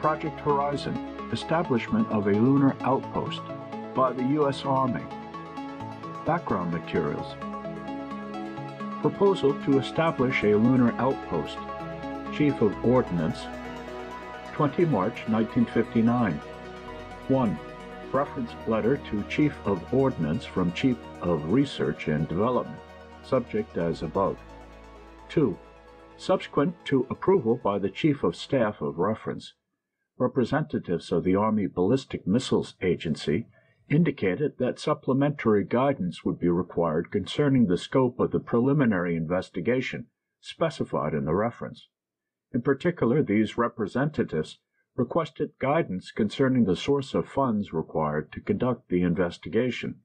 Project Horizon Establishment of a Lunar Outpost by the U.S. Army. Background materials Proposal to establish a lunar outpost. Chief of Ordnance, 20 March 1959. 1. Reference letter to Chief of Ordnance from Chief of Research and Development, subject as above. 2. Subsequent to approval by the Chief of Staff of Reference, representatives of the Army Ballistic Missiles Agency indicated that supplementary guidance would be required concerning the scope of the preliminary investigation specified in the reference. In particular, these representatives requested guidance concerning the source of funds required to conduct the investigation.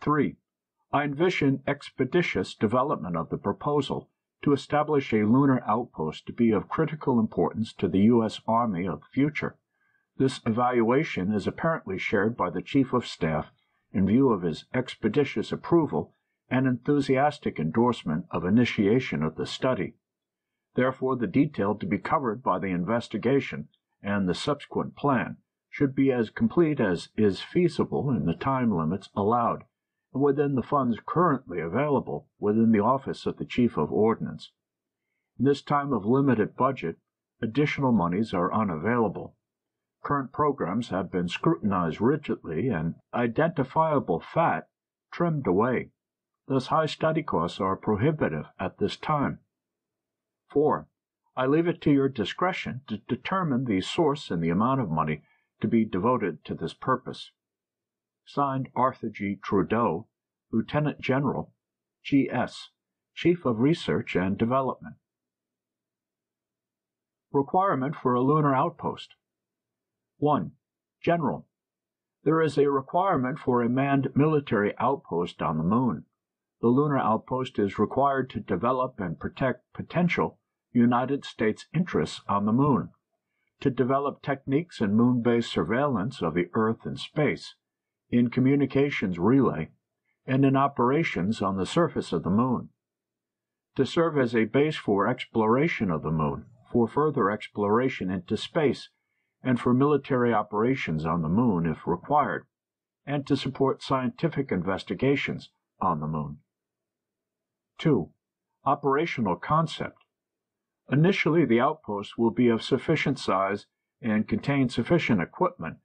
3. I envision expeditious development of the proposal to establish a lunar outpost to be of critical importance to the U.S. Army of the future. This evaluation is apparently shared by the Chief of Staff in view of his expeditious approval and enthusiastic endorsement of initiation of the study. Therefore, the detail to be covered by the investigation and the subsequent plan should be as complete as is feasible in the time limits allowed within the funds currently available within the office of the Chief of Ordnance. In this time of limited budget, additional monies are unavailable. Current programs have been scrutinized rigidly and identifiable fat trimmed away. Thus high study costs are prohibitive at this time. 4. I leave it to your discretion to determine the source and the amount of money to be devoted to this purpose. Signed Arthur G. Trudeau, Lieutenant General, G.S., Chief of Research and Development. Requirement for a lunar outpost. 1. General. There is a requirement for a manned military outpost on the Moon. The lunar outpost is required to develop and protect potential United States interests on the Moon, to develop techniques in moon based surveillance of the Earth and space, in communications relay, and in operations on the surface of the Moon, to serve as a base for exploration of the Moon, for further exploration into space and for military operations on the Moon if required, and to support scientific investigations on the Moon. 2. Operational concept. Initially, the outpost will be of sufficient size and contain sufficient equipment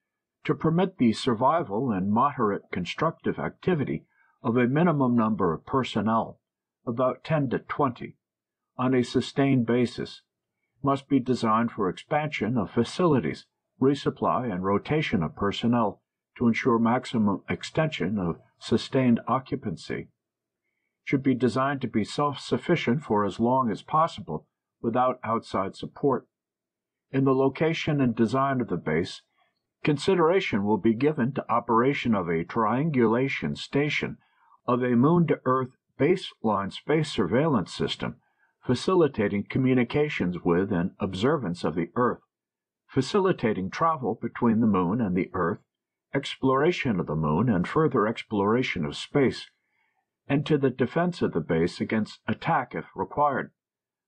to permit the survival and moderate constructive activity of a minimum number of personnel, about 10 to 20, on a sustained basis must be designed for expansion of facilities, resupply, and rotation of personnel to ensure maximum extension of sustained occupancy. Should be designed to be self-sufficient for as long as possible without outside support. In the location and design of the base, consideration will be given to operation of a triangulation station of a moon-to-Earth baseline space surveillance system facilitating communications with and observance of the Earth, facilitating travel between the Moon and the Earth, exploration of the Moon and further exploration of space, and to the defense of the base against attack if required.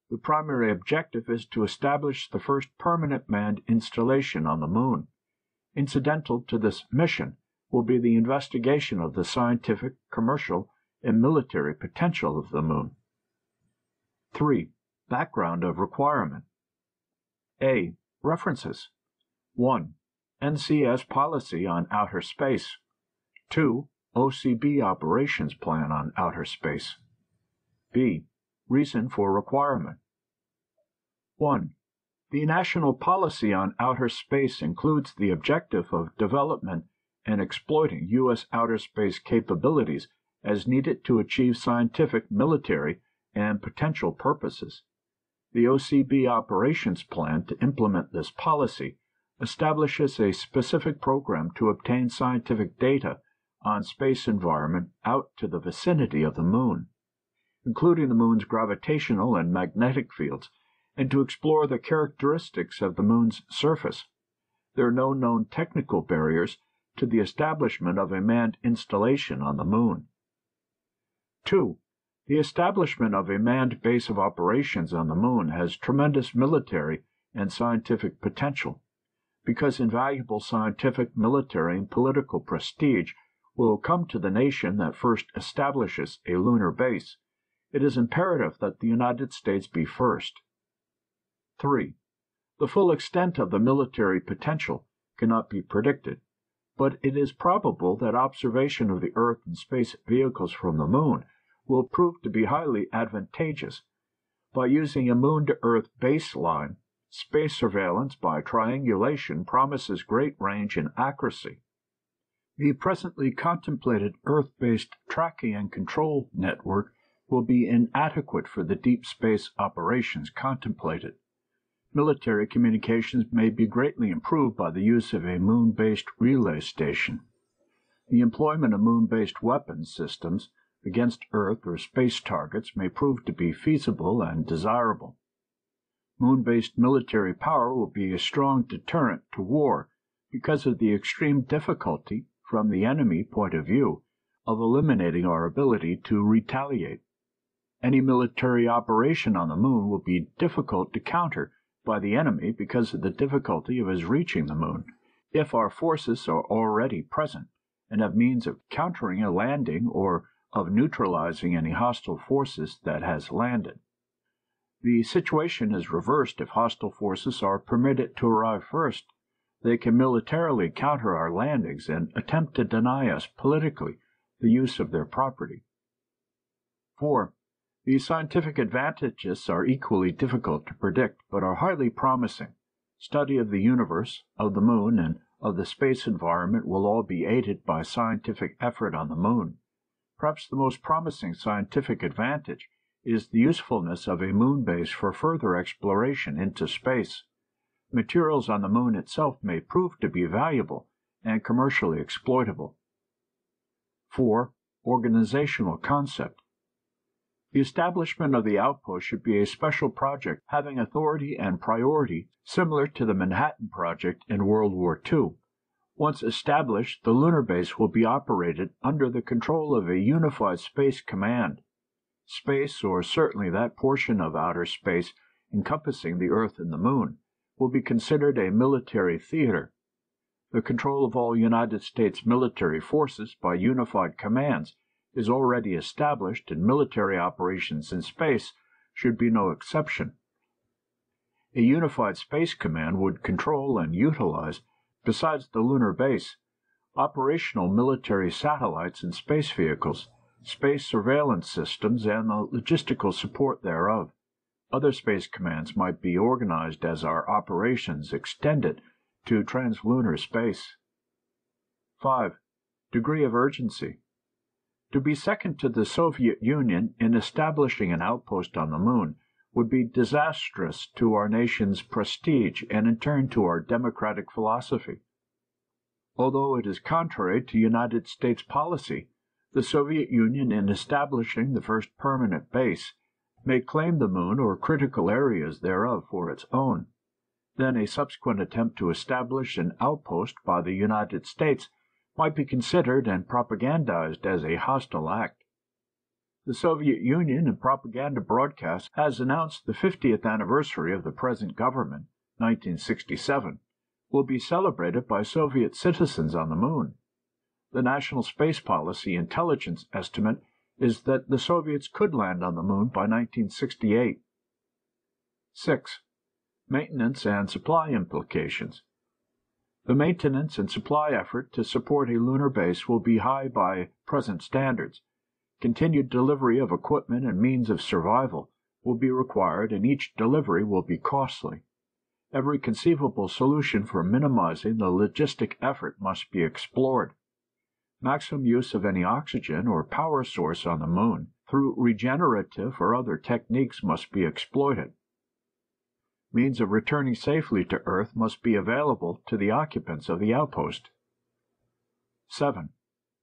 The primary objective is to establish the first permanent manned installation on the Moon. Incidental to this mission will be the investigation of the scientific, commercial, and military potential of the Moon. 3. Background of requirement. A. References. 1. NCS policy on outer space. 2. OCB operations plan on outer space. B. Reason for requirement. 1. The national policy on outer space includes the objective of development and exploiting U.S. outer space capabilities as needed to achieve scientific, military, and potential purposes. The OCB operations plan to implement this policy establishes a specific program to obtain scientific data on space environment out to the vicinity of the moon, including the moon's gravitational and magnetic fields, and to explore the characteristics of the moon's surface. There are no known technical barriers to the establishment of a manned installation on the moon. 2. The establishment of a manned base of operations on the Moon has tremendous military and scientific potential. Because invaluable scientific, military, and political prestige will come to the nation that first establishes a lunar base, it is imperative that the United States be first. 3. The full extent of the military potential cannot be predicted, but it is probable that observation of the earth and space vehicles from the moon will prove to be highly advantageous. By using a moon to earth baseline, space surveillance by triangulation promises great range and accuracy. The presently contemplated Earth based tracking and control network will be inadequate for the deep space operations contemplated. Military communications may be greatly improved by the use of a moon based relay station. The employment of moon based weapons systems against Earth or space targets may prove to be feasible and desirable. Moon based military power will be a strong deterrent to war because of the extreme difficulty from the enemy point of view, of eliminating our ability to retaliate. Any military operation on the moon will be difficult to counter by the enemy because of the difficulty of his reaching the moon, if our forces are already present and have means of countering a landing or of neutralizing any hostile forces that has landed. The situation is reversed if hostile forces are permitted to arrive first they can militarily counter our landings and attempt to deny us politically the use of their property. 4. The scientific advantages are equally difficult to predict, but are highly promising. Study of the universe, of the moon, and of the space environment will all be aided by scientific effort on the moon. Perhaps the most promising scientific advantage is the usefulness of a moon base for further exploration into space materials on the moon itself may prove to be valuable and commercially exploitable. 4. Organizational concept. The establishment of the outpost should be a special project having authority and priority similar to the Manhattan Project in World War II. Once established, the lunar base will be operated under the control of a unified space command. Space, or certainly that portion of outer space encompassing the Earth and the Moon, will be considered a military theater. The control of all United States military forces by unified commands is already established, and military operations in space should be no exception. A unified space command would control and utilize, besides the lunar base, operational military satellites and space vehicles, space surveillance systems, and the logistical support thereof. Other space commands might be organized as our operations extended to translunar space. 5. Degree of urgency. To be second to the Soviet Union in establishing an outpost on the moon would be disastrous to our nation's prestige and in turn to our democratic philosophy. Although it is contrary to United States policy, the Soviet Union in establishing the first permanent base may claim the moon or critical areas thereof for its own. Then a subsequent attempt to establish an outpost by the United States might be considered and propagandized as a hostile act. The Soviet Union in propaganda broadcasts has announced the 50th anniversary of the present government, 1967, will be celebrated by Soviet citizens on the moon. The National Space Policy Intelligence estimate is that the Soviets could land on the moon by 1968. 6. Maintenance and supply implications. The maintenance and supply effort to support a lunar base will be high by present standards. Continued delivery of equipment and means of survival will be required, and each delivery will be costly. Every conceivable solution for minimizing the logistic effort must be explored. Maximum use of any oxygen or power source on the moon through regenerative or other techniques must be exploited. Means of returning safely to Earth must be available to the occupants of the outpost. 7.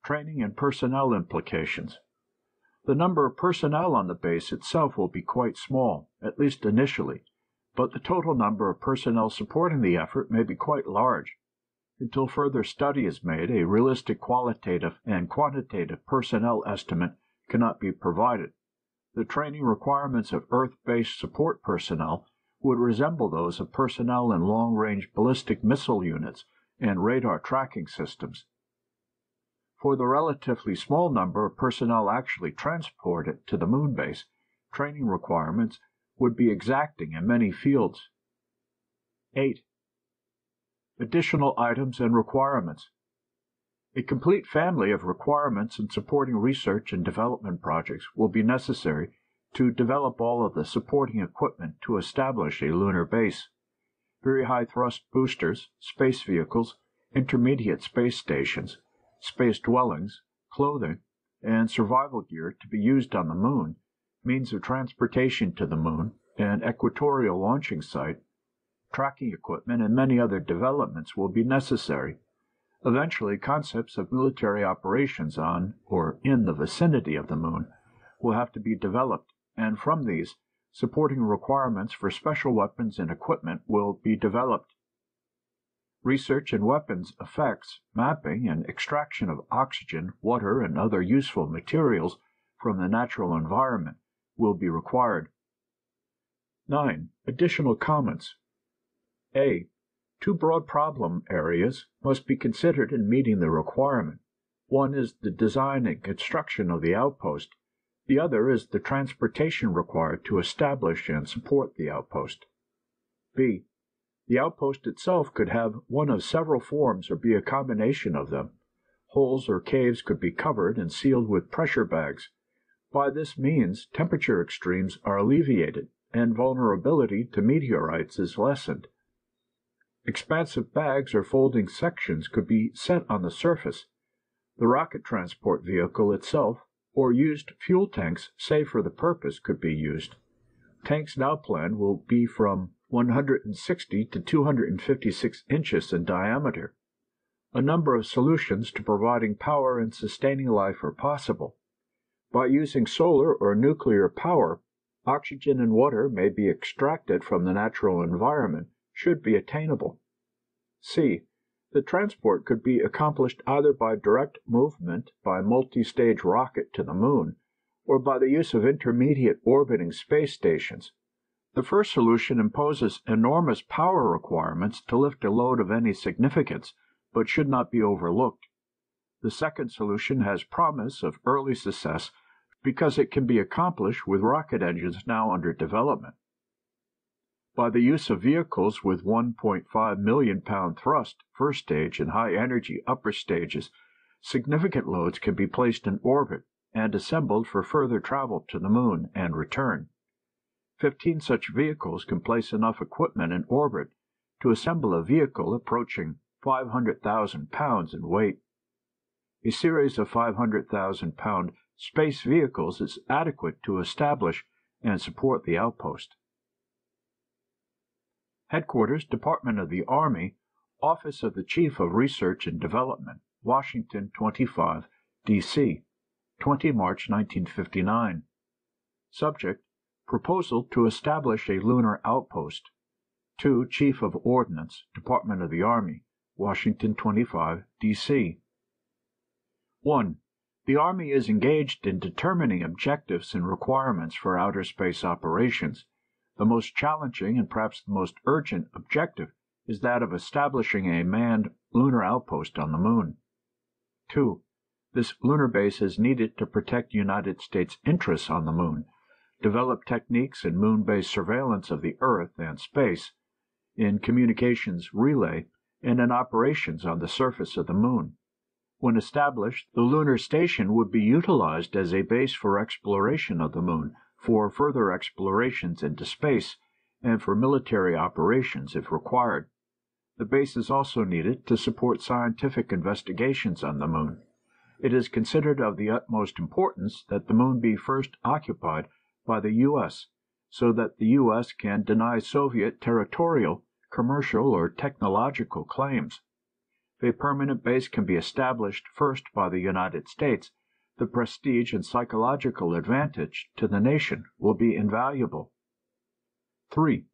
Training and personnel implications. The number of personnel on the base itself will be quite small, at least initially, but the total number of personnel supporting the effort may be quite large. Until further study is made, a realistic qualitative and quantitative personnel estimate cannot be provided. The training requirements of Earth based support personnel would resemble those of personnel in long-range ballistic missile units and radar tracking systems. For the relatively small number of personnel actually transported to the moon base, training requirements would be exacting in many fields. 8. Additional items and requirements. A complete family of requirements and supporting research and development projects will be necessary to develop all of the supporting equipment to establish a lunar base. Very high thrust boosters, space vehicles, intermediate space stations, space dwellings, clothing, and survival gear to be used on the moon, means of transportation to the moon, an equatorial launching site, tracking equipment, and many other developments will be necessary. Eventually, concepts of military operations on or in the vicinity of the moon will have to be developed, and from these, supporting requirements for special weapons and equipment will be developed. Research in weapons effects, mapping, and extraction of oxygen, water, and other useful materials from the natural environment will be required. 9. Additional comments. A. Two broad problem areas must be considered in meeting the requirement. One is the design and construction of the outpost, the other is the transportation required to establish and support the outpost. B. The outpost itself could have one of several forms or be a combination of them. Holes or caves could be covered and sealed with pressure bags. By this means temperature extremes are alleviated and vulnerability to meteorites is lessened. Expansive bags or folding sections could be set on the surface. The rocket transport vehicle itself, or used fuel tanks saved for the purpose, could be used. Tanks now planned will be from 160 to 256 inches in diameter. A number of solutions to providing power and sustaining life are possible. By using solar or nuclear power, oxygen and water may be extracted from the natural environment should be attainable. c. The transport could be accomplished either by direct movement by multi-stage rocket to the moon, or by the use of intermediate orbiting space stations. The first solution imposes enormous power requirements to lift a load of any significance, but should not be overlooked. The second solution has promise of early success because it can be accomplished with rocket engines now under development. By the use of vehicles with 1.5 million pound thrust first stage and high energy upper stages, significant loads can be placed in orbit and assembled for further travel to the moon and return. Fifteen such vehicles can place enough equipment in orbit to assemble a vehicle approaching 500,000 pounds in weight. A series of 500,000 pound space vehicles is adequate to establish and support the outpost. Headquarters, Department of the Army, Office of the Chief of Research and Development, Washington 25, D.C., 20 March 1959. Subject: Proposal to establish a lunar outpost. To Chief of Ordnance, Department of the Army, Washington 25, D.C. 1. The Army is engaged in determining objectives and requirements for outer space operations. The most challenging and perhaps the most urgent objective is that of establishing a manned lunar outpost on the moon. 2. This lunar base is needed to protect United States interests on the moon, develop techniques in moon-based surveillance of the Earth and space, in communications relay, and in operations on the surface of the moon. When established, the lunar station would be utilized as a base for exploration of the moon for further explorations into space, and for military operations if required. The base is also needed to support scientific investigations on the moon. It is considered of the utmost importance that the moon be first occupied by the U.S., so that the U.S. can deny Soviet territorial, commercial, or technological claims. If a permanent base can be established first by the United States, the prestige and psychological advantage to the nation will be invaluable. 3.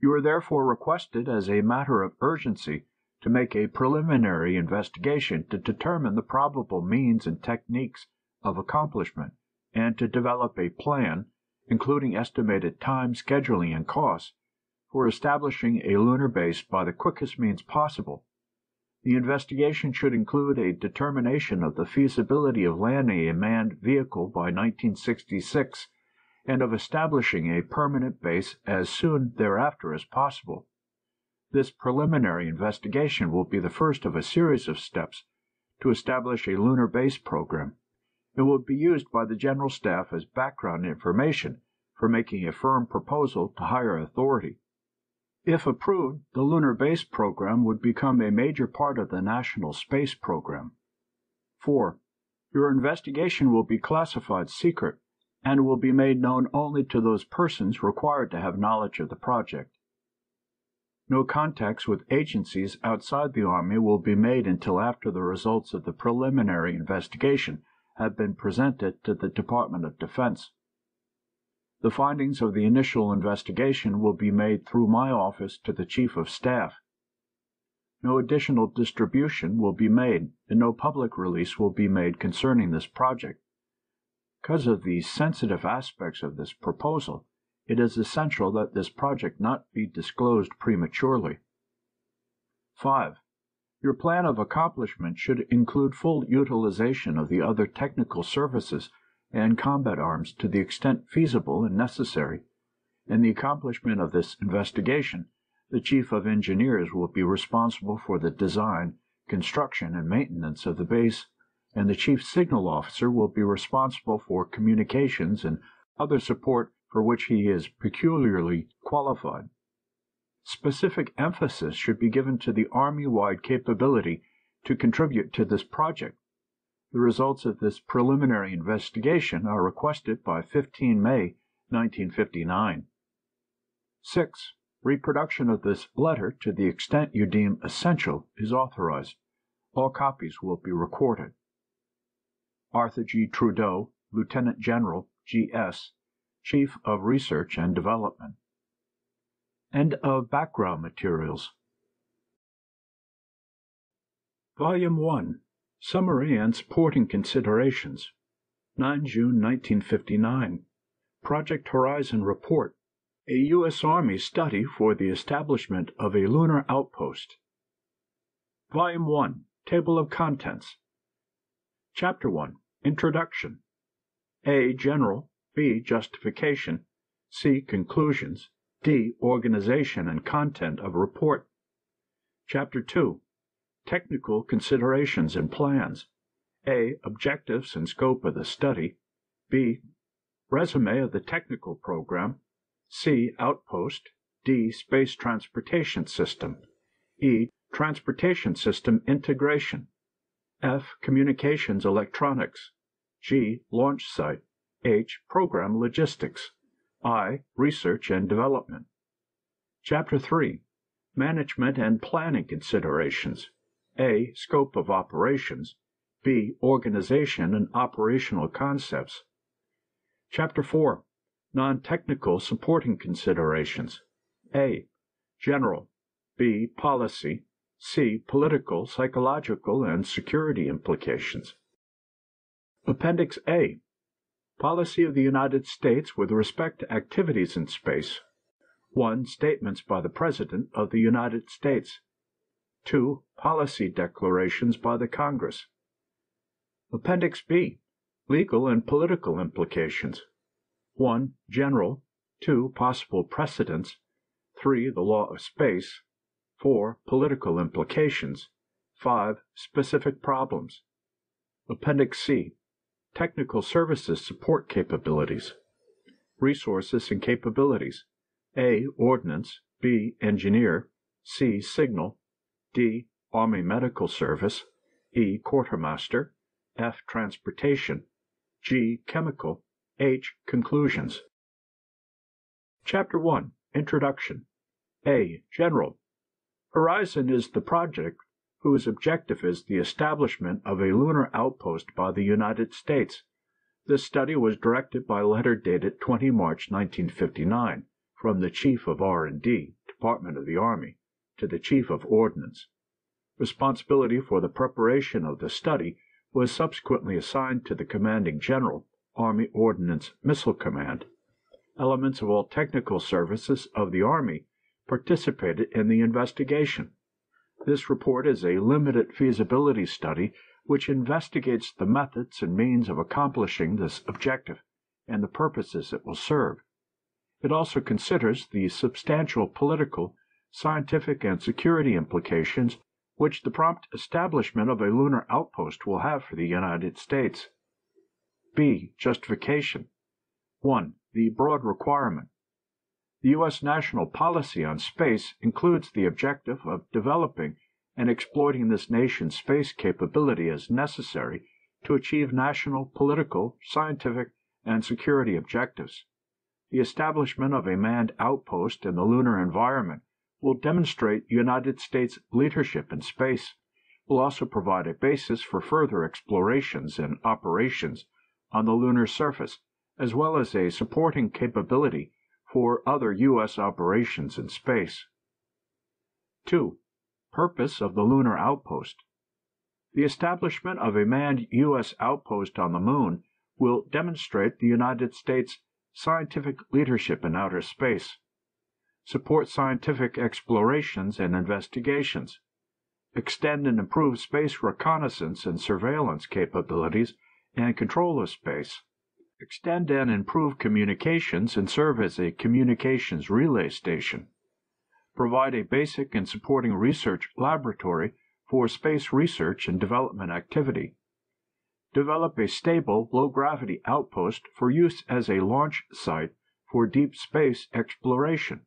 You are therefore requested as a matter of urgency to make a preliminary investigation to determine the probable means and techniques of accomplishment, and to develop a plan, including estimated time, scheduling, and costs, for establishing a lunar base by the quickest means possible. The investigation should include a determination of the feasibility of landing a manned vehicle by 1966 and of establishing a permanent base as soon thereafter as possible. This preliminary investigation will be the first of a series of steps to establish a lunar base program. It will be used by the General Staff as background information for making a firm proposal to higher authority. If approved, the Lunar Base Program would become a major part of the National Space Program. 4. Your investigation will be classified secret and will be made known only to those persons required to have knowledge of the project. No contacts with agencies outside the Army will be made until after the results of the preliminary investigation have been presented to the Department of Defense. The findings of the initial investigation will be made through my office to the Chief of Staff. No additional distribution will be made, and no public release will be made concerning this project. Because of the sensitive aspects of this proposal, it is essential that this project not be disclosed prematurely. 5. Your plan of accomplishment should include full utilization of the other technical services and combat arms to the extent feasible and necessary. In the accomplishment of this investigation, the Chief of Engineers will be responsible for the design, construction, and maintenance of the base, and the Chief Signal Officer will be responsible for communications and other support for which he is peculiarly qualified. Specific emphasis should be given to the Army-wide capability to contribute to this project the results of this preliminary investigation are requested by 15 May 1959. 6. Reproduction of this letter to the extent you deem essential is authorized. All copies will be recorded. Arthur G. Trudeau, Lieutenant General, G.S., Chief of Research and Development. End of background materials. Volume 1 Summary and supporting considerations. 9 June 1959. Project Horizon Report. A U.S. Army study for the establishment of a lunar outpost. Volume 1. Table of Contents. Chapter 1. Introduction. A. General. B. Justification. C. Conclusions. D. Organization and content of report. Chapter 2 technical considerations and plans: a. Objectives and scope of the study; b. Resume of the technical program; c. Outpost; d. Space transportation system; e. Transportation system integration; f. Communications electronics; g. Launch site; h. Program logistics; i. Research and development. Chapter 3 Management and planning considerations. A. Scope of operations. B. Organization and operational concepts. Chapter 4 Non-technical supporting considerations. A. General. B. Policy. C. Political, psychological, and security implications. Appendix A. Policy of the United States with respect to activities in space. 1. Statements by the President of the United States. 2. Policy declarations by the Congress. Appendix B. Legal and political implications. 1. General. 2. Possible precedents. 3. The law of space. 4. Political implications. 5. Specific problems. Appendix C. Technical services support capabilities. Resources and capabilities. A. Ordnance. B. Engineer. C. Signal. D. Army Medical Service; E. Quartermaster; F. Transportation; G. Chemical; H. Conclusions. Chapter 1 Introduction A. General Horizon is the project whose objective is the establishment of a lunar outpost by the United States. This study was directed by letter dated 20 March 1959, from the Chief of R&D, Department of the Army to the Chief of Ordnance. Responsibility for the preparation of the study was subsequently assigned to the Commanding General, Army Ordnance Missile Command. Elements of all technical services of the Army participated in the investigation. This report is a limited feasibility study which investigates the methods and means of accomplishing this objective and the purposes it will serve. It also considers the substantial political, scientific, and security implications which the prompt establishment of a lunar outpost will have for the United States. B. Justification 1. The broad requirement. The U.S. national policy on space includes the objective of developing and exploiting this nation's space capability as necessary to achieve national, political, scientific, and security objectives. The establishment of a manned outpost in the lunar environment will demonstrate United States leadership in space, will also provide a basis for further explorations and operations on the lunar surface, as well as a supporting capability for other U.S. operations in space. 2. Purpose of the lunar outpost. The establishment of a manned U.S. outpost on the moon will demonstrate the United States' scientific leadership in outer space, support scientific explorations and investigations, extend and improve space reconnaissance and surveillance capabilities and control of space, extend and improve communications and serve as a communications relay station, provide a basic and supporting research laboratory for space research and development activity, develop a stable, low-gravity outpost for use as a launch site for deep space exploration,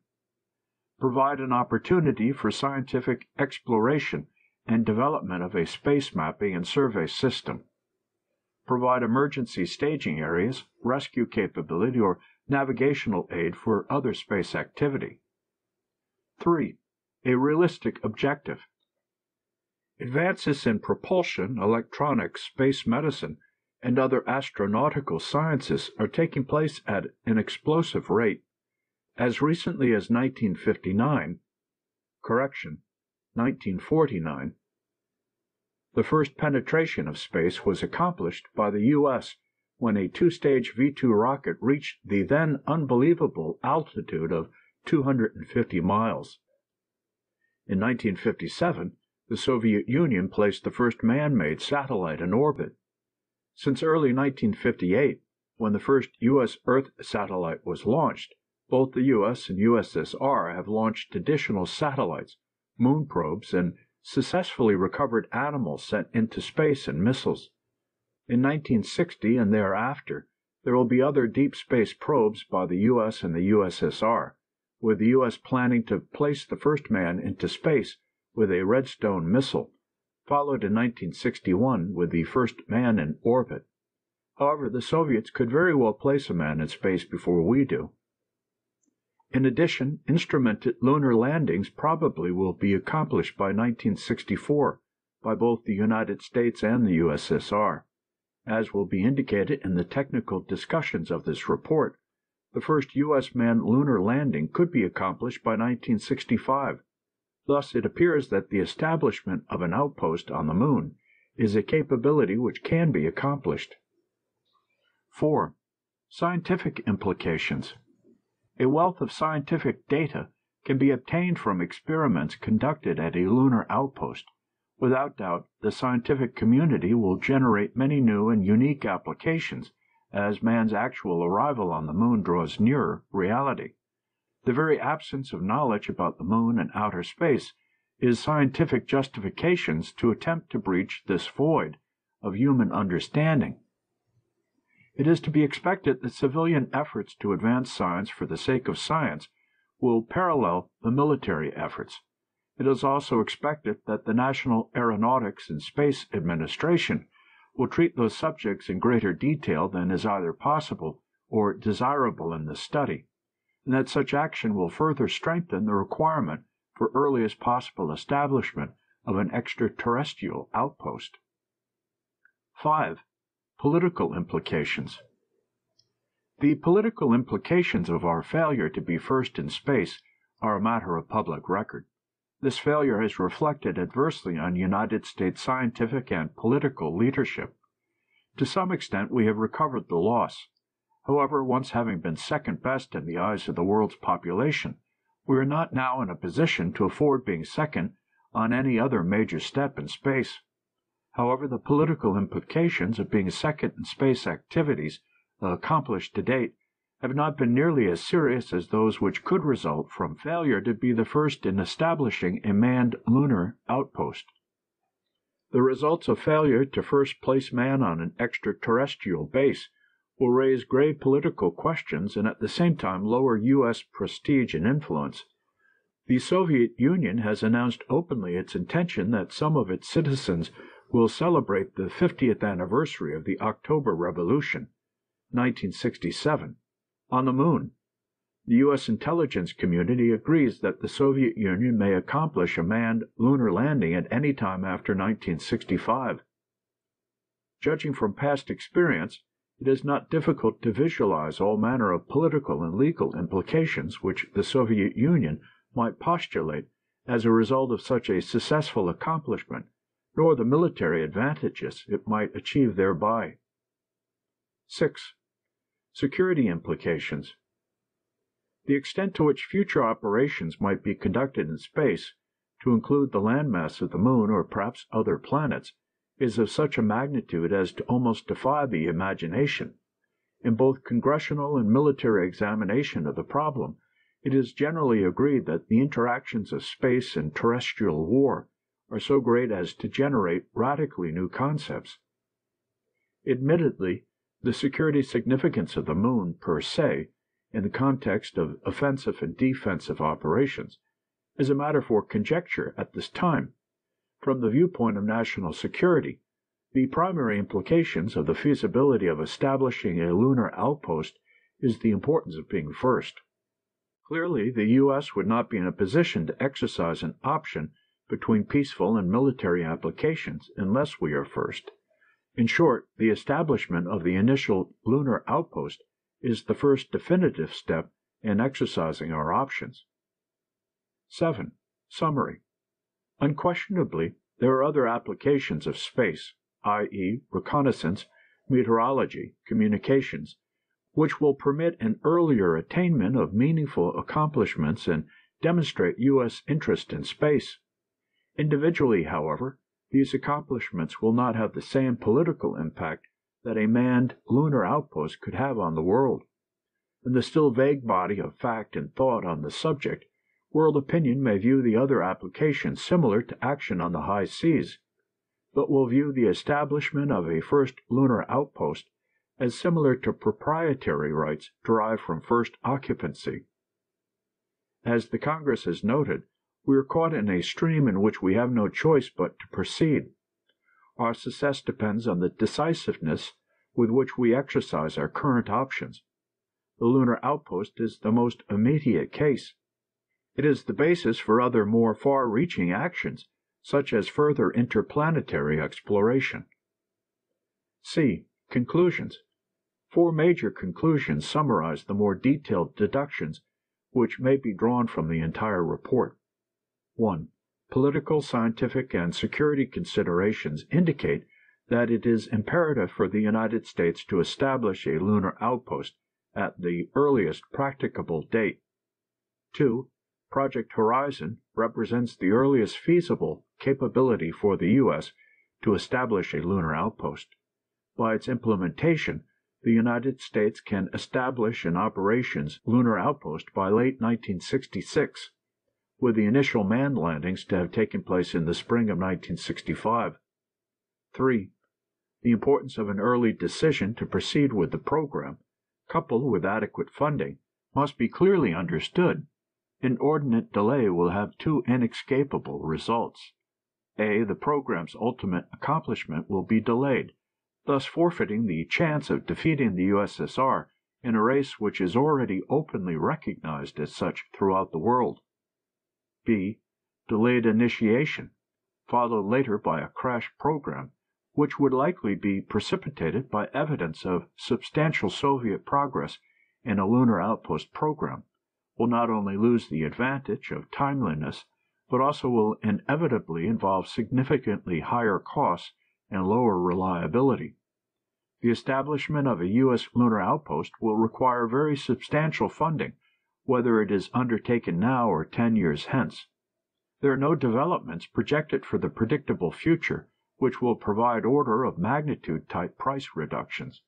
provide an opportunity for scientific exploration and development of a space mapping and survey system, provide emergency staging areas, rescue capability, or navigational aid for other space activity. 3. A realistic objective. Advances in propulsion, electronics, space medicine, and other astronautical sciences are taking place at an explosive rate. As recently as 1959, correction, 1949, the first penetration of space was accomplished by the U.S. when a two-stage V-2 rocket reached the then unbelievable altitude of 250 miles. In 1957, the Soviet Union placed the first man-made satellite in orbit. Since early 1958, when the first U.S. Earth satellite was launched, both the U.S. and USSR have launched additional satellites, moon probes, and successfully recovered animals sent into space and missiles. In 1960 and thereafter, there will be other deep space probes by the US and the USSR, with the US planning to place the first man into space with a Redstone missile, followed in 1961 with the first man in orbit. However, the Soviets could very well place a man in space before we do. In addition, instrumented lunar landings probably will be accomplished by 1964 by both the United States and the USSR. As will be indicated in the technical discussions of this report, the first U.S. manned lunar landing could be accomplished by 1965. Thus, it appears that the establishment of an outpost on the moon is a capability which can be accomplished. 4. Scientific implications. A wealth of scientific data can be obtained from experiments conducted at a lunar outpost. Without doubt, the scientific community will generate many new and unique applications as man's actual arrival on the moon draws nearer reality. The very absence of knowledge about the moon and outer space is scientific justifications to attempt to breach this void of human understanding. It is to be expected that civilian efforts to advance science for the sake of science will parallel the military efforts. It is also expected that the National Aeronautics and Space Administration will treat those subjects in greater detail than is either possible or desirable in this study, and that such action will further strengthen the requirement for earliest possible establishment of an extraterrestrial outpost. 5. Political implications. The political implications of our failure to be first in space are a matter of public record. This failure has reflected adversely on United States scientific and political leadership. To some extent we have recovered the loss. However, once having been second best in the eyes of the world's population, We are not now in a position to afford being second on any other major step in space. However, the political implications of being second in space activities accomplished to date have not been nearly as serious as those which could result from failure to be the first in establishing a manned lunar outpost. The results of failure to first place man on an extraterrestrial base will raise grave political questions and at the same time lower U.S. prestige and influence. The Soviet Union has announced openly its intention that some of its citizens will celebrate the 50th anniversary of the October Revolution (1967) on the Moon. The U.S. intelligence community agrees that the Soviet Union may accomplish a manned lunar landing at any time after 1965. Judging from past experience, it is not difficult to visualize all manner of political and legal implications which the Soviet Union might postulate as a result of such a successful accomplishment, nor the military advantages it might achieve thereby. 6. Security implications. The extent to which future operations might be conducted in space, to include the landmass of the moon or perhaps other planets, is of such a magnitude as to almost defy the imagination. In both congressional and military examination of the problem, it is generally agreed that the interactions of space and terrestrial war are so great as to generate radically new concepts. Admittedly, the security significance of the moon per se in the context of offensive and defensive operations is a matter for conjecture at this time. From the viewpoint of national security, the primary implications of the feasibility of establishing a lunar outpost is the importance of being first. Clearly, the U.S. would not be in a position to exercise an option between peaceful and military applications unless we are first. In short, the establishment of the initial lunar outpost is the first definitive step in exercising our options. 7. Summary. Unquestionably, there are other applications of space, i.e., reconnaissance, meteorology, communications, which will permit an earlier attainment of meaningful accomplishments and demonstrate U.S. interest in space. Individually, however, these accomplishments will not have the same political impact that a manned lunar outpost could have on the world. In the still vague body of fact and thought on the subject, world opinion may view the other applications similar to action on the high seas, but will view the establishment of a first lunar outpost as similar to proprietary rights derived from first occupancy. As the Congress has noted, we are caught in a stream in which we have no choice but to proceed. Our success depends on the decisiveness with which we exercise our current options. The lunar outpost is the most immediate case. It is the basis for other more far reaching actions, such as further interplanetary exploration. C. Conclusions. Four major conclusions summarize the more detailed deductions which may be drawn from the entire report. 1. Political, scientific, and security considerations indicate that it is imperative for the United States to establish a lunar outpost at the earliest practicable date. 2. Project Horizon represents the earliest feasible capability for the U.S. to establish a lunar outpost. By its implementation, the United States can establish an operations lunar outpost by late 1966 with the initial manned landings to have taken place in the spring of 1965. 3. The importance of an early decision to proceed with the program, coupled with adequate funding, must be clearly understood. Inordinate delay will have two inescapable results. A. The program's ultimate accomplishment will be delayed, thus forfeiting the chance of defeating the USSR in a race which is already openly recognized as such throughout the world. (B) Delayed initiation, followed later by a crash program, which would likely be precipitated by evidence of substantial Soviet progress in a lunar outpost program, will not only lose the advantage of timeliness, but also will inevitably involve significantly higher costs and lower reliability. The establishment of a U.S. lunar outpost will require very substantial funding whether it is undertaken now or ten years hence. There are no developments projected for the predictable future which will provide order of magnitude type price reductions.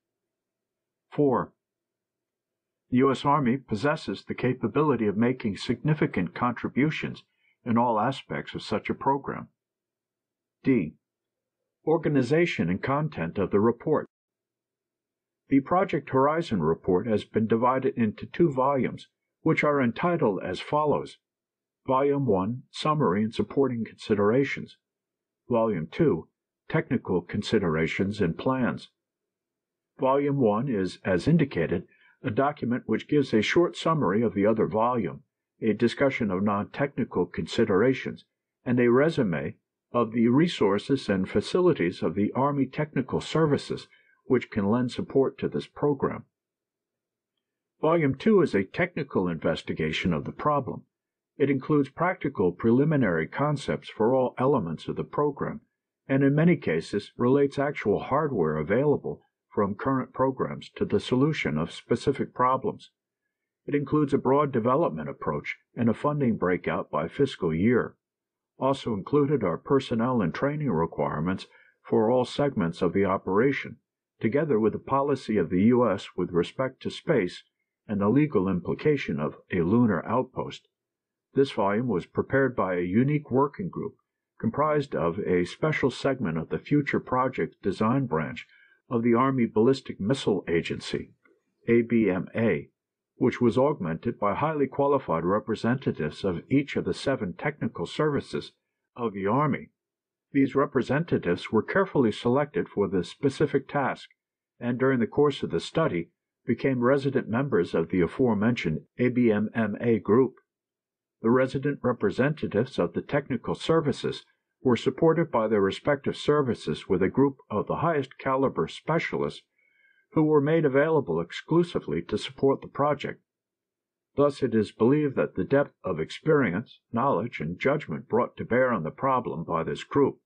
4. The U.S. Army possesses the capability of making significant contributions in all aspects of such a program. D. Organization and content of the report. The Project Horizon report has been divided into two volumes, which are entitled as follows: Volume 1, Summary and Supporting Considerations; Volume 2, Technical Considerations and Plans. Volume 1 is, as indicated, a document which gives a short summary of the other volume, a discussion of non-technical considerations, and a resume of the resources and facilities of the Army Technical Services which can lend support to this program. Volume 2 is a technical investigation of the problem. It includes practical preliminary concepts for all elements of the program, and in many cases relates actual hardware available from current programs to the solution of specific problems. It includes a broad development approach and a funding breakout by fiscal year. Also included are personnel and training requirements for all segments of the operation, together with the policy of the U.S. with respect to space and the legal implication of a lunar outpost. This volume was prepared by a unique working group comprised of a special segment of the Future Project Design Branch of the Army Ballistic Missile Agency (ABMA), which was augmented by highly qualified representatives of each of the seven technical services of the Army. These representatives were carefully selected for the specific task, and during the course of the study became resident members of the aforementioned ABMA group. The resident representatives of the technical services were supported by their respective services with a group of the highest caliber specialists who were made available exclusively to support the project. Thus it is believed that the depth of experience, knowledge, and judgment brought to bear on the problem by this group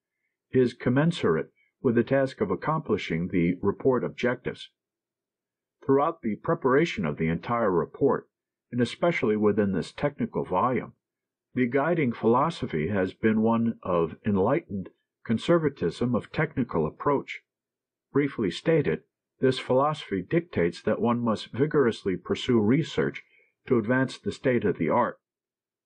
is commensurate with the task of accomplishing the report objectives. Throughout the preparation of the entire report, and especially within this technical volume, the guiding philosophy has been one of enlightened conservatism of technical approach. Briefly stated, this philosophy dictates that one must vigorously pursue research to advance the state of the art,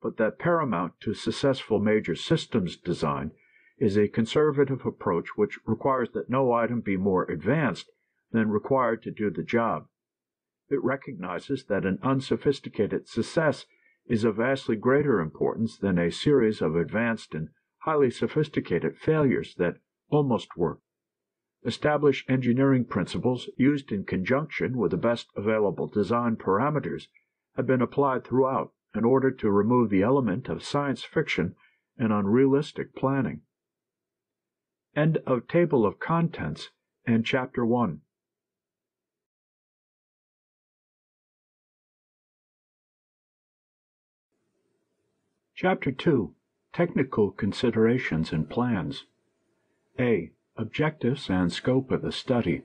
but that paramount to successful major systems design is a conservative approach which requires that no item be more advanced than required to do the job. It recognizes that an unsophisticated success is of vastly greater importance than a series of advanced and highly sophisticated failures that almost work. Established engineering principles used in conjunction with the best available design parameters have been applied throughout in order to remove the element of science fiction and unrealistic planning. End of Table of Contents and Chapter 1. Chapter 2 Technical Considerations and Plans A. Objectives and Scope of the Study.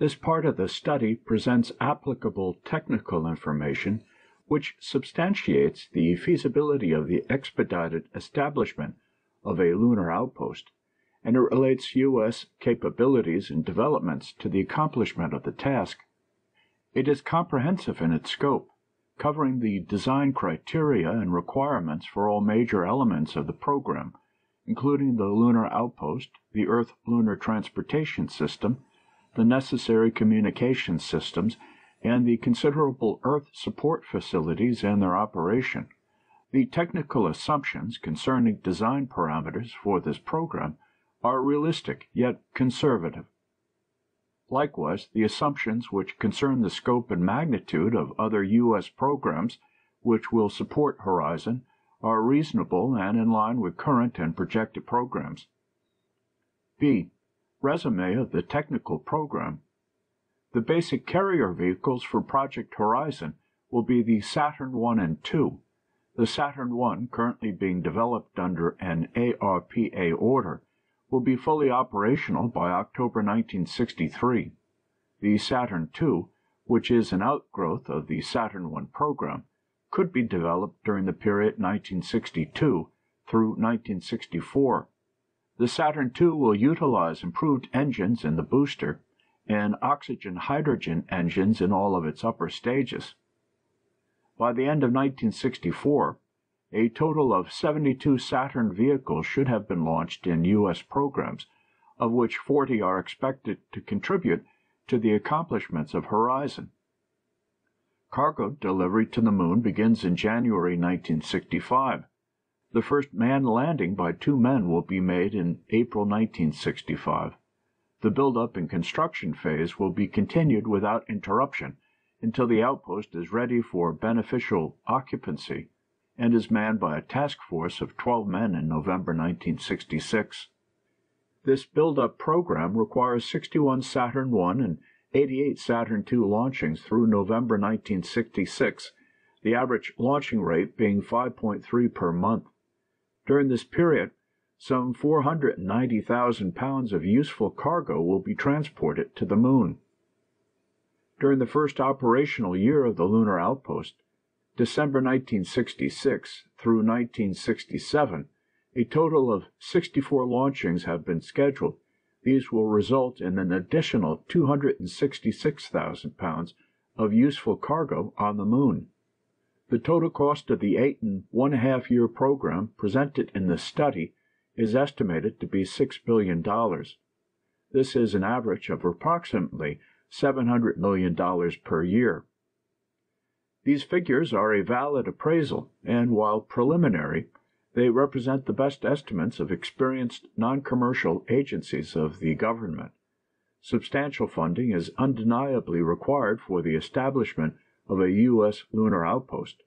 This part of the study presents applicable technical information which substantiates the feasibility of the expedited establishment of a lunar outpost, and it relates U.S. capabilities and developments to the accomplishment of the task. It is comprehensive in its scope covering the design criteria and requirements for all major elements of the program, including the lunar outpost, the Earth Lunar Transportation System, the necessary communication systems, and the considerable Earth support facilities and their operation. The technical assumptions concerning design parameters for this program are realistic yet conservative. Likewise, the assumptions which concern the scope and magnitude of other U.S. programs which will support Horizon are reasonable and in line with current and projected programs. B. Resume of the technical program. The basic carrier vehicles for Project Horizon will be the Saturn I and II. The Saturn I, currently being developed under an ARPA order, will be fully operational by October 1963. The Saturn II, which is an outgrowth of the Saturn I program, could be developed during the period 1962 through 1964. The Saturn II will utilize improved engines in the booster and oxygen-hydrogen engines in all of its upper stages. By the end of 1964, a total of 72 Saturn vehicles should have been launched in U.S. programs, of which 40 are expected to contribute to the accomplishments of Horizon. Cargo delivery to the moon begins in January 1965. The first manned landing by two men will be made in April 1965. The build-up and construction phase will be continued without interruption until the outpost is ready for beneficial occupancy and is manned by a task force of 12 men in November 1966. This build-up program requires 61 Saturn I and 88 Saturn II launchings through November 1966, the average launching rate being 5.3 per month. During this period, some 490,000 pounds of useful cargo will be transported to the moon. During the first operational year of the lunar outpost, December 1966 through 1967, a total of 64 launchings have been scheduled. These will result in an additional 266,000 pounds of useful cargo on the moon. The total cost of the eight and one half year program presented in the study is estimated to be $6 billion. This is an average of approximately $700 million per year. These figures are a valid appraisal, and while preliminary, they represent the best estimates of experienced non-commercial agencies of the government. Substantial funding is undeniably required for the establishment of a U.S. lunar outpost.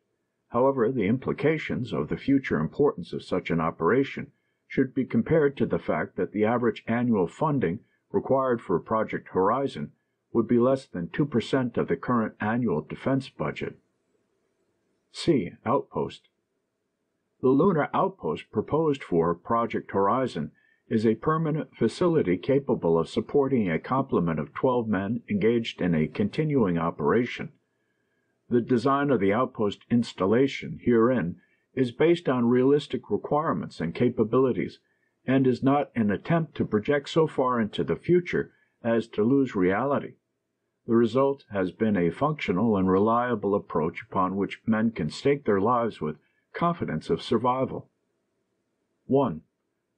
However, the implications of the future importance of such an operation should be compared to the fact that the average annual funding required for Project Horizon would be less than 2% of the current annual defense budget. C. Outpost. The lunar outpost proposed for Project Horizon is a permanent facility capable of supporting a complement of 12 men engaged in a continuing operation. The design of the outpost installation herein is based on realistic requirements and capabilities, and is not an attempt to project so far into the future as to lose reality. The result has been a functional and reliable approach upon which men can stake their lives with confidence of survival. 1.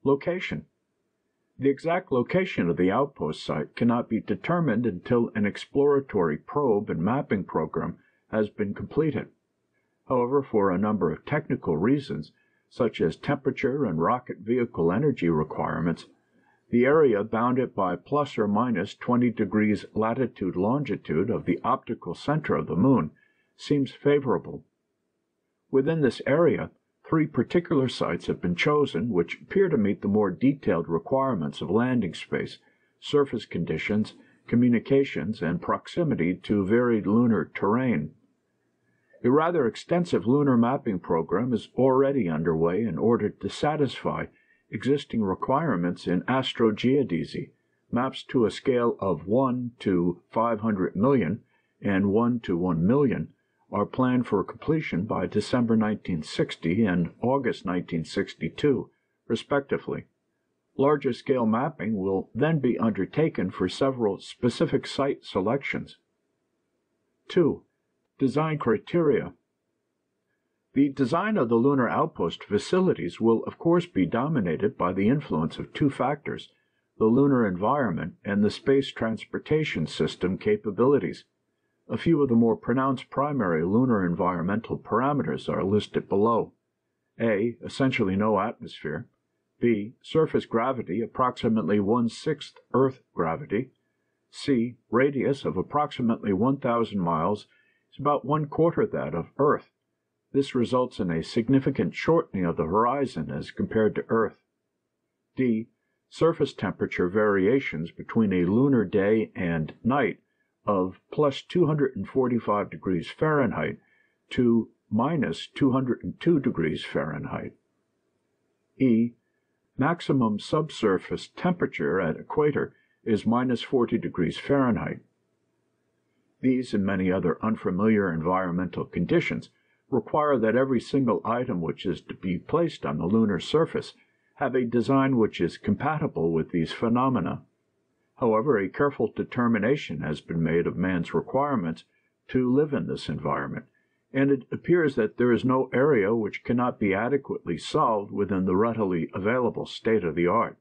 Location. The exact location of the outpost site cannot be determined until an exploratory probe and mapping program has been completed. However, for a number of technical reasons, such as temperature and rocket vehicle energy requirements, the area bounded by plus or minus 20 degrees latitude longitude of the optical center of the moon seems favorable. Within this area, three particular sites have been chosen which appear to meet the more detailed requirements of landing space, surface conditions, communications, and proximity to varied lunar terrain. A rather extensive lunar mapping program is already underway in order to satisfy existing requirements in astrogeodesy. Maps to a scale of 1 to 500 million and 1 to 1 million are planned for completion by December 1960 and August 1962, respectively. Larger scale mapping will then be undertaken for several specific site selections. 2. Design criteria. The design of the lunar outpost facilities will of course be dominated by the influence of two factors, the lunar environment and the space transportation system capabilities. A few of the more pronounced primary lunar environmental parameters are listed below. A. Essentially no atmosphere. B. Surface gravity approximately one-sixth Earth gravity. C. Radius of approximately 1,000 miles is about one quarter that of Earth. This results in a significant shortening of the horizon as compared to Earth. D. Surface temperature variations between a lunar day and night of plus 245 degrees Fahrenheit to minus 202 degrees Fahrenheit. E. Maximum subsurface temperature at equator is minus 40 degrees Fahrenheit. These and many other unfamiliar environmental conditions require that every single item which is to be placed on the lunar surface have a design which is compatible with these phenomena. However, a careful determination has been made of man's requirements to live in this environment, and it appears that there is no area which cannot be adequately solved within the readily available state of the art.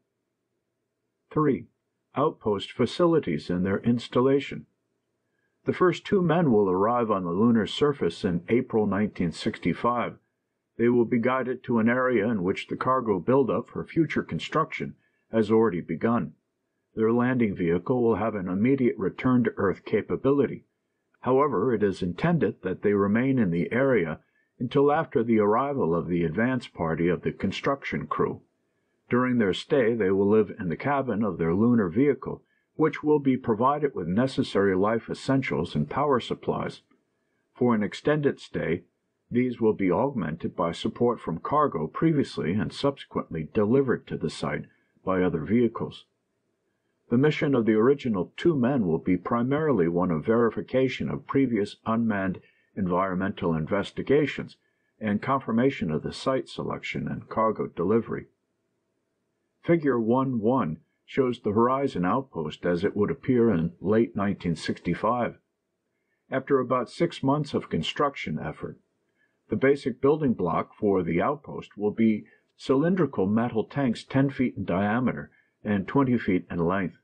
3. Outpost facilities and their installation. The first two men will arrive on the lunar surface in April 1965. They will be guided to an area in which the cargo buildup for future construction has already begun. Their landing vehicle will have an immediate return to Earth capability. However, it is intended that they remain in the area until after the arrival of the advance party of the construction crew. During their stay they will live in the cabin of their lunar vehicle which will be provided with necessary life essentials and power supplies. For an extended stay, these will be augmented by support from cargo previously and subsequently delivered to the site by other vehicles. The mission of the original two men will be primarily one of verification of previous unmanned environmental investigations and confirmation of the site selection and cargo delivery. Figure one 1.1 shows the Horizon outpost as it would appear in late 1965. After about six months of construction effort, the basic building block for the outpost will be cylindrical metal tanks 10 feet in diameter and 20 feet in length.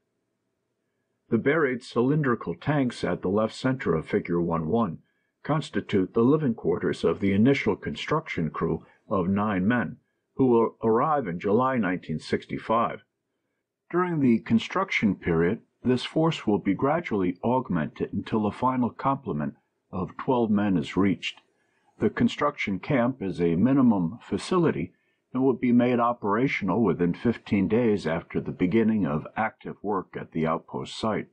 The buried cylindrical tanks at the left center of Figure 1-1 constitute the living quarters of the initial construction crew of nine men, who will arrive in July 1965. During the construction period, this force will be gradually augmented until a final complement of 12 men is reached. The construction camp is a minimum facility and will be made operational within 15 days after the beginning of active work at the outpost site.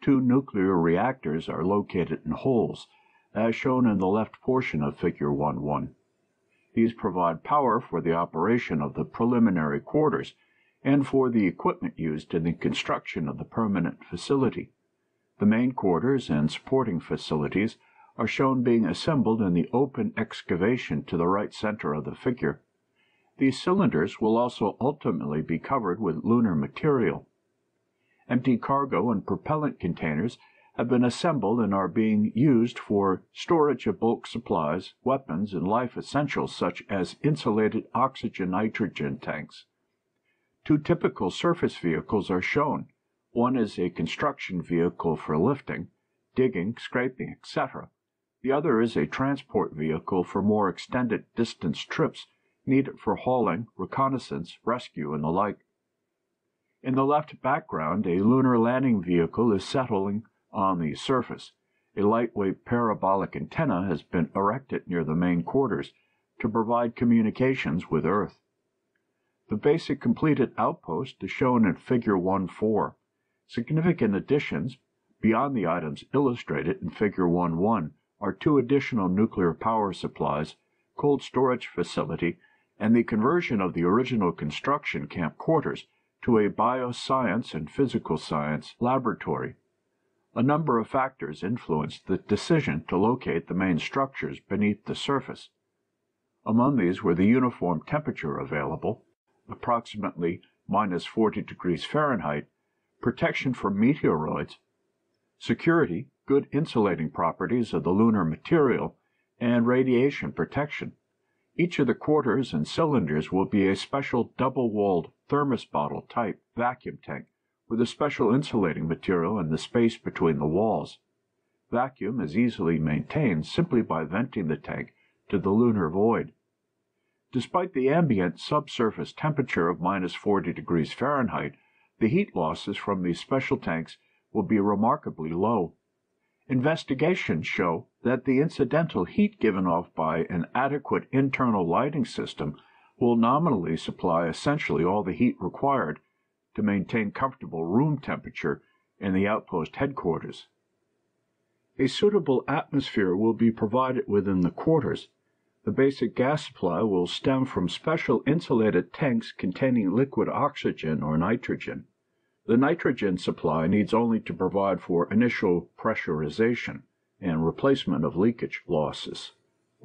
Two nuclear reactors are located in holes, as shown in the left portion of Figure 1-1. These provide power for the operation of the preliminary quarters and for the equipment used in the construction of the permanent facility. The main quarters and supporting facilities are shown being assembled in the open excavation to the right center of the figure. These cylinders will also ultimately be covered with lunar material. Empty cargo and propellant containers have been assembled and are being used for storage of bulk supplies, weapons, and life essentials such as insulated oxygen nitrogen tanks. Two typical surface vehicles are shown. One is a construction vehicle for lifting, digging, scraping, etc. The other is a transport vehicle for more extended distance trips needed for hauling, reconnaissance, rescue, and the like. In the left background, a lunar landing vehicle is settling on the surface. A lightweight parabolic antenna has been erected near the main quarters to provide communications with Earth. The basic completed outpost is shown in Figure One Four. Significant additions, beyond the items illustrated in Figure One One are two additional nuclear power supplies, cold storage facility, and the conversion of the original construction camp quarters to a bioscience and physical science laboratory. A number of factors influenced the decision to locate the main structures beneath the surface. Among these were the uniform temperature available, approximately minus 40 degrees Fahrenheit, protection from meteoroids, security, good insulating properties of the lunar material, and radiation protection. Each of the quarters and cylinders will be a special double-walled thermos bottle type vacuum tank with a special insulating material in the space between the walls. Vacuum is easily maintained simply by venting the tank to the lunar void. Despite the ambient subsurface temperature of minus 40 degrees Fahrenheit, the heat losses from these special tanks will be remarkably low. Investigations show that the incidental heat given off by an adequate internal lighting system will nominally supply essentially all the heat required to maintain comfortable room temperature in the outpost headquarters. A suitable atmosphere will be provided within the quarters the basic gas supply will stem from special insulated tanks containing liquid oxygen or nitrogen. The nitrogen supply needs only to provide for initial pressurization and replacement of leakage losses.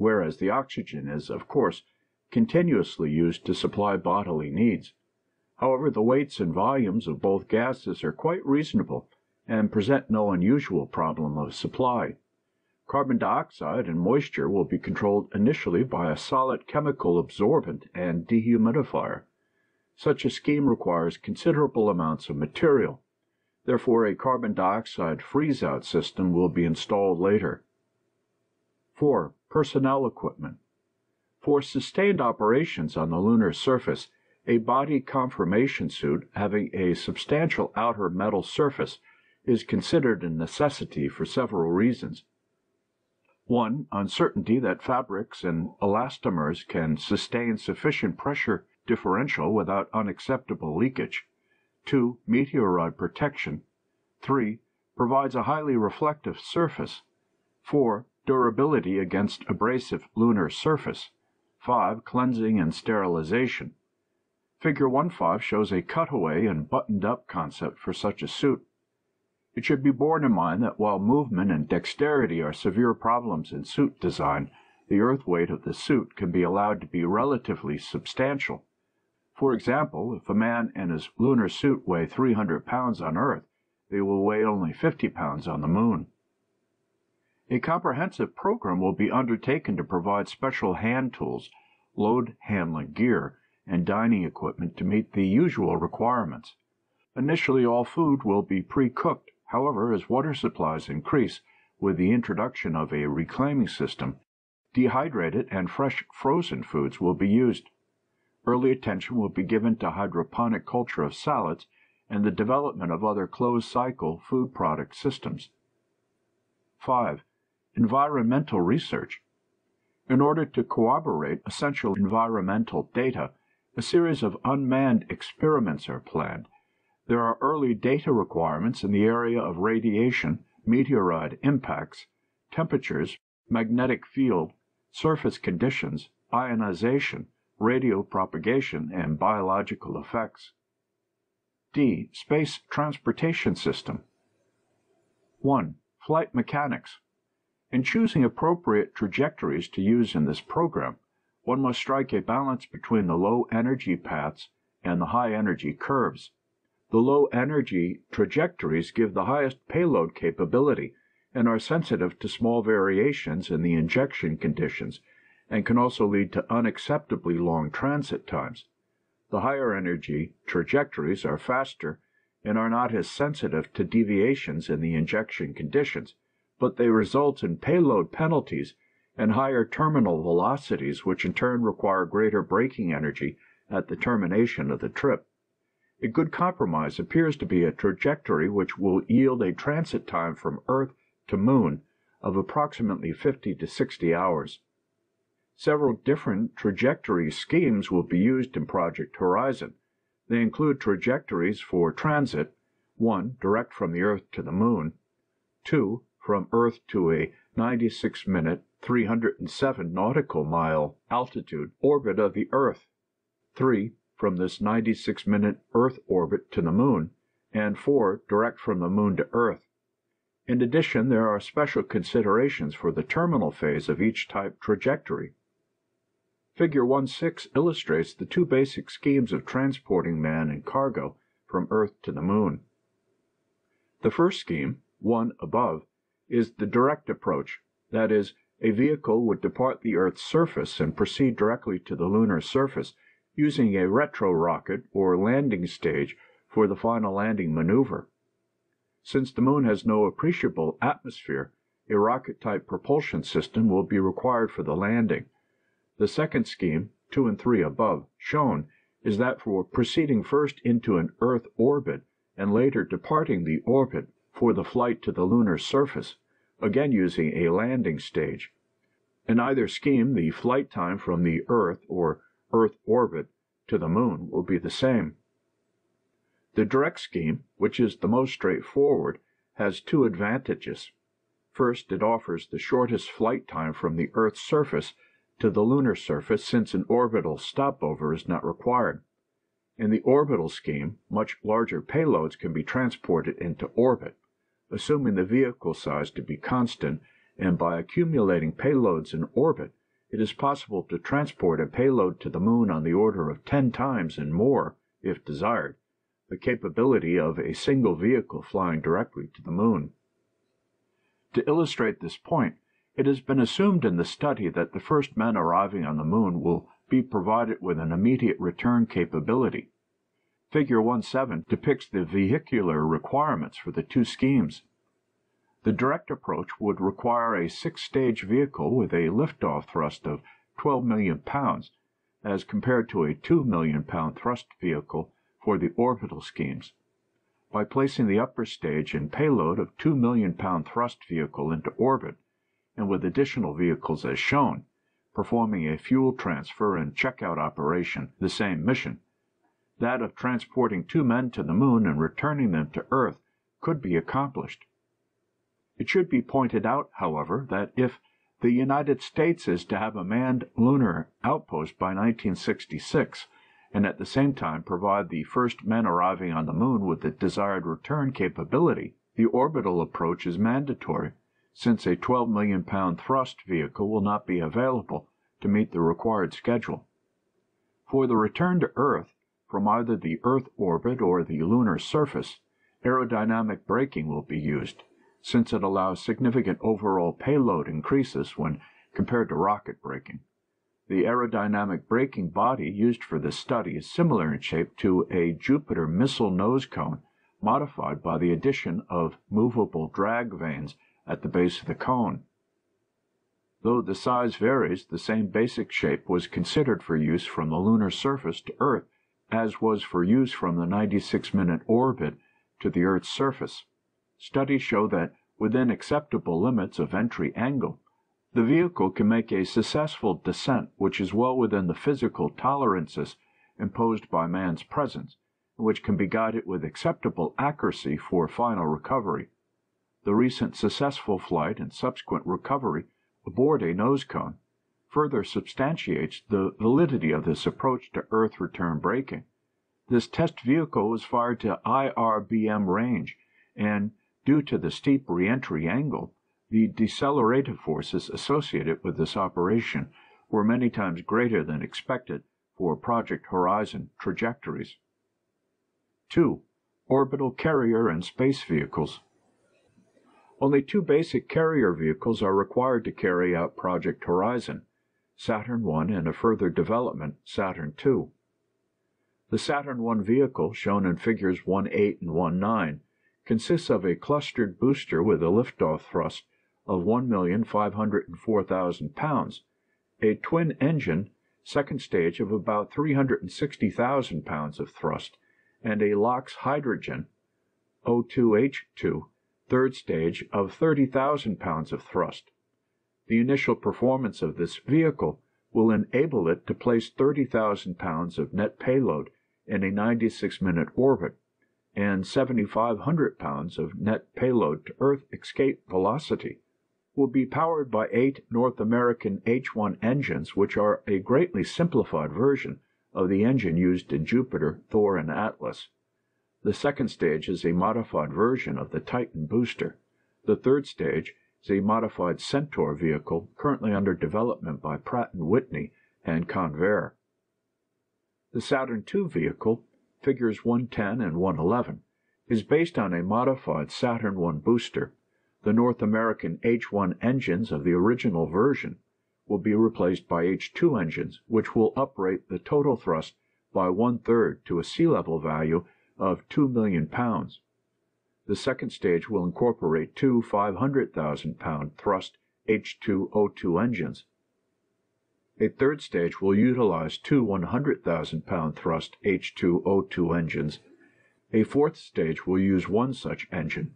whereas the oxygen is, of course, continuously used to supply bodily needs. However, the weights and volumes of both gases are quite reasonable and present no unusual problem of supply. Carbon dioxide and moisture will be controlled initially by a solid chemical absorbent and dehumidifier. Such a scheme requires considerable amounts of material, therefore a carbon dioxide freeze-out system will be installed later. 4. Personnel equipment. For sustained operations on the lunar surface, a body conformation suit having a substantial outer metal surface is considered a necessity for several reasons. One, uncertainty that fabrics and elastomers can sustain sufficient pressure differential without unacceptable leakage. Two, meteoroid protection. Three, provides a highly reflective surface. Four, durability against abrasive lunar surface. Five, cleansing and sterilization. Figure 1.5 shows a cutaway and buttoned up concept for such a suit. It should be borne in mind that while movement and dexterity are severe problems in suit design, the earth weight of the suit can be allowed to be relatively substantial. For example, if a man and his lunar suit weigh 300 pounds on Earth, they will weigh only 50 pounds on the Moon. A comprehensive program will be undertaken to provide special hand tools, load handling gear, and dining equipment to meet the usual requirements. Initially all food will be pre-cooked However, as water supplies increase with the introduction of a reclaiming system, dehydrated and fresh frozen foods will be used. Early attention will be given to hydroponic culture of salads and the development of other closed-cycle food product systems. 5. Environmental research. In order to corroborate essential environmental data, a series of unmanned experiments are planned there are early data requirements in the area of radiation, meteoroid impacts, temperatures, magnetic field, surface conditions, ionization, radio propagation, and biological effects. D. Space Transportation System 1. Flight Mechanics. In choosing appropriate trajectories to use in this program, one must strike a balance between the low energy paths and the high energy curves. The low energy trajectories give the highest payload capability and are sensitive to small variations in the injection conditions, and can also lead to unacceptably long transit times. The higher energy trajectories are faster and are not as sensitive to deviations in the injection conditions, but they result in payload penalties and higher terminal velocities, which in turn require greater braking energy at the termination of the trip. A good compromise appears to be a trajectory which will yield a transit time from Earth to Moon of approximately 50 to 60 hours. Several different trajectory schemes will be used in Project Horizon. They include trajectories for transit, one direct from the Earth to the Moon, two from Earth to a 96 minute 307 nautical mile altitude orbit of the Earth, three from this 96 minute Earth orbit to the Moon, and four direct from the Moon to Earth. In addition, there are special considerations for the terminal phase of each type trajectory. Figure 1.6 illustrates the two basic schemes of transporting man and cargo from Earth to the Moon. The first scheme, one above, is the direct approach, that is, a vehicle would depart the Earth's surface and proceed directly to the lunar surface using a retro rocket or landing stage for the final landing maneuver. Since the moon has no appreciable atmosphere, a rocket-type propulsion system will be required for the landing. The second scheme, 2 and 3 above, shown, is that for proceeding first into an Earth orbit and later departing the orbit for the flight to the lunar surface, again using a landing stage. In either scheme the flight time from the Earth or Earth orbit to the moon will be the same. The direct scheme, which is the most straightforward, has two advantages. First, it offers the shortest flight time from the Earth's surface to the lunar surface since an orbital stopover is not required. In the orbital scheme, much larger payloads can be transported into orbit, assuming the vehicle size to be constant, and by accumulating payloads in orbit, it is possible to transport a payload to the moon on the order of ten times and more, if desired, the capability of a single vehicle flying directly to the moon. To illustrate this point, it has been assumed in the study that the first men arriving on the moon will be provided with an immediate return capability. Figure 1.7 depicts the vehicular requirements for the two schemes. The direct approach would require a six-stage vehicle with a liftoff thrust of 12 million pounds, as compared to a 2 million pound thrust vehicle for the orbital schemes. By placing the upper stage and payload of 2 million pound thrust vehicle into orbit, and with additional vehicles as shown, performing a fuel transfer and checkout operation, the same mission, that of transporting two men to the moon and returning them to Earth could be accomplished. It should be pointed out, however, that if the United States is to have a manned lunar outpost by 1966, and at the same time provide the first men arriving on the moon with the desired return capability, the orbital approach is mandatory, since a 12 million pound thrust vehicle will not be available to meet the required schedule. For the return to Earth, from either the Earth orbit or the lunar surface, aerodynamic braking will be used since it allows significant overall payload increases when compared to rocket braking. The aerodynamic braking body used for this study is similar in shape to a Jupiter missile nose cone, modified by the addition of movable drag vanes at the base of the cone. Though the size varies, the same basic shape was considered for use from the lunar surface to Earth, as was for use from the 96 minute orbit to the Earth's surface. Studies show that within acceptable limits of entry angle, the vehicle can make a successful descent which is well within the physical tolerances imposed by man's presence, and which can be guided with acceptable accuracy for final recovery. The recent successful flight and subsequent recovery aboard a nose cone further substantiates the validity of this approach to Earth return braking. This test vehicle was fired to IRBM range and Due to the steep reentry angle, the decelerative forces associated with this operation were many times greater than expected for Project Horizon trajectories. 2. Orbital carrier and space vehicles. Only two basic carrier vehicles are required to carry out Project Horizon Saturn I and a further development, Saturn II. The Saturn I vehicle, shown in figures 1.8 and 1.9, consists of a clustered booster with a liftoff thrust of 1,504,000 pounds, a twin engine second stage of about 360,000 pounds of thrust, and a LOX hydrogen O2H2 third stage of 30,000 pounds of thrust. The initial performance of this vehicle will enable it to place 30,000 pounds of net payload in a 96 minute orbit and 7,500 pounds of net payload to Earth escape velocity, will be powered by eight North American H-1 engines, which are a greatly simplified version of the engine used in Jupiter, Thor, and Atlas. The second stage is a modified version of the Titan booster. The third stage is a modified Centaur vehicle currently under development by Pratt & Whitney and Convair. The Saturn II vehicle figures 110 and 111, is based on a modified Saturn I booster. The North American H1 engines of the original version will be replaced by H2 engines, which will uprate the total thrust by one third to a sea level value of 2 million pounds. The second stage will incorporate two 500,000 pound thrust H2O2 engines a third stage will utilize two 100,000 pound thrust H2O2 engines. A fourth stage will use one such engine.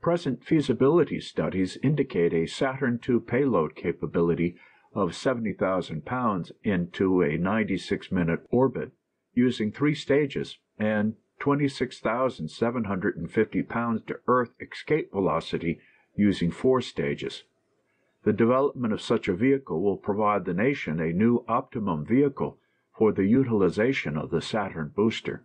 Present feasibility studies indicate a Saturn II payload capability of 70,000 pounds into a 96 minute orbit using three stages and 26,750 pounds to Earth escape velocity using four stages. The development of such a vehicle will provide the nation a new optimum vehicle for the utilization of the Saturn booster.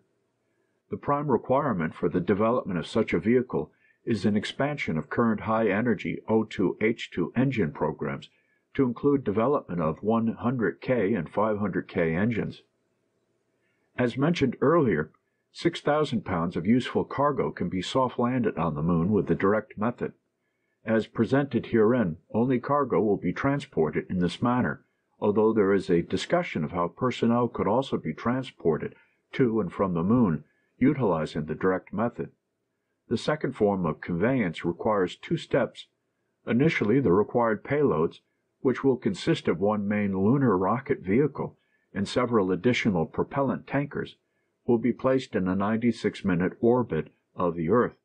The prime requirement for the development of such a vehicle is an expansion of current high energy O2H2 engine programs to include development of 100K and 500K engines. As mentioned earlier, 6,000 pounds of useful cargo can be soft landed on the moon with the direct method. As presented herein, only cargo will be transported in this manner, although there is a discussion of how personnel could also be transported to and from the moon utilizing the direct method. The second form of conveyance requires two steps. Initially, the required payloads, which will consist of one main lunar rocket vehicle and several additional propellant tankers, will be placed in a 96 minute orbit of the Earth.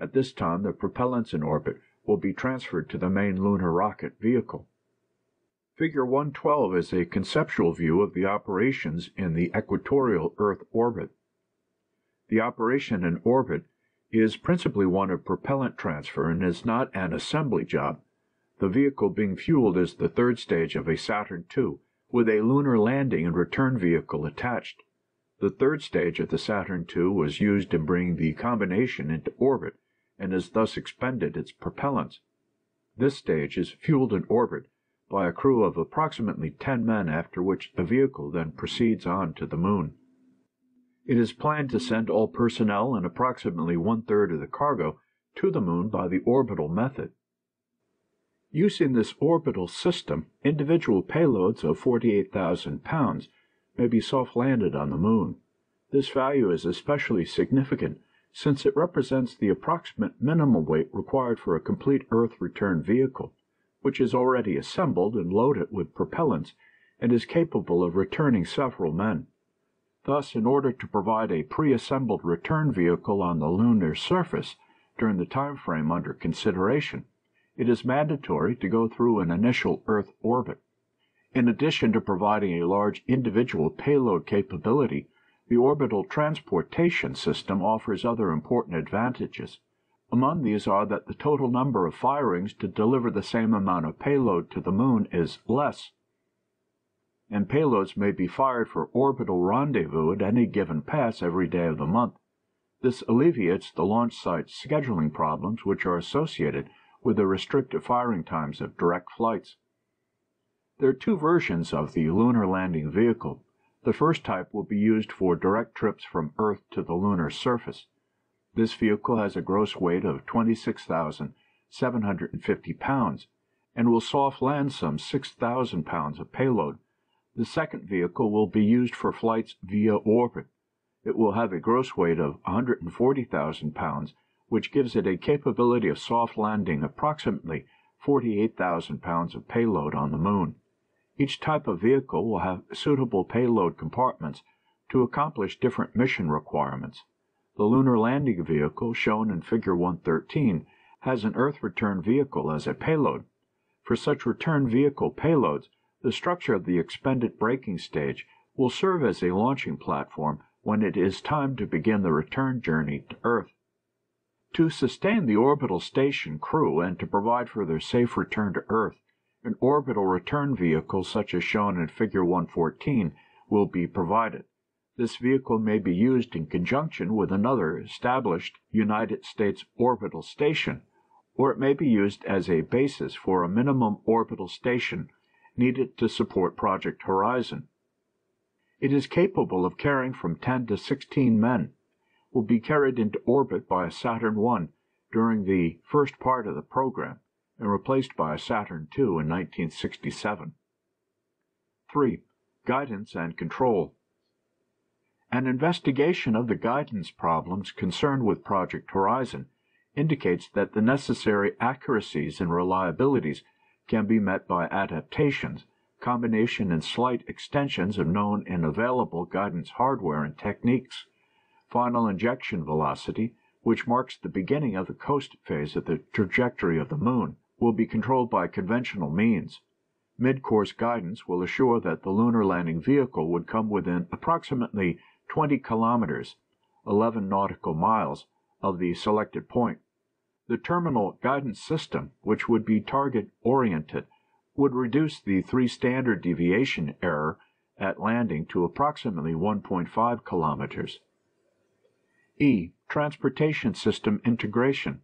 At this time, the propellants in orbit will be transferred to the main lunar rocket vehicle. Figure 112 is a conceptual view of the operations in the equatorial Earth orbit. The operation in orbit is principally one of propellant transfer and is not an assembly job. The vehicle being fueled is the third stage of a Saturn II, with a lunar landing and return vehicle attached. The third stage of the Saturn II was used in bringing the combination into orbit and has thus expended its propellants. This stage is fueled in orbit by a crew of approximately 10 men after which the vehicle then proceeds on to the moon. It is planned to send all personnel and approximately one third of the cargo to the moon by the orbital method. Using this orbital system, individual payloads of 48,000 pounds may be soft landed on the moon. This value is especially significant since it represents the approximate minimum weight required for a complete Earth return vehicle, which is already assembled and loaded with propellants and is capable of returning several men. Thus, in order to provide a pre-assembled return vehicle on the lunar surface during the time frame under consideration, it is mandatory to go through an initial Earth orbit. In addition to providing a large individual payload capability, the orbital transportation system offers other important advantages. Among these are that the total number of firings to deliver the same amount of payload to the moon is less, and payloads may be fired for orbital rendezvous at any given pass every day of the month. This alleviates the launch site's scheduling problems which are associated with the restricted firing times of direct flights. There are two versions of the lunar landing vehicle. The first type will be used for direct trips from Earth to the lunar surface. This vehicle has a gross weight of 26,750 pounds and will soft land some 6,000 pounds of payload. The second vehicle will be used for flights via orbit. It will have a gross weight of 140,000 pounds, which gives it a capability of soft landing approximately 48,000 pounds of payload on the moon. Each type of vehicle will have suitable payload compartments to accomplish different mission requirements. The lunar landing vehicle, shown in Figure 113, has an Earth return vehicle as a payload. For such return vehicle payloads, the structure of the expended braking stage will serve as a launching platform when it is time to begin the return journey to Earth. To sustain the orbital station crew and to provide for their safe return to Earth, an orbital return vehicle such as shown in Figure 114 will be provided. This vehicle may be used in conjunction with another established United States orbital station, or it may be used as a basis for a minimum orbital station needed to support Project Horizon. It is capable of carrying from 10 to 16 men, will be carried into orbit by a Saturn I during the first part of the program, and replaced by a Saturn II in 1967. 3. Guidance and Control An investigation of the guidance problems concerned with Project Horizon indicates that the necessary accuracies and reliabilities can be met by adaptations, combination and slight extensions of known and available guidance hardware and techniques. Final injection velocity, which marks the beginning of the coast phase of the trajectory of the moon, will be controlled by conventional means. Mid-course guidance will assure that the lunar landing vehicle would come within approximately 20 kilometers, 11 nautical miles, of the selected point. The terminal guidance system, which would be target-oriented, would reduce the three standard deviation error at landing to approximately 1.5 kilometers. E. Transportation System Integration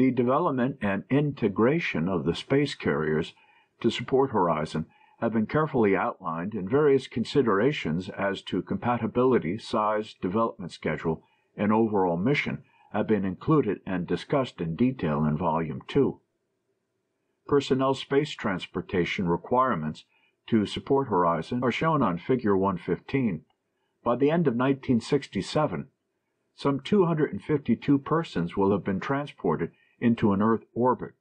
the development and integration of the space carriers to support Horizon have been carefully outlined and various considerations as to compatibility, size, development schedule, and overall mission have been included and discussed in detail in Volume 2. Personnel space transportation requirements to support Horizon are shown on Figure 115. By the end of 1967, some 252 persons will have been transported into an Earth orbit.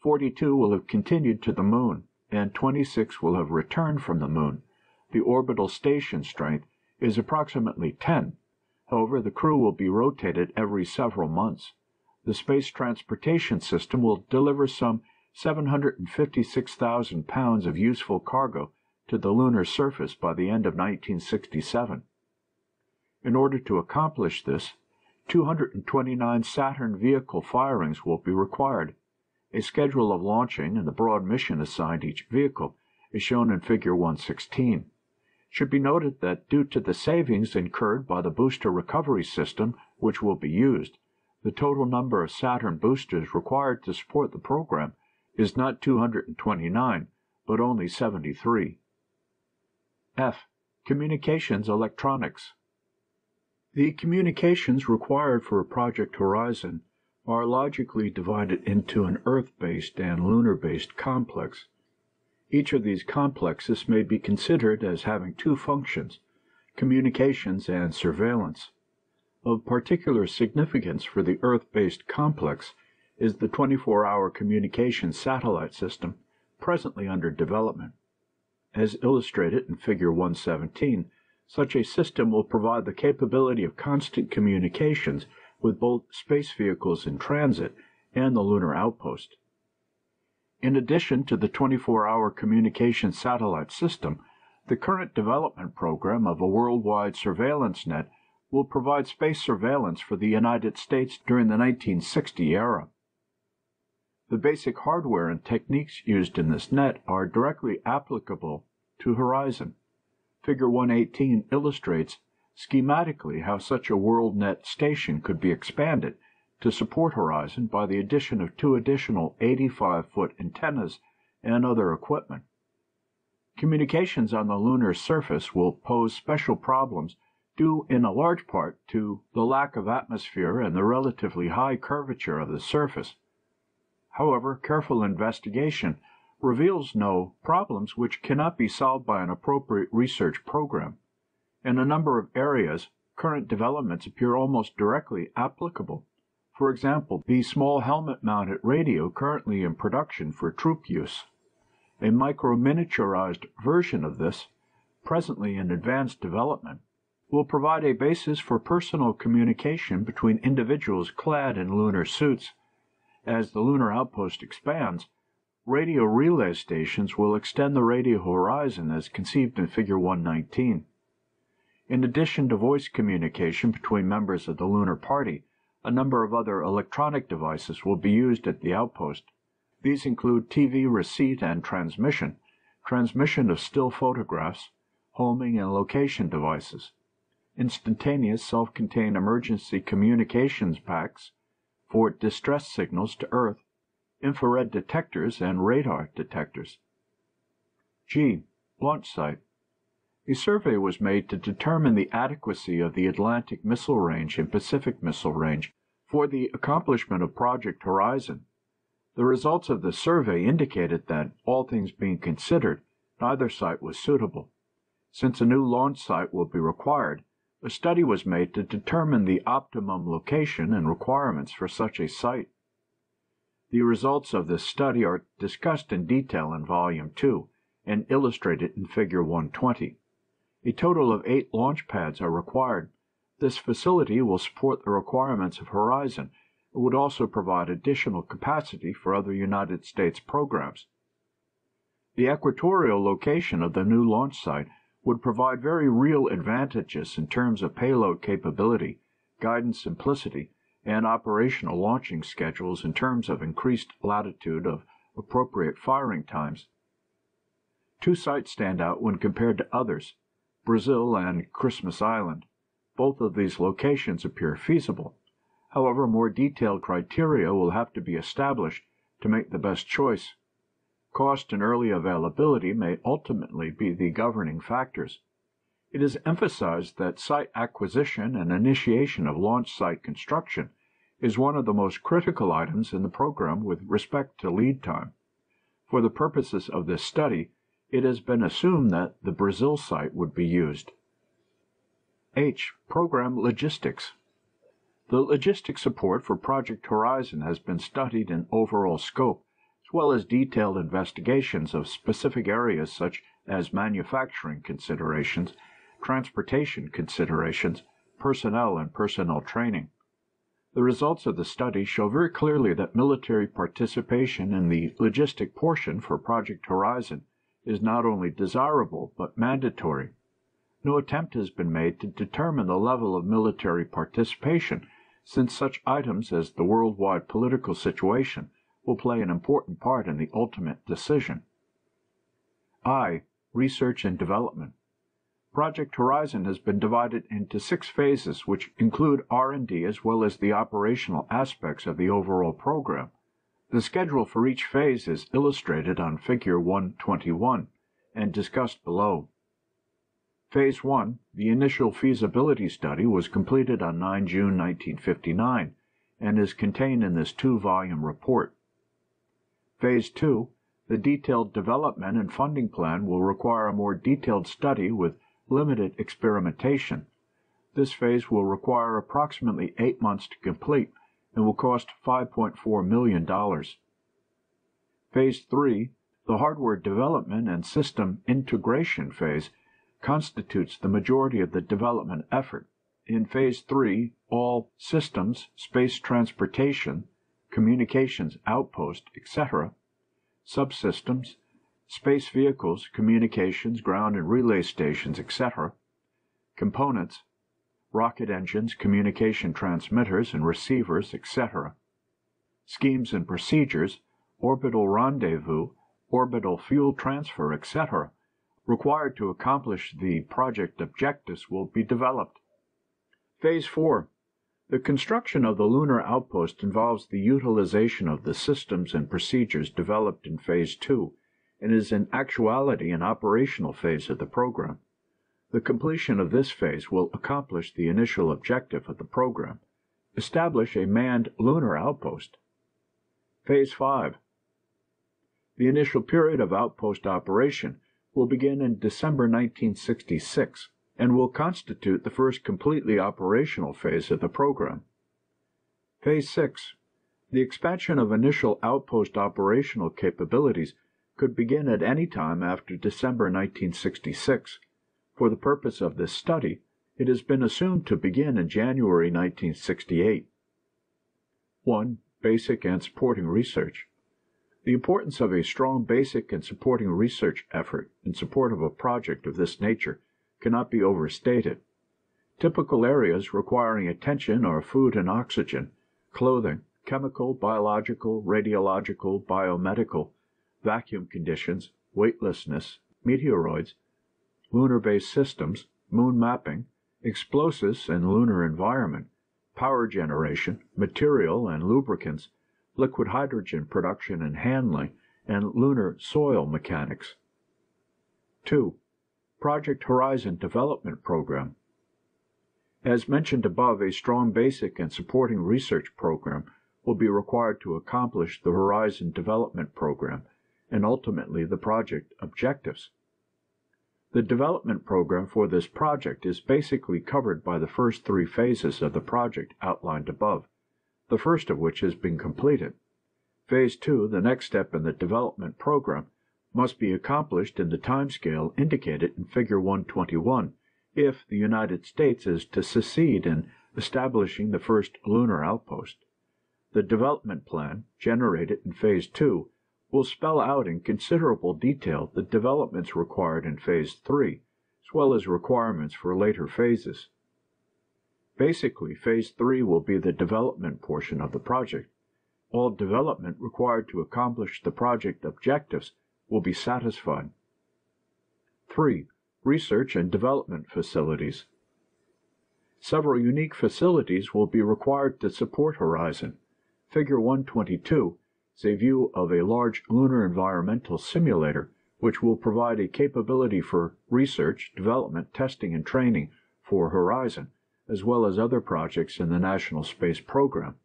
42 will have continued to the Moon, and 26 will have returned from the Moon. The orbital station strength is approximately 10. However, the crew will be rotated every several months. The Space Transportation System will deliver some 756,000 pounds of useful cargo to the lunar surface by the end of 1967. In order to accomplish this, 229 Saturn vehicle firings will be required. A schedule of launching and the broad mission assigned each vehicle is shown in Figure 116. It should be noted that due to the savings incurred by the booster recovery system which will be used, the total number of Saturn boosters required to support the program is not 229, but only 73. F. Communications Electronics the communications required for Project Horizon are logically divided into an Earth-based and lunar-based complex. Each of these complexes may be considered as having two functions, communications and surveillance. Of particular significance for the Earth-based complex is the 24-hour communication satellite system presently under development. As illustrated in Figure 117, such a system will provide the capability of constant communications with both space vehicles in transit and the lunar outpost. In addition to the 24-hour communication satellite system, the current development program of a worldwide surveillance net will provide space surveillance for the United States during the 1960 era. The basic hardware and techniques used in this net are directly applicable to Horizon. Figure 118 illustrates schematically how such a WorldNet station could be expanded to support Horizon by the addition of two additional 85-foot antennas and other equipment. Communications on the lunar surface will pose special problems due in a large part to the lack of atmosphere and the relatively high curvature of the surface. However, careful investigation reveals no problems which cannot be solved by an appropriate research program. In a number of areas, current developments appear almost directly applicable. For example, the small helmet-mounted radio currently in production for troop use. A micro-miniaturized version of this, presently in advanced development, will provide a basis for personal communication between individuals clad in lunar suits. As the lunar outpost expands, Radio relay stations will extend the radio horizon as conceived in Figure 119. In addition to voice communication between members of the lunar party, a number of other electronic devices will be used at the outpost. These include TV receipt and transmission, transmission of still photographs, homing and location devices, instantaneous self-contained emergency communications packs for distress signals to Earth, infrared detectors and radar detectors. G. Launch Site A survey was made to determine the adequacy of the Atlantic Missile Range and Pacific Missile Range for the accomplishment of Project Horizon. The results of the survey indicated that, all things being considered, neither site was suitable. Since a new launch site will be required, a study was made to determine the optimum location and requirements for such a site. The results of this study are discussed in detail in Volume 2 and illustrated in Figure 120. A total of eight launch pads are required. This facility will support the requirements of Horizon and would also provide additional capacity for other United States programs. The equatorial location of the new launch site would provide very real advantages in terms of payload capability, guidance simplicity, and operational launching schedules in terms of increased latitude of appropriate firing times. Two sites stand out when compared to others, Brazil and Christmas Island. Both of these locations appear feasible. However, more detailed criteria will have to be established to make the best choice. Cost and early availability may ultimately be the governing factors. It is emphasized that site acquisition and initiation of launch site construction is one of the most critical items in the program with respect to lead time. For the purposes of this study, it has been assumed that the Brazil site would be used. H. Program Logistics The logistic support for Project Horizon has been studied in overall scope, as well as detailed investigations of specific areas such as manufacturing considerations, transportation considerations, personnel and personnel training. The results of the study show very clearly that military participation in the logistic portion for Project Horizon is not only desirable but mandatory. No attempt has been made to determine the level of military participation, since such items as the worldwide political situation will play an important part in the ultimate decision. I. Research and Development Project Horizon has been divided into six phases which include R&D as well as the operational aspects of the overall program. The schedule for each phase is illustrated on Figure 121 and discussed below. Phase 1, the initial feasibility study, was completed on 9 June 1959 and is contained in this two-volume report. Phase 2, the detailed development and funding plan will require a more detailed study with limited experimentation. This phase will require approximately eight months to complete and will cost $5.4 million. Phase 3, the hardware development and system integration phase, constitutes the majority of the development effort. In Phase 3, all systems, space transportation, communications outpost, etc., subsystems, space vehicles, communications, ground and relay stations, etc., components, rocket engines, communication transmitters and receivers, etc., schemes and procedures, orbital rendezvous, orbital fuel transfer, etc., required to accomplish the project objectives will be developed. Phase 4. The construction of the lunar outpost involves the utilization of the systems and procedures developed in Phase 2 and is in actuality an operational phase of the program. The completion of this phase will accomplish the initial objective of the program, establish a manned lunar outpost. Phase 5. The initial period of outpost operation will begin in December 1966 and will constitute the first completely operational phase of the program. Phase 6. The expansion of initial outpost operational capabilities could begin at any time after December 1966. For the purpose of this study, it has been assumed to begin in January 1968. 1. Basic and supporting research. The importance of a strong basic and supporting research effort in support of a project of this nature cannot be overstated. Typical areas requiring attention are food and oxygen, clothing, chemical, biological, radiological, biomedical, vacuum conditions, weightlessness, meteoroids, lunar-based systems, moon mapping, explosives and lunar environment, power generation, material and lubricants, liquid hydrogen production and handling, and lunar soil mechanics. 2. Project Horizon Development Program. As mentioned above, a strong basic and supporting research program will be required to accomplish the Horizon Development Program and ultimately the project objectives. The development program for this project is basically covered by the first three phases of the project outlined above, the first of which has been completed. Phase 2, the next step in the development program, must be accomplished in the timescale indicated in Figure 121 if the United States is to succeed in establishing the first lunar outpost. The development plan, generated in Phase 2, will spell out in considerable detail the developments required in Phase 3, as well as requirements for later phases. Basically, Phase 3 will be the development portion of the project. All development required to accomplish the project objectives will be satisfied. 3. Research and development facilities. Several unique facilities will be required to support Horizon. Figure 122 is a view of a large lunar environmental simulator which will provide a capability for research, development, testing, and training for Horizon, as well as other projects in the National Space Program.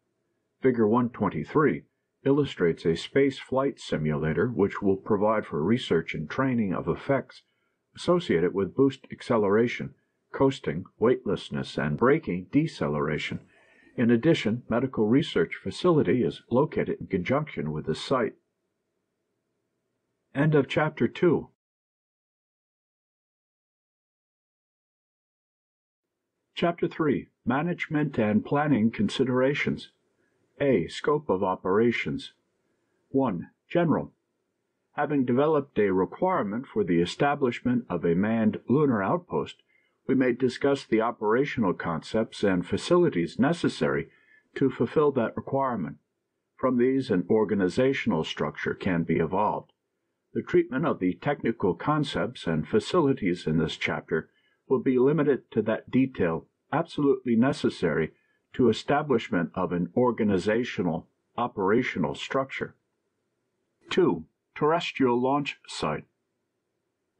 Figure 123 illustrates a space flight simulator which will provide for research and training of effects associated with boost acceleration, coasting, weightlessness, and braking deceleration. In addition, medical research facility is located in conjunction with this site. End of chapter 2. Chapter 3 Management and Planning Considerations. A. Scope of Operations. 1. General. Having developed a requirement for the establishment of a manned lunar outpost, we may discuss the operational concepts and facilities necessary to fulfill that requirement. From these, an organizational structure can be evolved. The treatment of the technical concepts and facilities in this chapter will be limited to that detail absolutely necessary to establishment of an organizational operational structure. 2. Terrestrial launch site.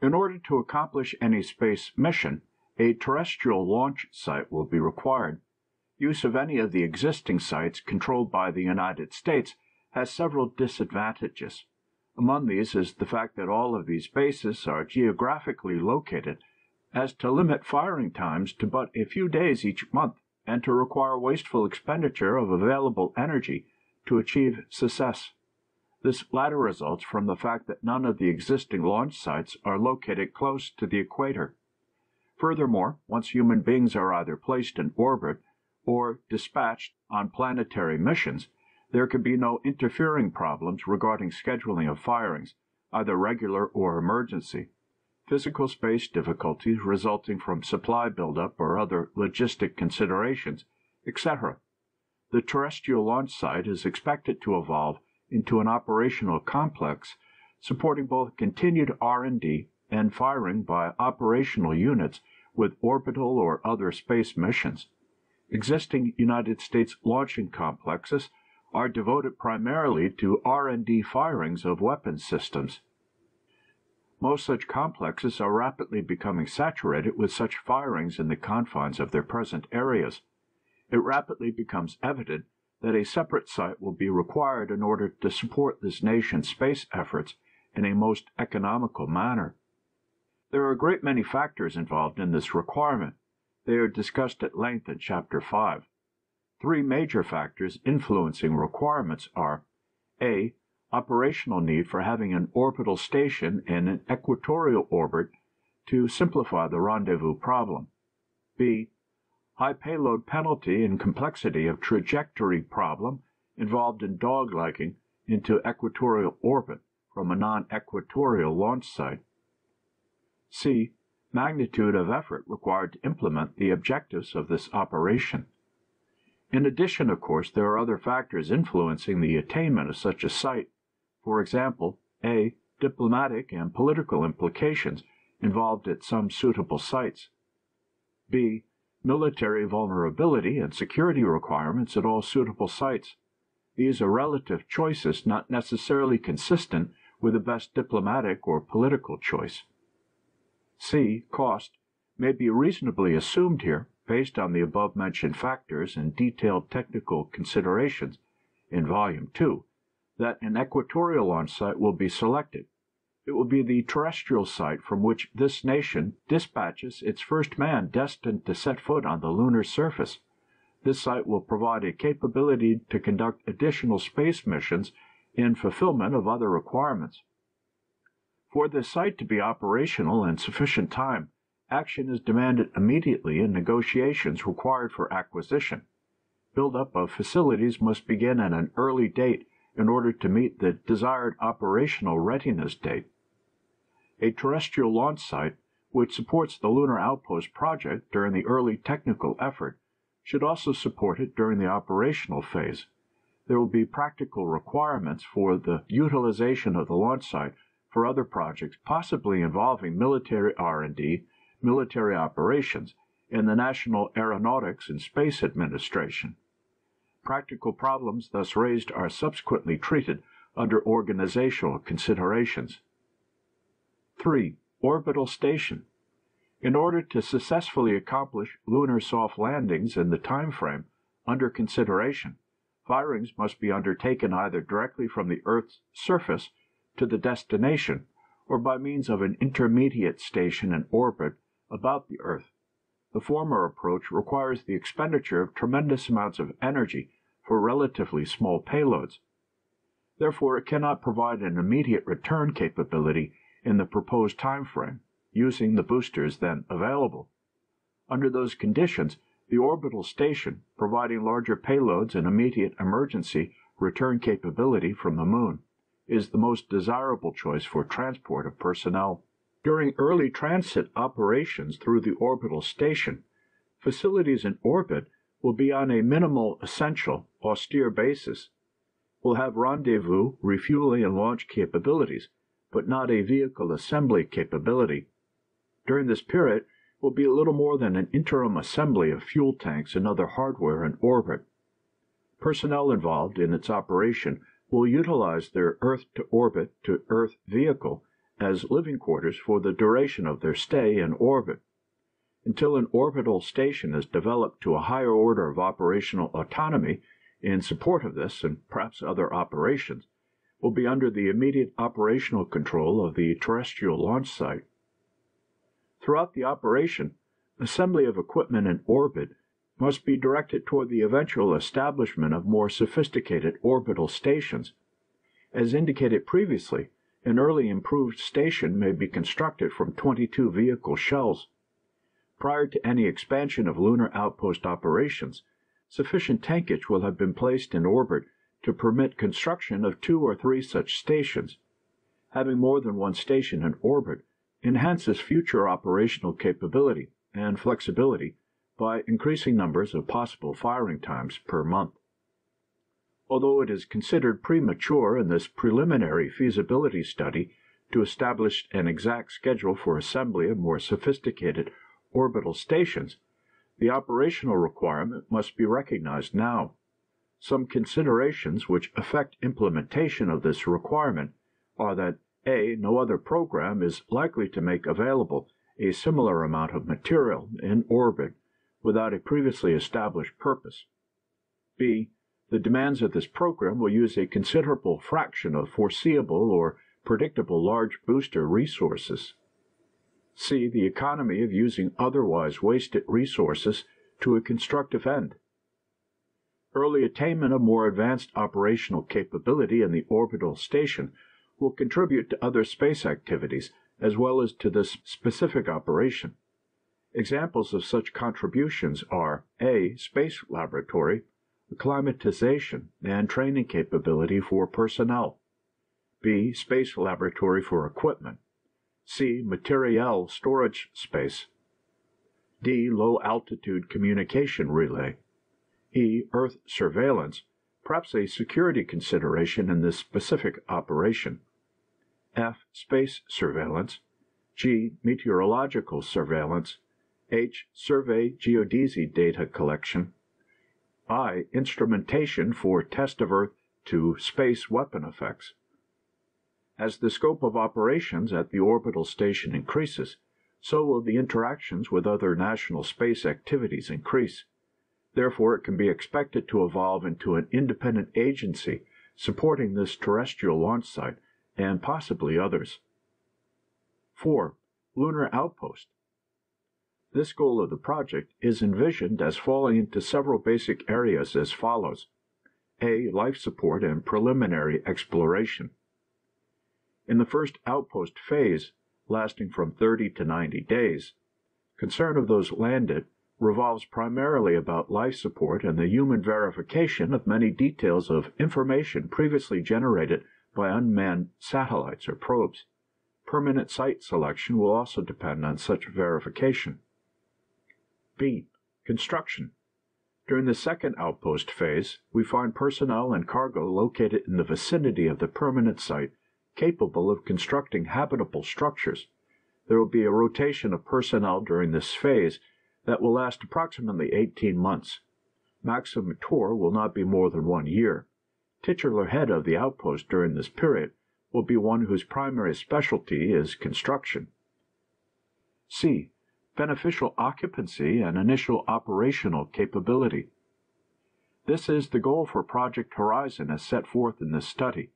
In order to accomplish any space mission, a terrestrial launch site will be required. Use of any of the existing sites controlled by the United States has several disadvantages. Among these is the fact that all of these bases are geographically located as to limit firing times to but a few days each month, and to require wasteful expenditure of available energy to achieve success. This latter results from the fact that none of the existing launch sites are located close to the equator. Furthermore, once human beings are either placed in orbit or dispatched on planetary missions, there can be no interfering problems regarding scheduling of firings, either regular or emergency. Physical space difficulties resulting from supply buildup or other logistic considerations, etc. The terrestrial launch site is expected to evolve into an operational complex supporting both continued R&D and firing by operational units with orbital or other space missions. Existing United States launching complexes are devoted primarily to R&D firings of weapons systems. Most such complexes are rapidly becoming saturated with such firings in the confines of their present areas. It rapidly becomes evident that a separate site will be required in order to support this nation's space efforts in a most economical manner. There are a great many factors involved in this requirement. They are discussed at length in Chapter 5. Three major factors influencing requirements are (a) operational need for having an orbital station in an equatorial orbit to simplify the rendezvous problem; (b) high payload penalty and complexity of trajectory problem involved in dog-legging into equatorial orbit from a non-equatorial launch site; (c) magnitude of effort required to implement the objectives of this operation. In addition, of course, there are other factors influencing the attainment of such a site, for example, (a) diplomatic and political implications involved at some suitable sites; (b) military vulnerability and security requirements at all suitable sites. These are relative choices not necessarily consistent with the best diplomatic or political choice. (C) Cost may be reasonably assumed here based on the above mentioned factors and detailed technical considerations in Volume II, that an equatorial launch site will be selected. It will be the terrestrial site from which this nation dispatches its first man destined to set foot on the lunar surface. This site will provide a capability to conduct additional space missions in fulfillment of other requirements. For the site to be operational in sufficient time, Action is demanded immediately in negotiations required for acquisition. Build-up of facilities must begin at an early date in order to meet the desired operational readiness date. A terrestrial launch site, which supports the lunar outpost project during the early technical effort, should also support it during the operational phase. There will be practical requirements for the utilization of the launch site for other projects possibly involving military R&D military operations and the National Aeronautics and Space Administration. Practical problems thus raised are subsequently treated under organizational considerations. 3. Orbital station. In order to successfully accomplish lunar soft landings in the time frame under consideration, firings must be undertaken either directly from the earth's surface to the destination or by means of an intermediate station in orbit about the earth. The former approach requires the expenditure of tremendous amounts of energy for relatively small payloads. Therefore, it cannot provide an immediate return capability in the proposed time frame, using the boosters then available. Under those conditions, the orbital station, providing larger payloads and immediate emergency return capability from the Moon, is the most desirable choice for transport of personnel. During early transit operations through the orbital station, facilities in orbit will be on a minimal essential, austere basis, We'll have rendezvous, refueling, and launch capabilities, but not a vehicle assembly capability. During this period will be little more than an interim assembly of fuel tanks and other hardware in orbit. Personnel involved in its operation will utilize their Earth-to-orbit to Earth vehicle as living quarters for the duration of their stay in orbit. Until an orbital station is developed to a higher order of operational autonomy in support of this and perhaps other operations, will be under the immediate operational control of the terrestrial launch site. Throughout the operation, assembly of equipment in orbit must be directed toward the eventual establishment of more sophisticated orbital stations. As indicated previously, an early improved station may be constructed from 22 vehicle shells. Prior to any expansion of lunar outpost operations, sufficient tankage will have been placed in orbit to permit construction of two or three such stations. Having more than one station in orbit enhances future operational capability and flexibility by increasing numbers of possible firing times per month. Although it is considered premature in this preliminary feasibility study to establish an exact schedule for assembly of more sophisticated orbital stations, the operational requirement must be recognized now. Some considerations which affect implementation of this requirement are that a. No other program is likely to make available a similar amount of material in orbit without a previously established purpose. b. The demands of this program will use a considerable fraction of foreseeable or predictable large booster resources. c. The economy of using otherwise wasted resources to a constructive end. Early attainment of more advanced operational capability in the orbital station will contribute to other space activities as well as to this specific operation. Examples of such contributions are (a) space laboratory, acclimatization and training capability for personnel; (b) space laboratory for equipment; (c) materiel storage space; (d) low altitude communication relay; (e) earth surveillance, perhaps a security consideration in this specific operation; f. space surveillance; g. meteorological surveillance. H. Survey geodesy data collection. I. Instrumentation for test of Earth to space weapon effects. As the scope of operations at the orbital station increases, so will the interactions with other national space activities increase. Therefore, it can be expected to evolve into an independent agency supporting this terrestrial launch site and possibly others. 4. Lunar Outpost. This goal of the project is envisioned as falling into several basic areas as follows: (a) Life support and preliminary exploration. In the first outpost phase, lasting from 30 to 90 days, concern of those landed revolves primarily about life support and the human verification of many details of information previously generated by unmanned satellites or probes. Permanent site selection will also depend on such verification. B. Construction. During the second outpost phase, we find personnel and cargo located in the vicinity of the permanent site capable of constructing habitable structures. There will be a rotation of personnel during this phase that will last approximately 18 months. Maximum tour will not be more than one year. titular head of the outpost during this period will be one whose primary specialty is construction. C. Beneficial occupancy and initial operational capability. This is the goal for Project Horizon as set forth in this study.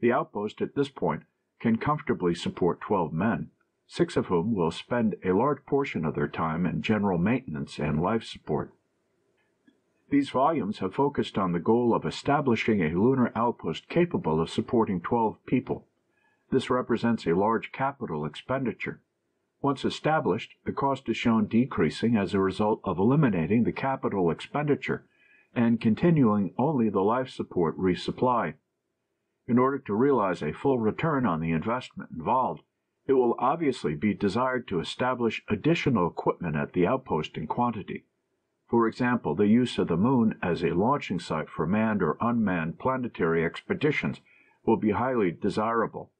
The outpost at this point can comfortably support 12 men, six of whom will spend a large portion of their time in general maintenance and life support. These volumes have focused on the goal of establishing a lunar outpost capable of supporting 12 people. This represents a large capital expenditure. Once established, the cost is shown decreasing as a result of eliminating the capital expenditure and continuing only the life support resupply. In order to realize a full return on the investment involved, it will obviously be desired to establish additional equipment at the outpost in quantity. For example, the use of the Moon as a launching site for manned or unmanned planetary expeditions will be highly desirable.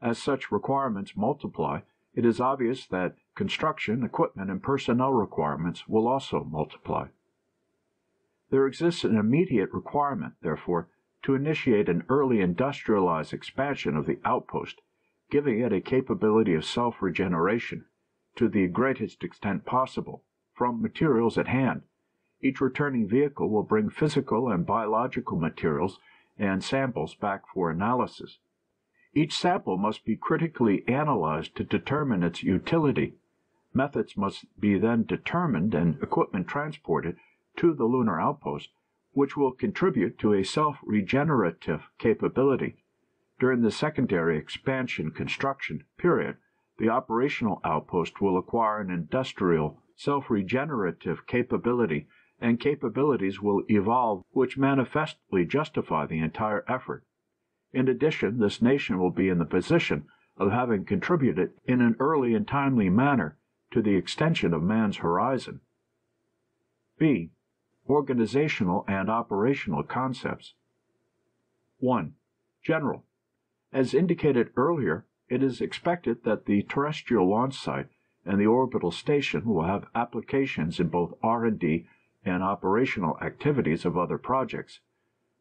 As such requirements multiply, it is obvious that construction, equipment, and personnel requirements will also multiply. There exists an immediate requirement, therefore, to initiate an early industrialized expansion of the outpost, giving it a capability of self-regeneration, to the greatest extent possible, from materials at hand. Each returning vehicle will bring physical and biological materials and samples back for analysis. Each sample must be critically analyzed to determine its utility. Methods must be then determined and equipment transported to the lunar outpost, which will contribute to a self-regenerative capability. During the secondary expansion construction period, the operational outpost will acquire an industrial self-regenerative capability, and capabilities will evolve which manifestly justify the entire effort. In addition, this nation will be in the position of having contributed in an early and timely manner to the extension of man's horizon. B. Organizational and operational concepts. 1. General. As indicated earlier, it is expected that the terrestrial launch site and the orbital station will have applications in both R&D and operational activities of other projects.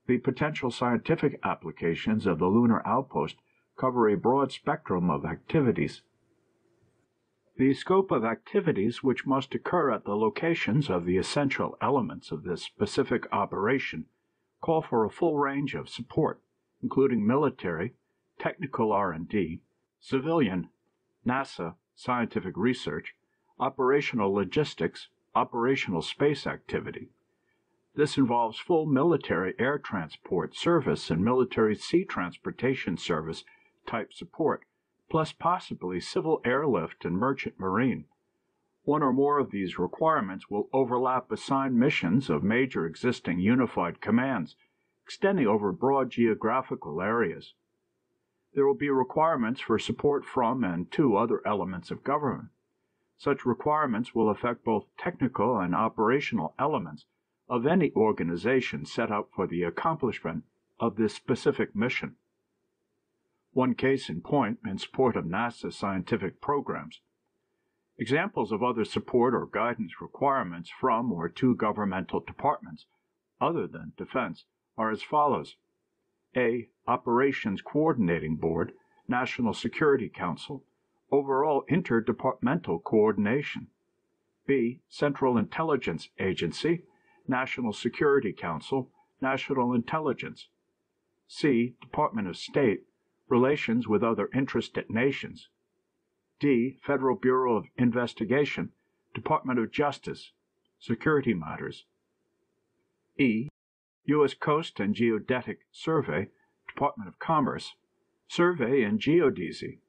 The potential scientific applications of the lunar outpost cover a broad spectrum of activities. The scope of activities which must occur at the locations of the essential elements of this specific operation call for a full range of support, including military, technical R&D, civilian, NASA, scientific research, operational logistics, operational space activity. This involves full military air transport service and military sea transportation service type support, plus possibly civil airlift and merchant marine. One or more of these requirements will overlap assigned missions of major existing unified commands, extending over broad geographical areas. There will be requirements for support from and to other elements of government. Such requirements will affect both technical and operational elements of any organization set up for the accomplishment of this specific mission. One case in point in support of NASA scientific programs. Examples of other support or guidance requirements from or to governmental departments other than defense are as follows. A. Operations Coordinating Board, National Security Council, overall interdepartmental coordination. B. Central Intelligence Agency, National Security Council, National Intelligence. C. Department of State, Relations with other interested nations. D. Federal Bureau of Investigation, Department of Justice, Security Matters. E. U.S. Coast and Geodetic Survey, Department of Commerce, Survey and Geodesy.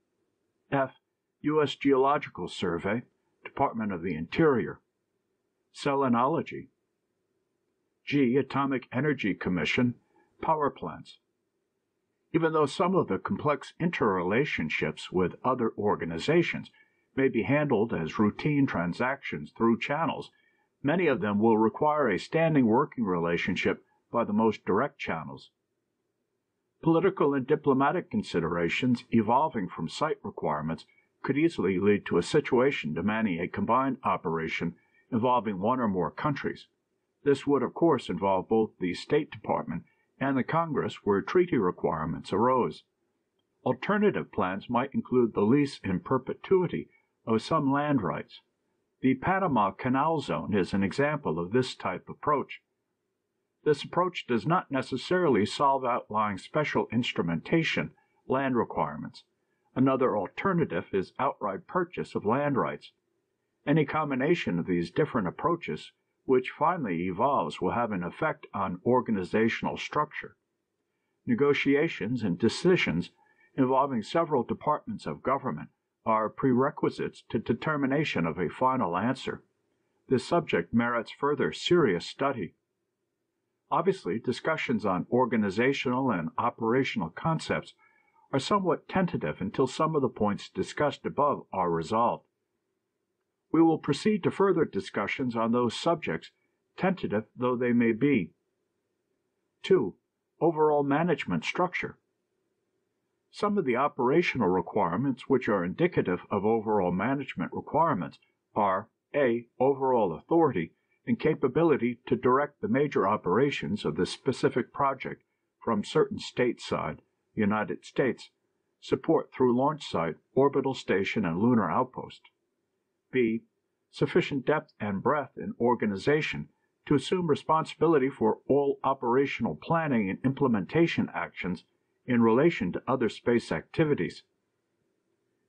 F. U.S. Geological Survey, Department of the Interior. Selenology. G. Atomic Energy Commission, Power Plants. Even though some of the complex interrelationships with other organizations may be handled as routine transactions through channels, many of them will require a standing working relationship by the most direct channels. Political and diplomatic considerations evolving from site requirements could easily lead to a situation demanding a combined operation involving one or more countries. This would, of course, involve both the State Department and the Congress where treaty requirements arose. Alternative plans might include the lease in perpetuity of some land rights. The Panama Canal Zone is an example of this type approach. This approach does not necessarily solve outlying special instrumentation land requirements. Another alternative is outright purchase of land rights. Any combination of these different approaches which finally evolves will have an effect on organizational structure. Negotiations and decisions involving several departments of government are prerequisites to determination of a final answer. This subject merits further serious study. Obviously, discussions on organizational and operational concepts are somewhat tentative until some of the points discussed above are resolved. We will proceed to further discussions on those subjects, tentative though they may be. 2. Overall management structure. Some of the operational requirements which are indicative of overall management requirements are a. Overall authority and capability to direct the major operations of the specific project from certain state side United States, support through launch site, orbital station, and lunar outpost. B. Sufficient depth and breadth in organization to assume responsibility for all operational planning and implementation actions in relation to other space activities.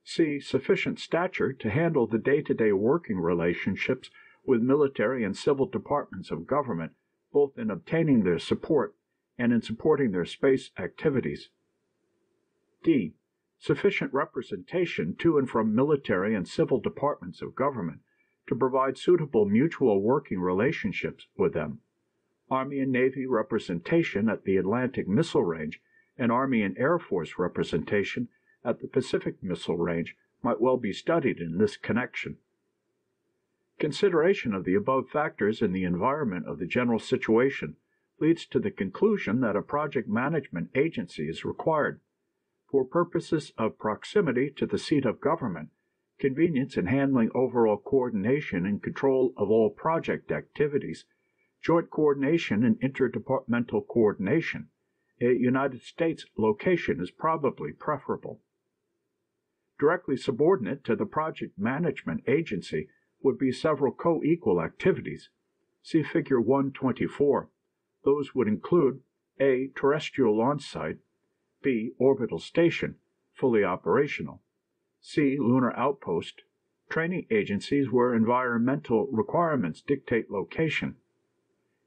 c. Sufficient stature to handle the day-to-day working relationships with military and civil departments of government, both in obtaining their support and in supporting their space activities. D. Sufficient representation to and from military and civil departments of government to provide suitable mutual working relationships with them. Army and Navy representation at the Atlantic Missile Range and Army and Air Force representation at the Pacific Missile Range might well be studied in this connection. Consideration of the above factors in the environment of the general situation leads to the conclusion that a project management agency is required for purposes of proximity to the seat of government, convenience in handling overall coordination and control of all project activities, joint coordination and interdepartmental coordination, a United States location is probably preferable. Directly subordinate to the project management agency would be several co-equal activities. See Figure 124. Those would include A. Terrestrial launch site B. Orbital station, fully operational. C. Lunar outpost. Training agencies where environmental requirements dictate location.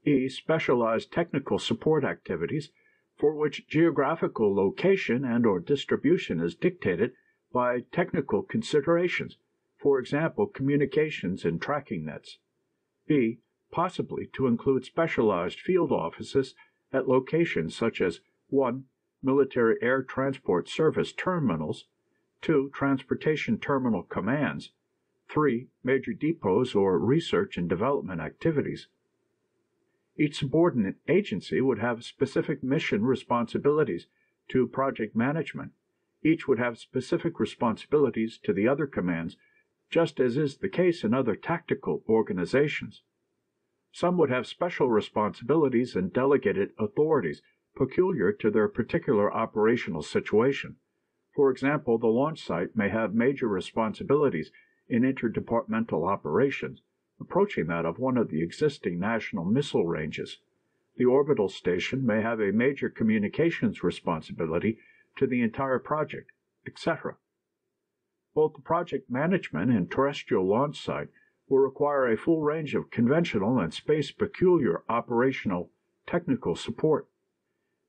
E. Specialized technical support activities for which geographical location and/or distribution is dictated by technical considerations, for example communications and tracking nets. B. Possibly to include specialized field offices at locations such as 1 military air transport service terminals, 2. Transportation terminal commands, 3. Major depots or research and development activities. Each subordinate agency would have specific mission responsibilities to project management. Each would have specific responsibilities to the other commands, just as is the case in other tactical organizations. Some would have special responsibilities and delegated authorities peculiar to their particular operational situation. For example, the launch site may have major responsibilities in interdepartmental operations, approaching that of one of the existing national missile ranges. The orbital station may have a major communications responsibility to the entire project, etc. Both the project management and terrestrial launch site will require a full range of conventional and space peculiar operational technical support.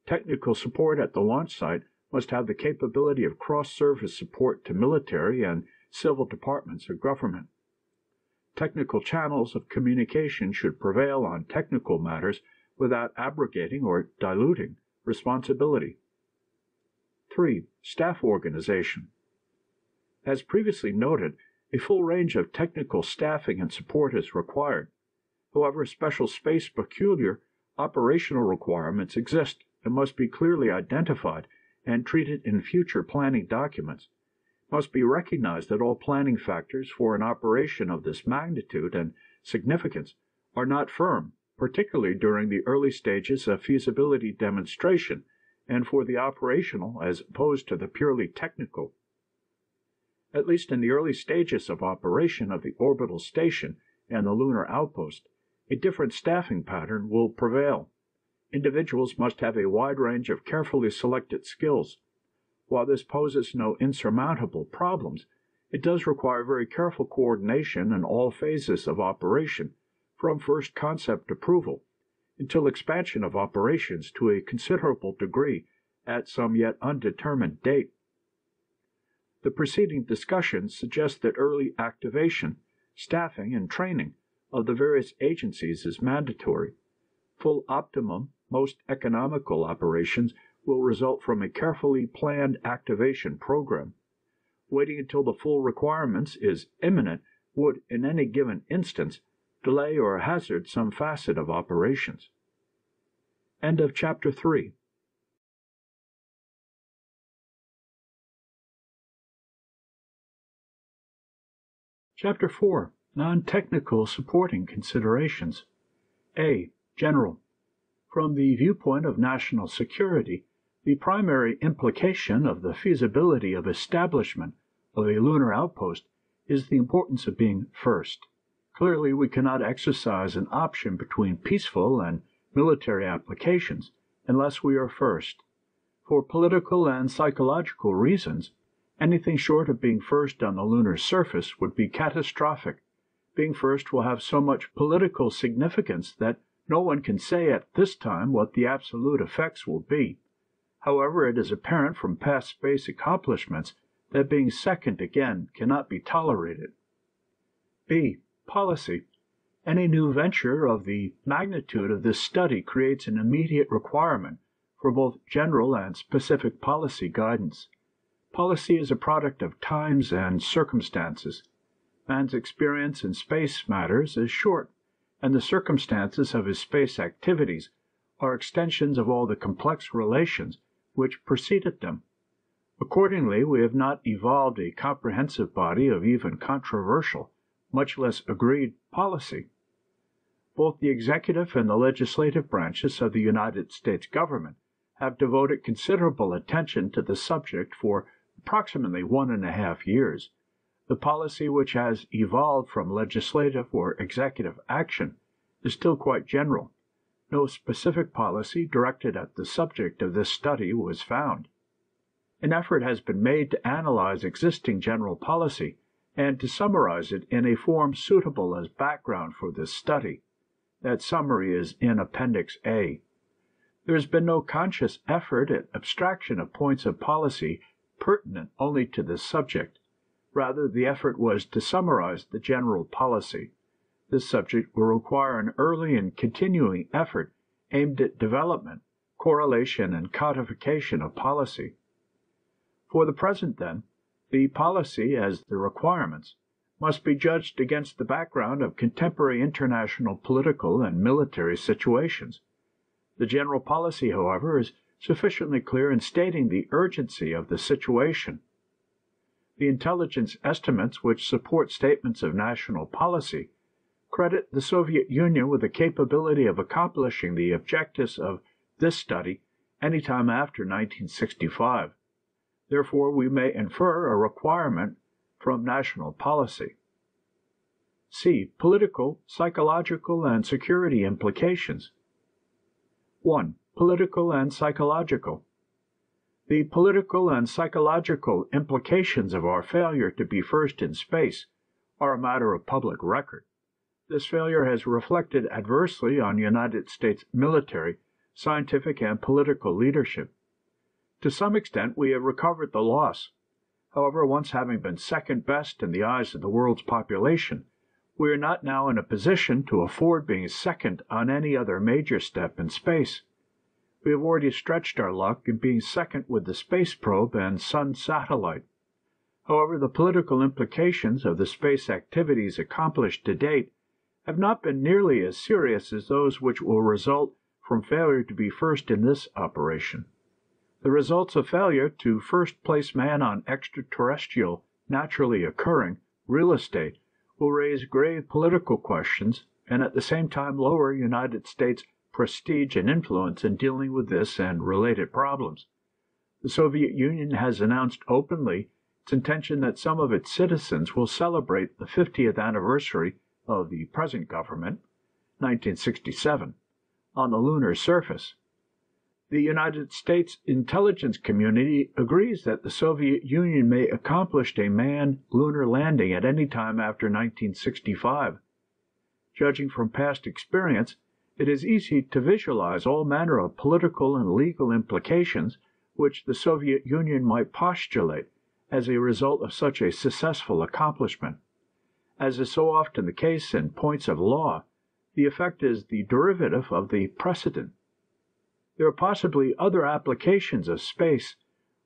Technical support at the launch site must have the capability of cross-service support to military and civil departments of government. Technical channels of communication should prevail on technical matters without abrogating or diluting responsibility. 3. Staff organization. As previously noted, a full range of technical staffing and support is required. However, special space peculiar operational requirements exist and must be clearly identified and treated in future planning documents. It must be recognized that all planning factors for an operation of this magnitude and significance are not firm, particularly during the early stages of feasibility demonstration and for the operational as opposed to the purely technical. At least in the early stages of operation of the orbital station and the lunar outpost, a different staffing pattern will prevail. Individuals must have a wide range of carefully selected skills. While this poses no insurmountable problems, it does require very careful coordination in all phases of operation, from first concept approval until expansion of operations to a considerable degree at some yet undetermined date. The preceding discussion suggests that early activation, staffing, and training of the various agencies is mandatory. Full optimum, most economical operations will result from a carefully planned activation program. Waiting until the full requirements is imminent would, in any given instance, delay or hazard some facet of operations. End of chapter 3. Chapter 4 Non-Technical Supporting Considerations A. General. From the viewpoint of national security, the primary implication of the feasibility of establishment of a lunar outpost is the importance of being first. Clearly we cannot exercise an option between peaceful and military applications unless we are first. For political and psychological reasons, anything short of being first on the lunar surface would be catastrophic. Being first will have so much political significance that no one can say at this time what the absolute effects will be. However, it is apparent from past space accomplishments that being second again cannot be tolerated. B. Policy. Any new venture of the magnitude of this study creates an immediate requirement for both general and specific policy guidance. Policy is a product of times and circumstances. Man's experience in space matters is short, and the circumstances of his space activities are extensions of all the complex relations which preceded them. Accordingly, we have not evolved a comprehensive body of even controversial much less agreed, policy. Both the executive and the legislative branches of the United States Government have devoted considerable attention to the subject for approximately one and a half years. The policy which has evolved from legislative or executive action is still quite general. No specific policy directed at the subject of this study was found. An effort has been made to analyze existing general policy and to summarize it in a form suitable as background for this study. That summary is in Appendix A. There has been no conscious effort at abstraction of points of policy pertinent only to this subject. Rather, the effort was to summarize the general policy. This subject will require an early and continuing effort aimed at development, correlation, and codification of policy. For the present, then, the policy, as the requirements, must be judged against the background of contemporary international political and military situations. The general policy, however, is sufficiently clear in stating the urgency of the situation. The intelligence estimates which support statements of national policy credit the Soviet Union with the capability of accomplishing the objectives of this study any time after 1965. Therefore, we may infer a requirement from national policy. C. Political, psychological, and security implications. 1. Political and psychological. The political and psychological implications of our failure to be first in space are a matter of public record. This failure has reflected adversely on United States military, scientific, and political leadership. To some extent we have recovered the loss. However, once having been second best in the eyes of the world's population, we are not now in a position to afford being second on any other major step in space. We have already stretched our luck in being second with the space probe and sun satellite. However, the political implications of the space activities accomplished to date have not been nearly as serious as those which will result from failure to be first in this operation. The results of failure to first place man on extraterrestrial, naturally occurring, real estate will raise grave political questions and at the same time lower United States prestige and influence in dealing with this and related problems. The Soviet Union has announced openly its intention that some of its citizens will celebrate the 50th anniversary of the present government (1967) on the lunar surface. The United States intelligence community agrees that the Soviet Union may accomplish a manned lunar landing at any time after 1965. Judging from past experience, it is easy to visualize all manner of political and legal implications which the Soviet Union might postulate as a result of such a successful accomplishment. As is so often the case in points of law, the effect is the derivative of the precedent. There are possibly other applications of space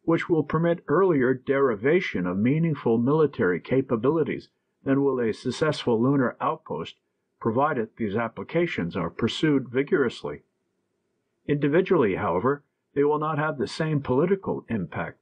which will permit earlier derivation of meaningful military capabilities than will a successful lunar outpost, provided these applications are pursued vigorously. Individually, however, they will not have the same political impact.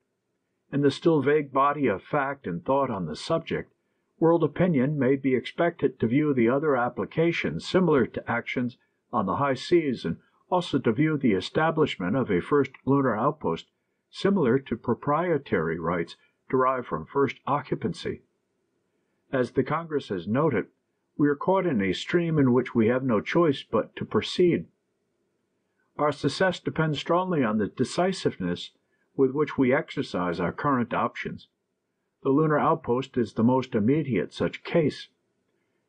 In the still vague body of fact and thought on the subject, world opinion may be expected to view the other applications similar to actions on the high seas and also to view the establishment of a first lunar outpost similar to proprietary rights derived from first occupancy. As the Congress has noted, we are caught in a stream in which we have no choice but to proceed. Our success depends strongly on the decisiveness with which we exercise our current options. The lunar outpost is the most immediate such case.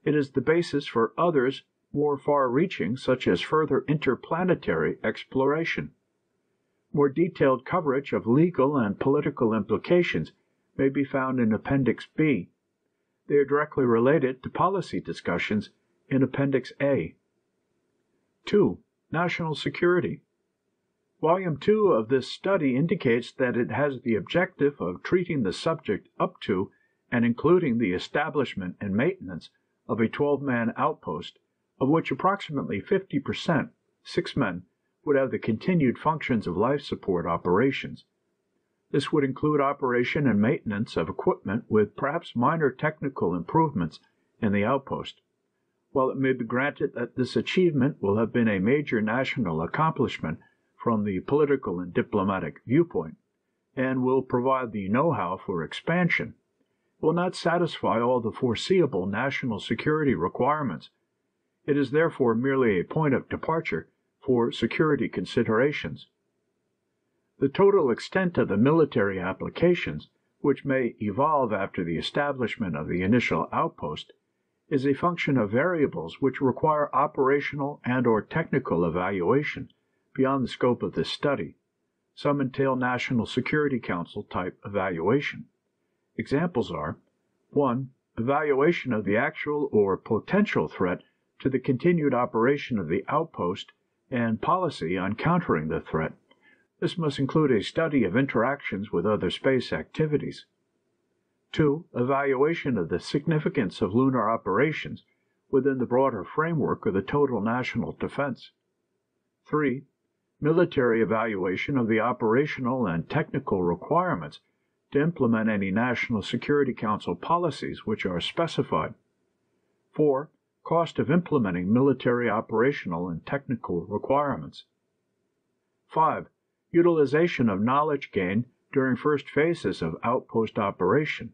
It is the basis for others more far reaching, such as further interplanetary exploration. More detailed coverage of legal and political implications may be found in Appendix B. They are directly related to policy discussions in Appendix A. 2. National Security. Volume 2 of this study indicates that it has the objective of treating the subject up to and including the establishment and maintenance of a 12 man outpost, of which approximately 50 per cent, six men, would have the continued functions of life support operations. This would include operation and maintenance of equipment with perhaps minor technical improvements in the outpost. While it may be granted that this achievement will have been a major national accomplishment from the political and diplomatic viewpoint, and will provide the know-how for expansion, it will not satisfy all the foreseeable national security requirements. It is therefore merely a point of departure for security considerations. The total extent of the military applications which may evolve after the establishment of the initial outpost is a function of variables which require operational and/or technical evaluation beyond the scope of this study. Some entail National Security Council type evaluation. Examples are: 1. Evaluation of the actual or potential threat to the continued operation of the outpost and policy on countering the threat. This must include a study of interactions with other space activities. 2. Evaluation of the significance of lunar operations within the broader framework of the total national defense. 3. Military evaluation of the operational and technical requirements to implement any National Security Council policies which are specified. 4. Cost of implementing military operational and technical requirements. 5. Utilization of knowledge gained during first phases of outpost operation.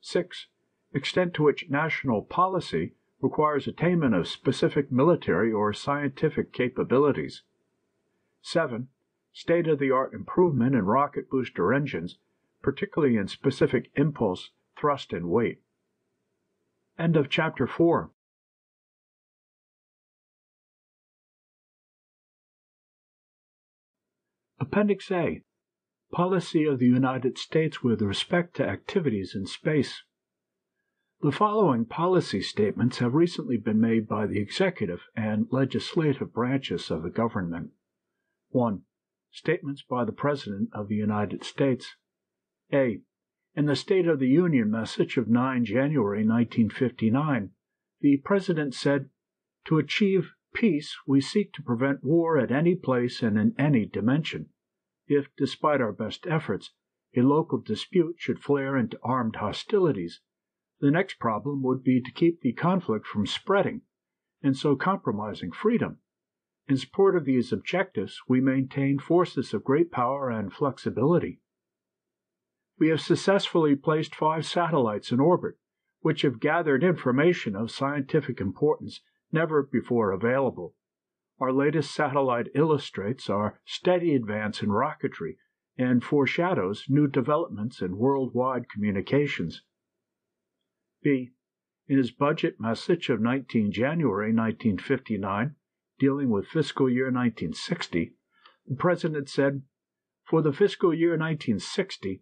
6. Extent to which national policy requires attainment of specific military or scientific capabilities. 7. State of the art improvement in rocket booster engines, particularly in specific impulse, thrust, and weight. End of chapter 4. Appendix A Policy of the United States with respect to activities in space. The following policy statements have recently been made by the executive and legislative branches of the government. 1. Statements by the President of the United States. A. In the State of the Union message of 9 January 1959, the President said, To achieve peace we seek to prevent war at any place and in any dimension. If, despite our best efforts, a local dispute should flare into armed hostilities, the next problem would be to keep the conflict from spreading, and so compromising freedom. In support of these objectives, we maintain forces of great power and flexibility. We have successfully placed five satellites in orbit, which have gathered information of scientific importance never before available. Our latest satellite illustrates our steady advance in rocketry and foreshadows new developments in worldwide communications. B. In his budget message of 19 January 1959, dealing with fiscal year 1960, the President said, For the fiscal year 1960,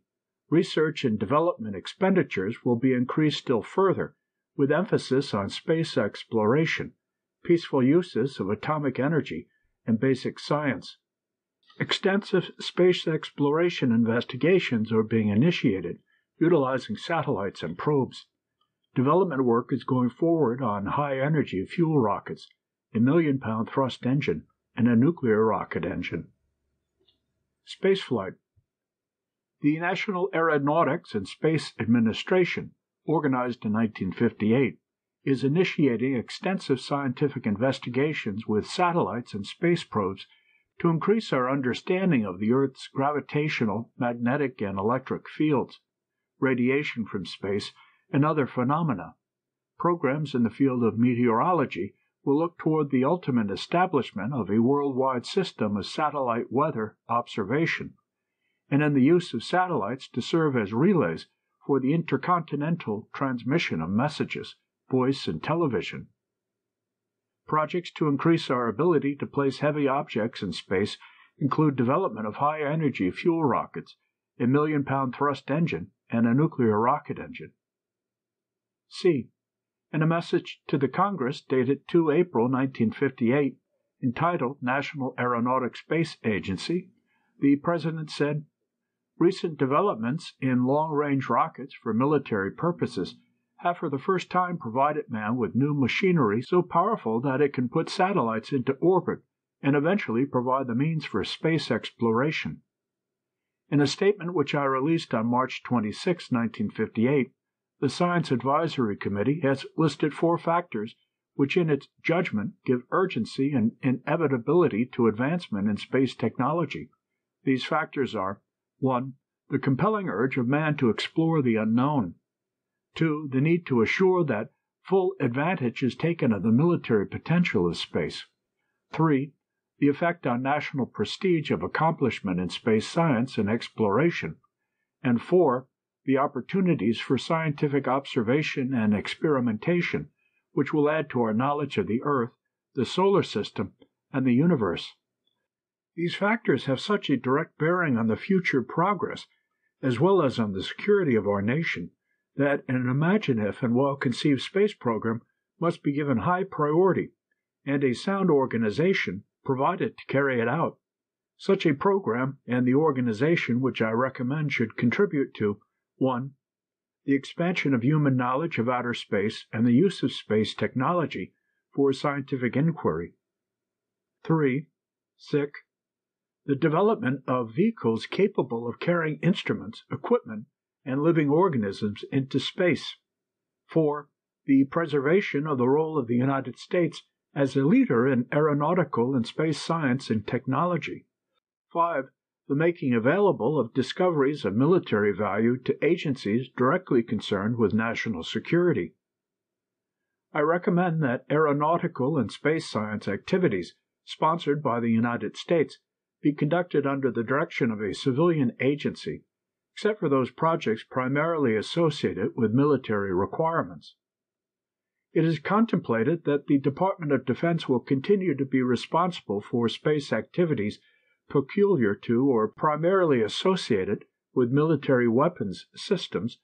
research and development expenditures will be increased still further, with emphasis on space exploration, peaceful uses of atomic energy, and basic science. Extensive space exploration investigations are being initiated, utilizing satellites and probes. Development work is going forward on high energy fuel rockets, a million pound thrust engine, and a nuclear rocket engine. Spaceflight The National Aeronautics and Space Administration, organized in 1958, is initiating extensive scientific investigations with satellites and space probes to increase our understanding of the Earth's gravitational, magnetic, and electric fields, radiation from space, and other phenomena. Programs in the field of meteorology will look toward the ultimate establishment of a worldwide system of satellite weather observation, and in the use of satellites to serve as relays for the intercontinental transmission of messages, voice, and television. Projects to increase our ability to place heavy objects in space include development of high energy fuel rockets, a million pound thrust engine, and a nuclear rocket engine. C. In a message to the Congress dated 2 April 1958, entitled National Aeronautic Space Agency, the President said, Recent developments in long range rockets for military purposes have for the first time provided man with new machinery so powerful that it can put satellites into orbit and eventually provide the means for space exploration. In a statement which I released on March 26, 1958, the Science Advisory Committee has listed four factors which, in its judgment, give urgency and inevitability to advancement in space technology. These factors are 1. The compelling urge of man to explore the unknown. 2. The need to assure that full advantage is taken of the military potential of space. 3. The effect on national prestige of accomplishment in space science and exploration. And 4 the opportunities for scientific observation and experimentation, which will add to our knowledge of the Earth, the solar system, and the universe. These factors have such a direct bearing on the future progress, as well as on the security of our nation, that an imaginative and well conceived space program must be given high priority, and a sound organization provided to carry it out. Such a program and the organization which I recommend should contribute to 1. The expansion of human knowledge of outer space and the use of space technology for scientific inquiry. 3. Sick. The development of vehicles capable of carrying instruments, equipment, and living organisms into space. 4. The preservation of the role of the United States as a leader in aeronautical and space science and technology. 5 the making available of discoveries of military value to agencies directly concerned with national security. I recommend that aeronautical and space science activities sponsored by the United States be conducted under the direction of a civilian agency, except for those projects primarily associated with military requirements. It is contemplated that the Department of Defense will continue to be responsible for space activities peculiar to or primarily associated with military weapons systems,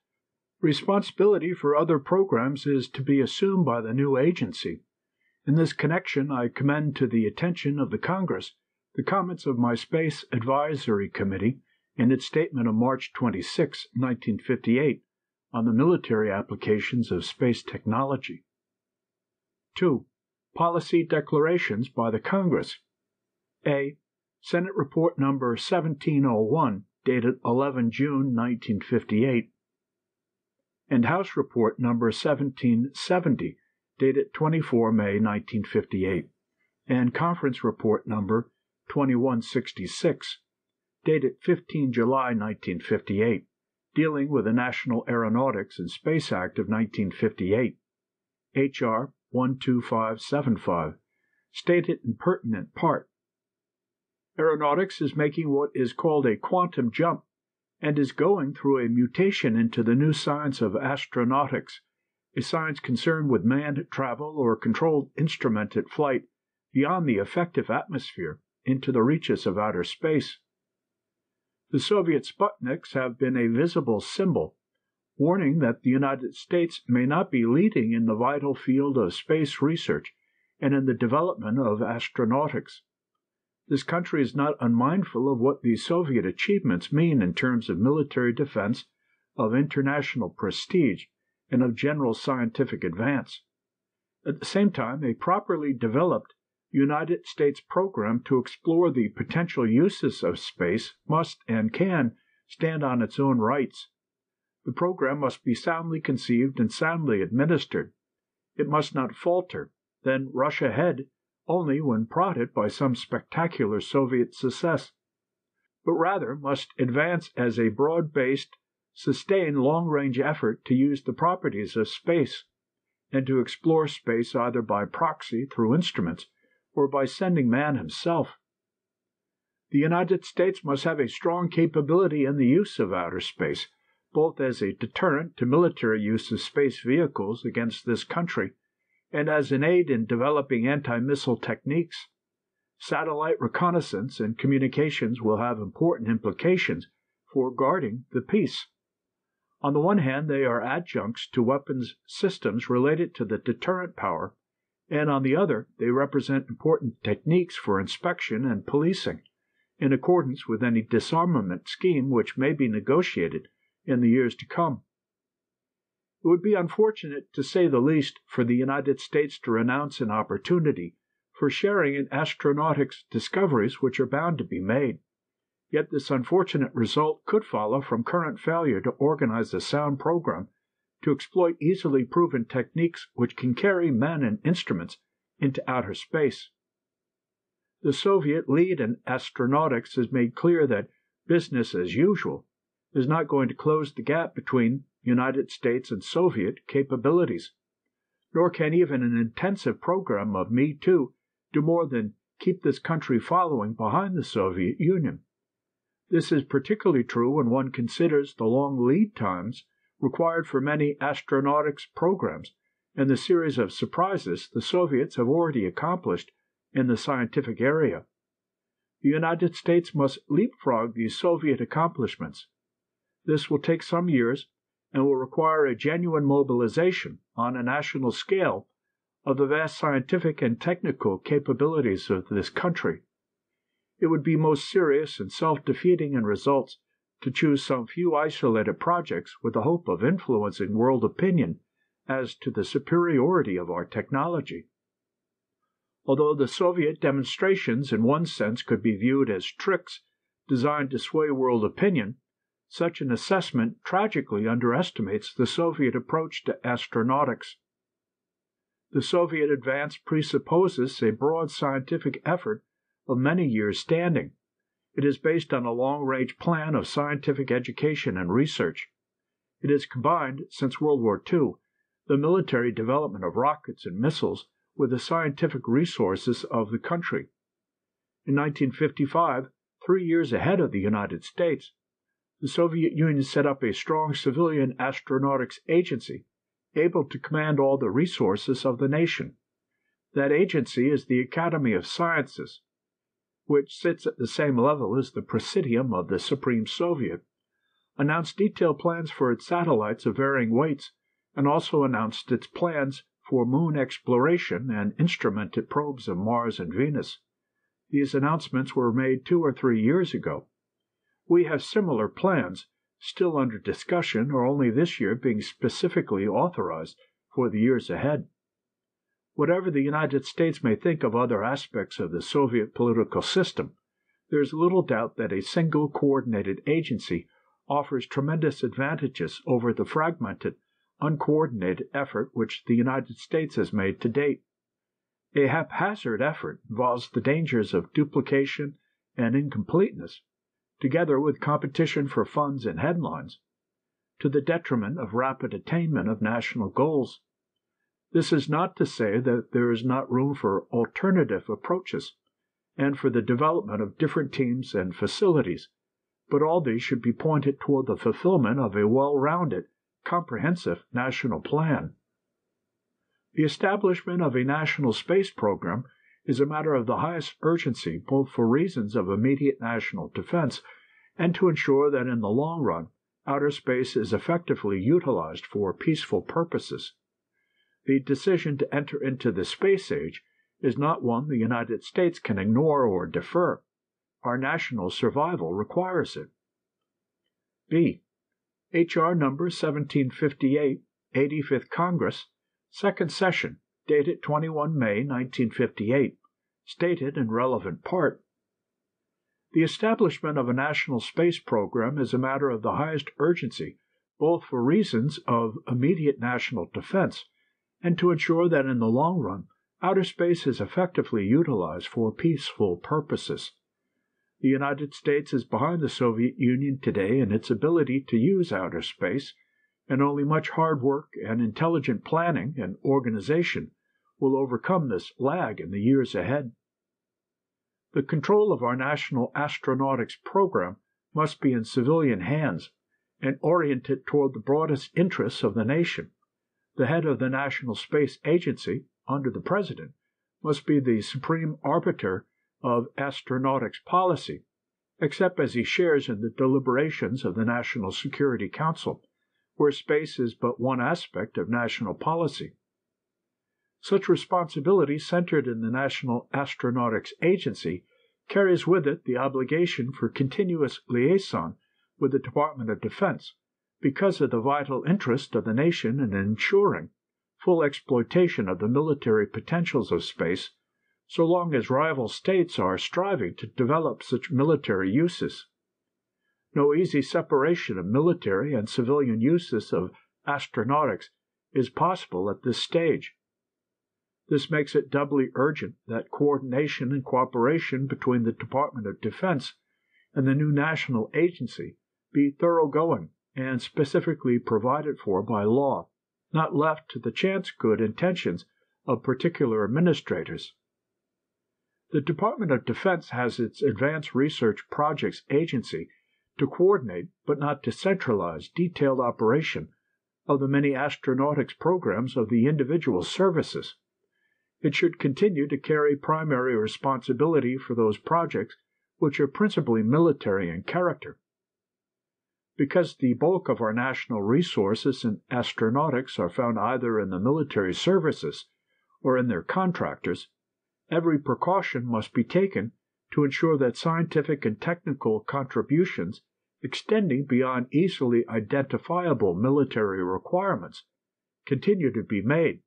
responsibility for other programs is to be assumed by the new agency. In this connection, I commend to the attention of the Congress the comments of my Space Advisory Committee in its statement of March 26, 1958, on the military applications of space technology. 2. Policy declarations by the Congress. A. Senate Report Number 1701, dated 11 June 1958, and House Report Number 1770, dated 24 May 1958, and Conference Report Number 2166, dated 15 July 1958, dealing with the National Aeronautics and Space Act of 1958, H.R. 12575, stated in pertinent part Aeronautics is making what is called a quantum jump, and is going through a mutation into the new science of astronautics, a science concerned with manned travel or controlled instrumented flight beyond the effective atmosphere into the reaches of outer space. The Soviet Sputniks have been a visible symbol, warning that the United States may not be leading in the vital field of space research and in the development of astronautics. This country is not unmindful of what these Soviet achievements mean in terms of military defense, of international prestige, and of general scientific advance. At the same time, a properly developed United States program to explore the potential uses of space must and can stand on its own rights. The program must be soundly conceived and soundly administered. It must not falter, then rush ahead only when prodded by some spectacular Soviet success, but rather must advance as a broad based, sustained long range effort to use the properties of space, and to explore space either by proxy through instruments or by sending man himself. The United States must have a strong capability in the use of outer space, both as a deterrent to military use of space vehicles against this country and as an aid in developing anti missile techniques. Satellite reconnaissance and communications will have important implications for guarding the peace. On the one hand, they are adjuncts to weapons systems related to the deterrent power, and on the other, they represent important techniques for inspection and policing, in accordance with any disarmament scheme which may be negotiated in the years to come. It would be unfortunate, to say the least, for the United States to renounce an opportunity for sharing in astronautics discoveries which are bound to be made. Yet this unfortunate result could follow from current failure to organize a sound program to exploit easily proven techniques which can carry men and instruments into outer space. The Soviet lead in astronautics has made clear that business as usual is not going to close the gap between United States and Soviet capabilities. Nor can even an intensive program of Me Too do more than keep this country following behind the Soviet Union. This is particularly true when one considers the long lead times required for many astronautics programs and the series of surprises the Soviets have already accomplished in the scientific area. The United States must leapfrog these Soviet accomplishments. This will take some years and will require a genuine mobilization on a national scale of the vast scientific and technical capabilities of this country. It would be most serious and self defeating in results to choose some few isolated projects with the hope of influencing world opinion as to the superiority of our technology. Although the Soviet demonstrations in one sense could be viewed as tricks designed to sway world opinion, such an assessment tragically underestimates the Soviet approach to astronautics. The Soviet advance presupposes a broad scientific effort of many years' standing. It is based on a long range plan of scientific education and research. It has combined, since World War II, the military development of rockets and missiles with the scientific resources of the country. In 1955, three years ahead of the United States, the Soviet Union set up a strong civilian astronautics agency able to command all the resources of the nation. That agency is the Academy of Sciences, which sits at the same level as the Presidium of the Supreme Soviet, announced detailed plans for its satellites of varying weights, and also announced its plans for moon exploration and instrumented probes of Mars and Venus. These announcements were made two or three years ago. We have similar plans, still under discussion or only this year being specifically authorized for the years ahead. Whatever the United States may think of other aspects of the Soviet political system, there is little doubt that a single coordinated agency offers tremendous advantages over the fragmented, uncoordinated effort which the United States has made to date. A haphazard effort involves the dangers of duplication and incompleteness, together with competition for funds and headlines, to the detriment of rapid attainment of national goals. This is not to say that there is not room for alternative approaches and for the development of different teams and facilities, but all these should be pointed toward the fulfillment of a well rounded, comprehensive national plan. The establishment of a national space program is a matter of the highest urgency both for reasons of immediate national defense and to ensure that in the long run outer space is effectively utilized for peaceful purposes. The decision to enter into the space age is not one the United States can ignore or defer. Our national survival requires it. B. H.R. Number 1758, 85th Congress, Second Session, dated 21 May 1958, stated in relevant part The establishment of a national space program is a matter of the highest urgency, both for reasons of immediate national defense and to ensure that in the long run outer space is effectively utilized for peaceful purposes. The United States is behind the Soviet Union today in its ability to use outer space, and only much hard work and intelligent planning and organization will overcome this lag in the years ahead. The control of our national astronautics program must be in civilian hands and oriented toward the broadest interests of the nation. The head of the National Space Agency, under the President, must be the supreme arbiter of astronautics policy, except as he shares in the deliberations of the National Security Council, where space is but one aspect of national policy. Such responsibility centered in the National Astronautics Agency carries with it the obligation for continuous liaison with the Department of Defense because of the vital interest of the nation in ensuring full exploitation of the military potentials of space so long as rival states are striving to develop such military uses. No easy separation of military and civilian uses of astronautics is possible at this stage. This makes it doubly urgent that coordination and cooperation between the Department of Defense and the new national agency be thoroughgoing and specifically provided for by law, not left to the chance good intentions of particular administrators. The Department of Defense has its Advanced Research Projects Agency to coordinate but not to centralize detailed operation of the many astronautics programs of the individual services. It should continue to carry primary responsibility for those projects which are principally military in character because the bulk of our national resources in astronautics are found either in the military services or in their contractors, every precaution must be taken to ensure that scientific and technical contributions extending beyond easily identifiable military requirements continue to be made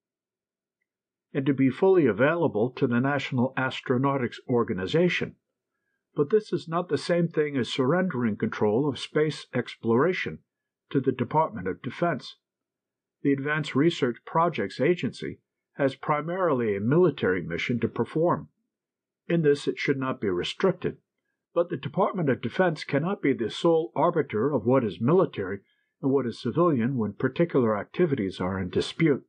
and to be fully available to the National Astronautics Organization but this is not the same thing as surrendering control of space exploration to the Department of Defense. The Advanced Research Projects Agency has primarily a military mission to perform. In this, it should not be restricted, but the Department of Defense cannot be the sole arbiter of what is military and what is civilian when particular activities are in dispute.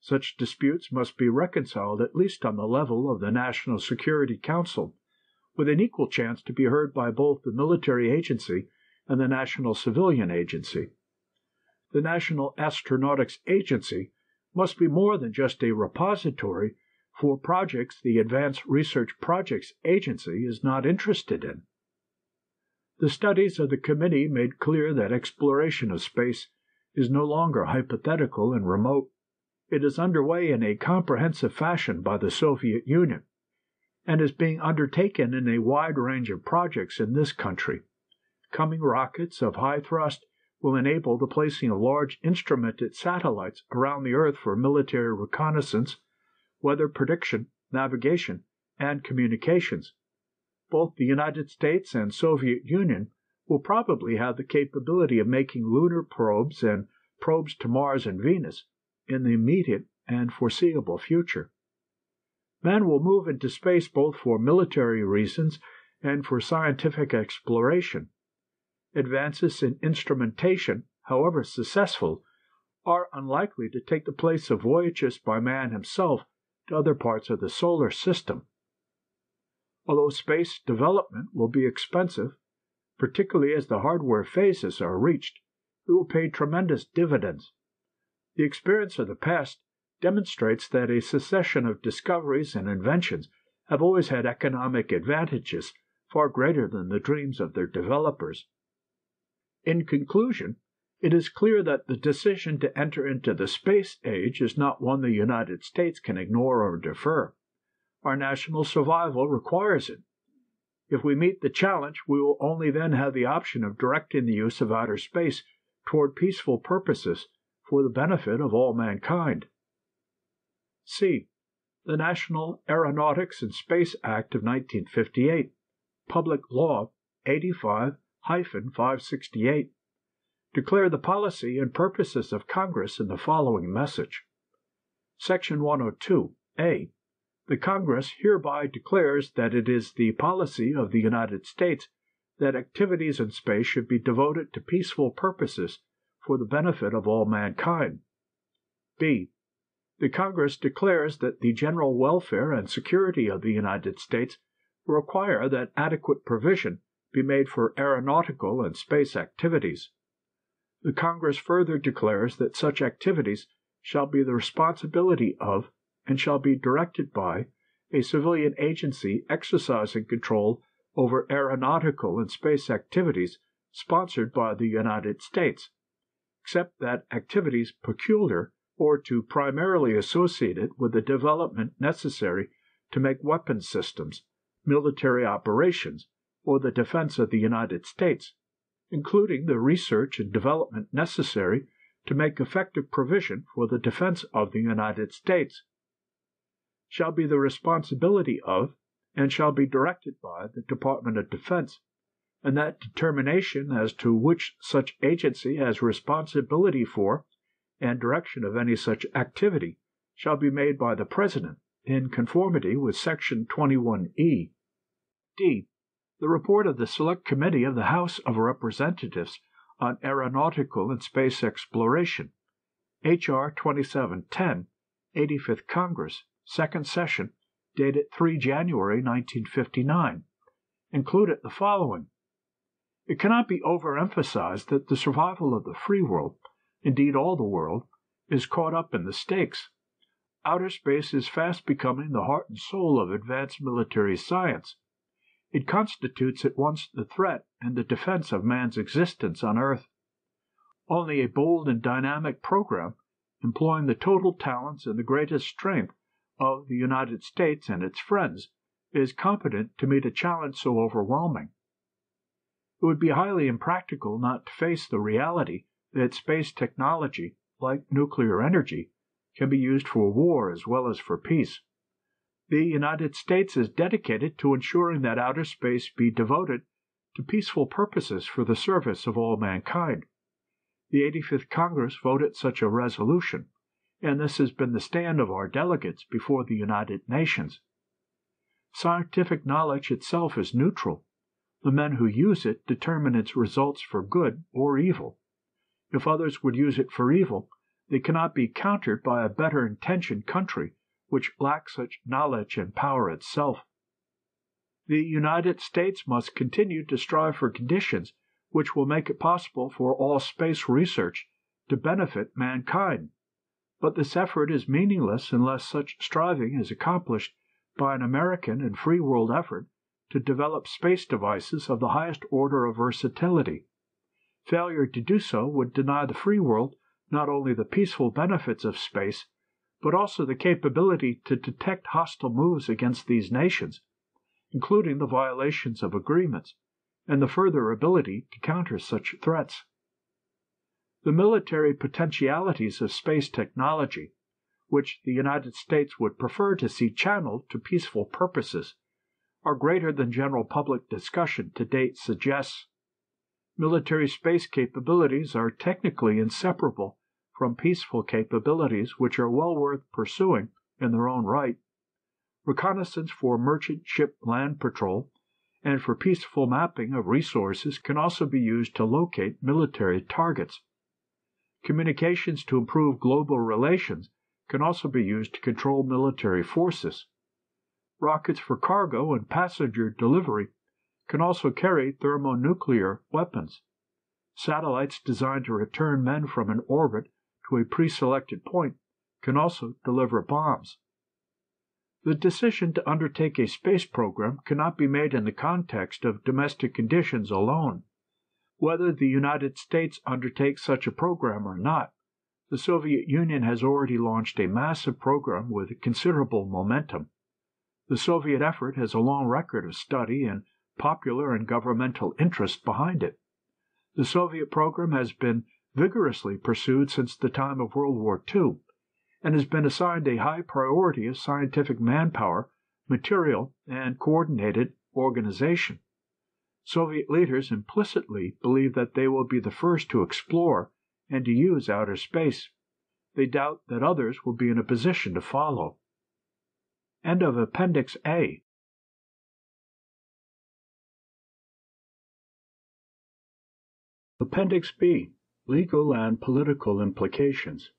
Such disputes must be reconciled at least on the level of the National Security Council with an equal chance to be heard by both the military agency and the national civilian agency. The National Astronautics Agency must be more than just a repository for projects the Advanced Research Projects Agency is not interested in. The studies of the committee made clear that exploration of space is no longer hypothetical and remote. It is underway in a comprehensive fashion by the Soviet Union and is being undertaken in a wide range of projects in this country. Coming rockets of high thrust will enable the placing of large instrumented satellites around the Earth for military reconnaissance, weather prediction, navigation, and communications. Both the United States and Soviet Union will probably have the capability of making lunar probes and probes to Mars and Venus in the immediate and foreseeable future. Man will move into space both for military reasons and for scientific exploration. Advances in instrumentation, however successful, are unlikely to take the place of voyages by man himself to other parts of the solar system. Although space development will be expensive, particularly as the hardware phases are reached, it will pay tremendous dividends. The experience of the past demonstrates that a succession of discoveries and inventions have always had economic advantages far greater than the dreams of their developers. In conclusion, it is clear that the decision to enter into the space age is not one the United States can ignore or defer. Our national survival requires it. If we meet the challenge, we will only then have the option of directing the use of outer space toward peaceful purposes for the benefit of all mankind. C. The National Aeronautics and Space Act of 1958, Public Law 85 568 declare the policy and purposes of Congress in the following message. Section 102 A. The Congress hereby declares that it is the policy of the United States that activities in space should be devoted to peaceful purposes for the benefit of all mankind. B. The Congress declares that the general welfare and security of the United States require that adequate provision be made for aeronautical and space activities. The Congress further declares that such activities shall be the responsibility of and shall be directed by a civilian agency exercising control over aeronautical and space activities sponsored by the United States, except that activities peculiar or to primarily associated with the development necessary to make weapon systems, military operations, or the defense of the United States including the research and development necessary to make effective provision for the defense of the United States, shall be the responsibility of and shall be directed by the Department of Defense, and that determination as to which such agency has responsibility for and direction of any such activity shall be made by the President in conformity with Section 21E. D the report of the Select Committee of the House of Representatives on Aeronautical and Space Exploration, H.R. 2710, 85th Congress, Second Session, dated 3 January 1959, included the following. It cannot be overemphasized that the survival of the free world, indeed all the world, is caught up in the stakes. Outer space is fast becoming the heart and soul of advanced military science it constitutes at once the threat and the defense of man's existence on earth. Only a bold and dynamic program, employing the total talents and the greatest strength of the United States and its friends, is competent to meet a challenge so overwhelming. It would be highly impractical not to face the reality that space technology, like nuclear energy, can be used for war as well as for peace. The United States is dedicated to ensuring that outer space be devoted to peaceful purposes for the service of all mankind. The 85th Congress voted such a resolution, and this has been the stand of our delegates before the United Nations. Scientific knowledge itself is neutral. The men who use it determine its results for good or evil. If others would use it for evil, they cannot be countered by a better intentioned country which lacks such knowledge and power itself. The United States must continue to strive for conditions which will make it possible for all space research to benefit mankind. But this effort is meaningless unless such striving is accomplished by an American and free world effort to develop space devices of the highest order of versatility. Failure to do so would deny the free world not only the peaceful benefits of space, but also the capability to detect hostile moves against these nations, including the violations of agreements, and the further ability to counter such threats. The military potentialities of space technology, which the United States would prefer to see channeled to peaceful purposes, are greater than general public discussion to date suggests. Military space capabilities are technically inseparable from peaceful capabilities which are well worth pursuing in their own right, reconnaissance for merchant ship land patrol, and for peaceful mapping of resources can also be used to locate military targets. Communications to improve global relations can also be used to control military forces. Rockets for cargo and passenger delivery can also carry thermonuclear weapons. Satellites designed to return men from an orbit to a pre-selected point can also deliver bombs. The decision to undertake a space program cannot be made in the context of domestic conditions alone. Whether the United States undertakes such a program or not, the Soviet Union has already launched a massive program with considerable momentum. The Soviet effort has a long record of study and popular and governmental interest behind it. The Soviet program has been vigorously pursued since the time of World War II, and has been assigned a high priority of scientific manpower, material, and coordinated organization. Soviet leaders implicitly believe that they will be the first to explore and to use outer space. They doubt that others will be in a position to follow. End of Appendix A. Appendix B Legal and Political Implications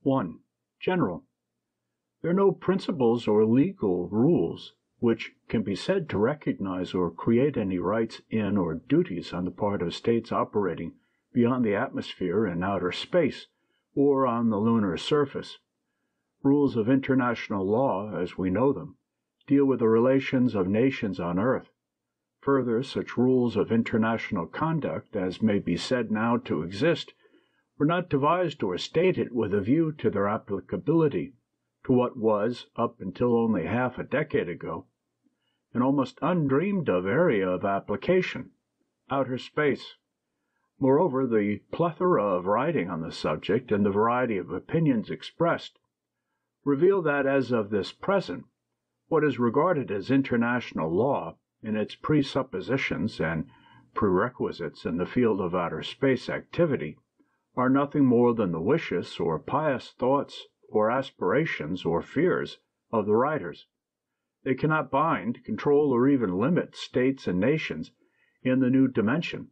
1. General. There are no principles or legal rules which can be said to recognize or create any rights in or duties on the part of states operating beyond the atmosphere in outer space or on the lunar surface. Rules of international law, as we know them, deal with the relations of nations on earth. Further, such rules of international conduct as may be said now to exist were not devised or stated with a view to their applicability to what was, up until only half a decade ago, an almost undreamed of area of application outer space. Moreover, the plethora of writing on the subject and the variety of opinions expressed reveal that as of this present, what is regarded as international law in its presuppositions and prerequisites in the field of outer space activity are nothing more than the wishes or pious thoughts or aspirations or fears of the writers. They cannot bind, control, or even limit states and nations in the new dimension.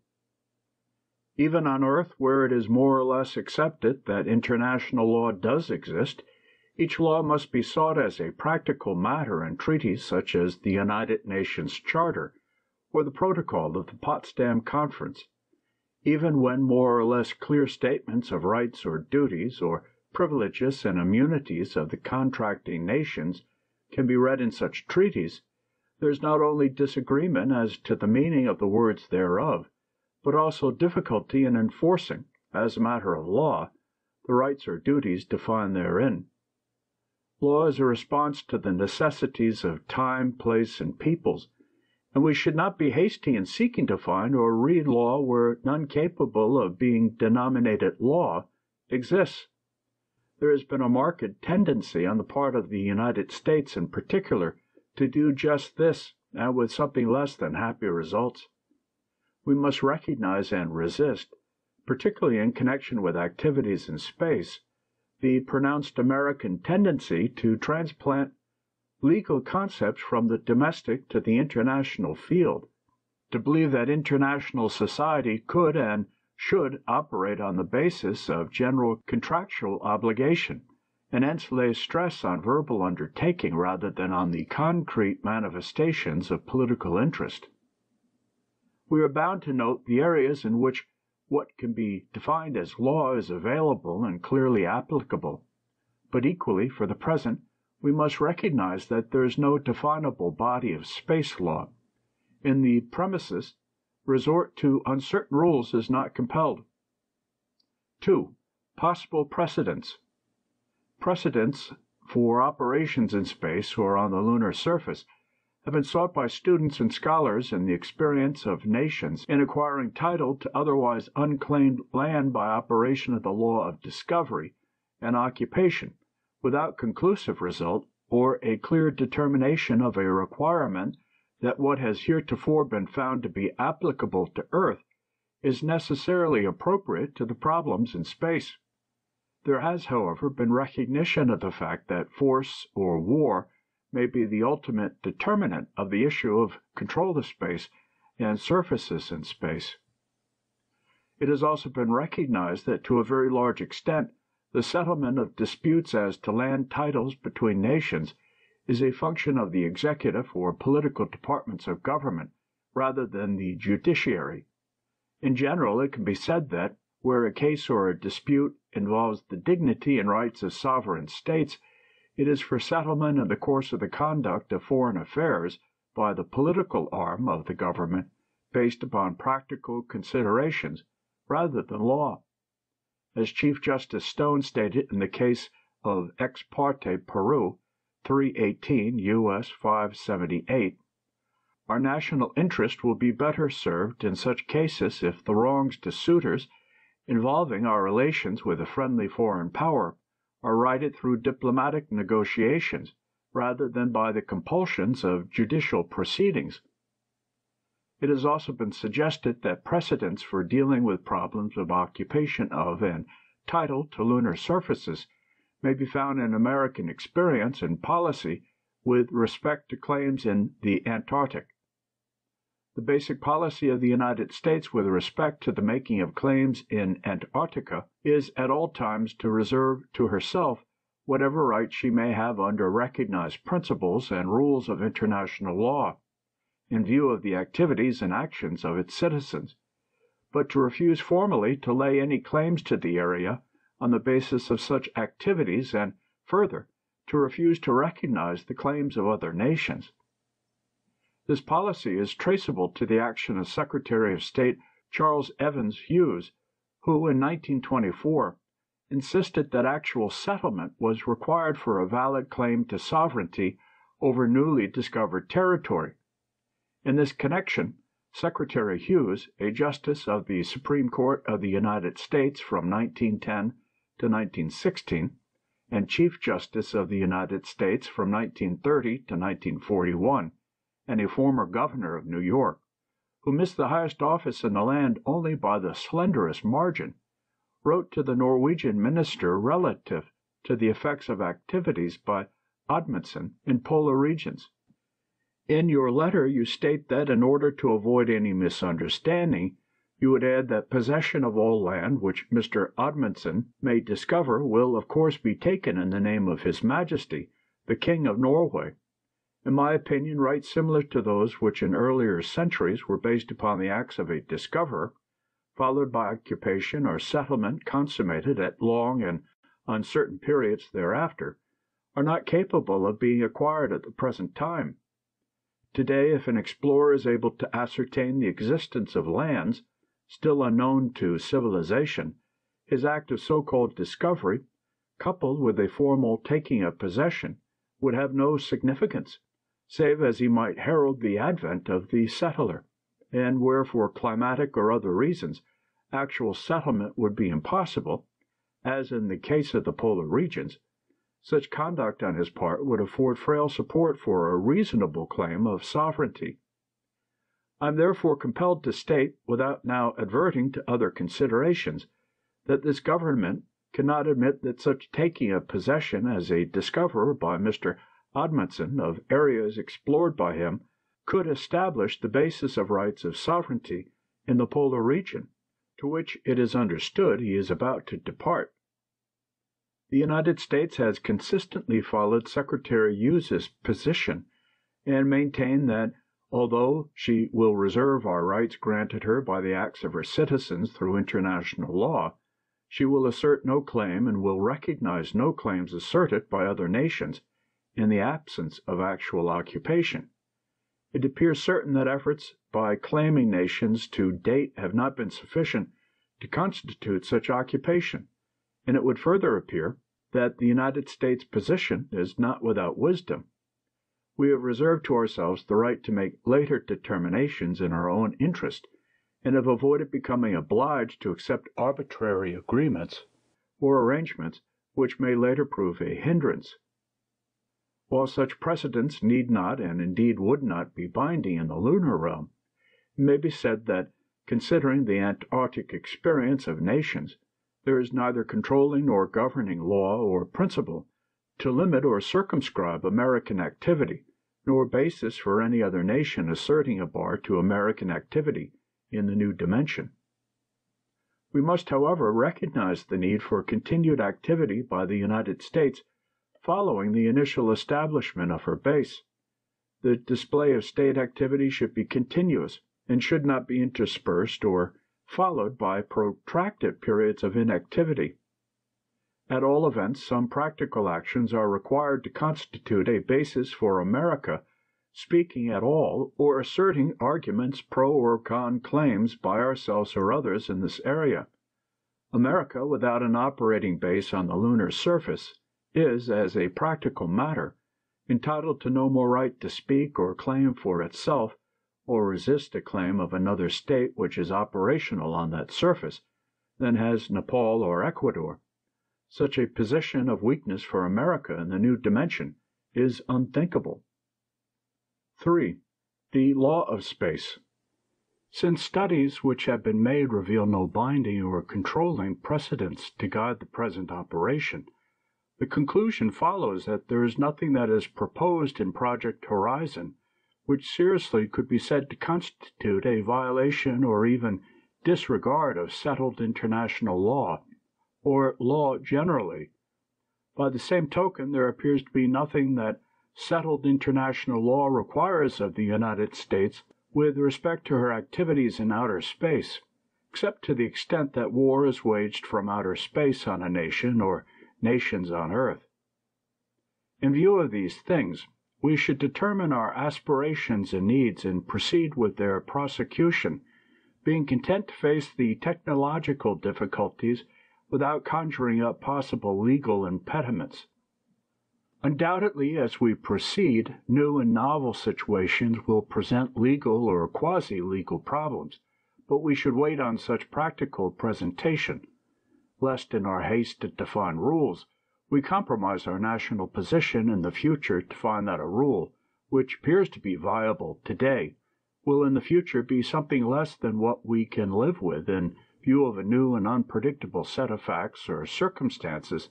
Even on Earth, where it is more or less accepted that international law does exist, each law must be sought as a practical matter in treaties such as the United Nations Charter or the Protocol of the Potsdam Conference, even when more or less clear statements of rights or duties or privileges and immunities of the contracting nations can be read in such treaties, there is not only disagreement as to the meaning of the words thereof, but also difficulty in enforcing, as a matter of law, the rights or duties defined therein. Law is a response to the necessities of time, place, and peoples, and we should not be hasty in seeking to find or read law where none capable of being denominated law exists. There has been a marked tendency on the part of the United States in particular to do just this, and with something less than happy results. We must recognize and resist, particularly in connection with activities in space, the pronounced American tendency to transplant legal concepts from the domestic to the international field, to believe that international society could and should operate on the basis of general contractual obligation, and hence lay stress on verbal undertaking rather than on the concrete manifestations of political interest. We are bound to note the areas in which what can be defined as law is available and clearly applicable, but equally, for the present, we must recognize that there is no definable body of space law. In the premises, resort to uncertain rules is not compelled. 2. Possible precedents. Precedents for operations in space or on the lunar surface have been sought by students and scholars in the experience of nations in acquiring title to otherwise unclaimed land by operation of the law of discovery and occupation, without conclusive result or a clear determination of a requirement that what has heretofore been found to be applicable to earth is necessarily appropriate to the problems in space. There has, however, been recognition of the fact that force or war may be the ultimate determinant of the issue of control of space and surfaces in space. It has also been recognized that to a very large extent the settlement of disputes as to land titles between nations is a function of the executive or political departments of government rather than the judiciary. In general, it can be said that, where a case or a dispute involves the dignity and rights of sovereign states, it is for settlement in the course of the conduct of foreign affairs by the political arm of the government based upon practical considerations rather than law. As Chief Justice Stone stated in the case of Ex parte Peru, 318 U.S. 578, our national interest will be better served in such cases if the wrongs to suitors involving our relations with a friendly foreign power are righted through diplomatic negotiations rather than by the compulsions of judicial proceedings. It has also been suggested that precedents for dealing with problems of occupation of and title to lunar surfaces may be found in American experience and policy with respect to claims in the Antarctic. The basic policy of the United States with respect to the making of claims in Antarctica is at all times to reserve to herself whatever rights she may have under recognized principles and rules of international law, in view of the activities and actions of its citizens, but to refuse formally to lay any claims to the area on the basis of such activities, and, further, to refuse to recognize the claims of other nations. This policy is traceable to the action of Secretary of State Charles Evans Hughes, who in 1924 insisted that actual settlement was required for a valid claim to sovereignty over newly discovered territory. In this connection, Secretary Hughes, a justice of the Supreme Court of the United States from 1910 to 1916, and Chief Justice of the United States from 1930 to 1941, and a former governor of New York, who missed the highest office in the land only by the slenderest margin, wrote to the Norwegian minister relative to the effects of activities by Amundsen in polar regions. In your letter you state that in order to avoid any misunderstanding, you would add that possession of all land which Mr. Amundsen may discover will of course be taken in the name of His Majesty, the King of Norway in my opinion, rights similar to those which in earlier centuries were based upon the acts of a discoverer, followed by occupation or settlement consummated at long and uncertain periods thereafter, are not capable of being acquired at the present time. Today, if an explorer is able to ascertain the existence of lands still unknown to civilization, his act of so called discovery, coupled with a formal taking of possession, would have no significance save as he might herald the advent of the settler, and where for climatic or other reasons actual settlement would be impossible, as in the case of the polar regions, such conduct on his part would afford frail support for a reasonable claim of sovereignty. I am therefore compelled to state, without now adverting to other considerations, that this government cannot admit that such taking of possession as a discoverer by Mr. Amundsen of areas explored by him could establish the basis of rights of sovereignty in the polar region, to which it is understood he is about to depart. The United States has consistently followed Secretary Hughes's position, and maintained that although she will reserve our rights granted her by the acts of her citizens through international law, she will assert no claim and will recognize no claims asserted by other nations in the absence of actual occupation. It appears certain that efforts by claiming nations to date have not been sufficient to constitute such occupation, and it would further appear that the United States position is not without wisdom. We have reserved to ourselves the right to make later determinations in our own interest, and have avoided becoming obliged to accept arbitrary agreements or arrangements which may later prove a hindrance while such precedents need not, and indeed would not, be binding in the lunar realm, it may be said that, considering the Antarctic experience of nations, There is neither controlling nor governing law or principle to limit or circumscribe American activity, nor basis for any other nation asserting a bar to American activity in the new dimension. We must, however, recognize the need for continued activity by the United States following the initial establishment of her base. The display of state activity should be continuous, and should not be interspersed or followed by protracted periods of inactivity. At all events, some practical actions are required to constitute a basis for America speaking at all or asserting arguments pro or con claims by ourselves or others in this area. America, without an operating base on the lunar surface, is, as a practical matter, entitled to no more right to speak or claim for itself, or resist a claim of another state which is operational on that surface, than has Nepal or Ecuador. Such a position of weakness for America in the new dimension is unthinkable. 3. The Law of Space. Since studies which have been made reveal no binding or controlling precedents to guide the present operation, the conclusion follows that there is nothing that is proposed in Project Horizon which seriously could be said to constitute a violation or even disregard of settled international law, or law generally. By the same token, there appears to be nothing that settled international law requires of the United States with respect to her activities in outer space, except to the extent that war is waged from outer space on a nation or nations on earth. In view of these things, we should determine our aspirations and needs and proceed with their prosecution, being content to face the technological difficulties without conjuring up possible legal impediments. Undoubtedly, as we proceed, new and novel situations will present legal or quasi legal problems, but we should wait on such practical presentation lest in our haste to define rules we compromise our national position in the future to find that a rule, which appears to be viable today, will in the future be something less than what we can live with in view of a new and unpredictable set of facts or circumstances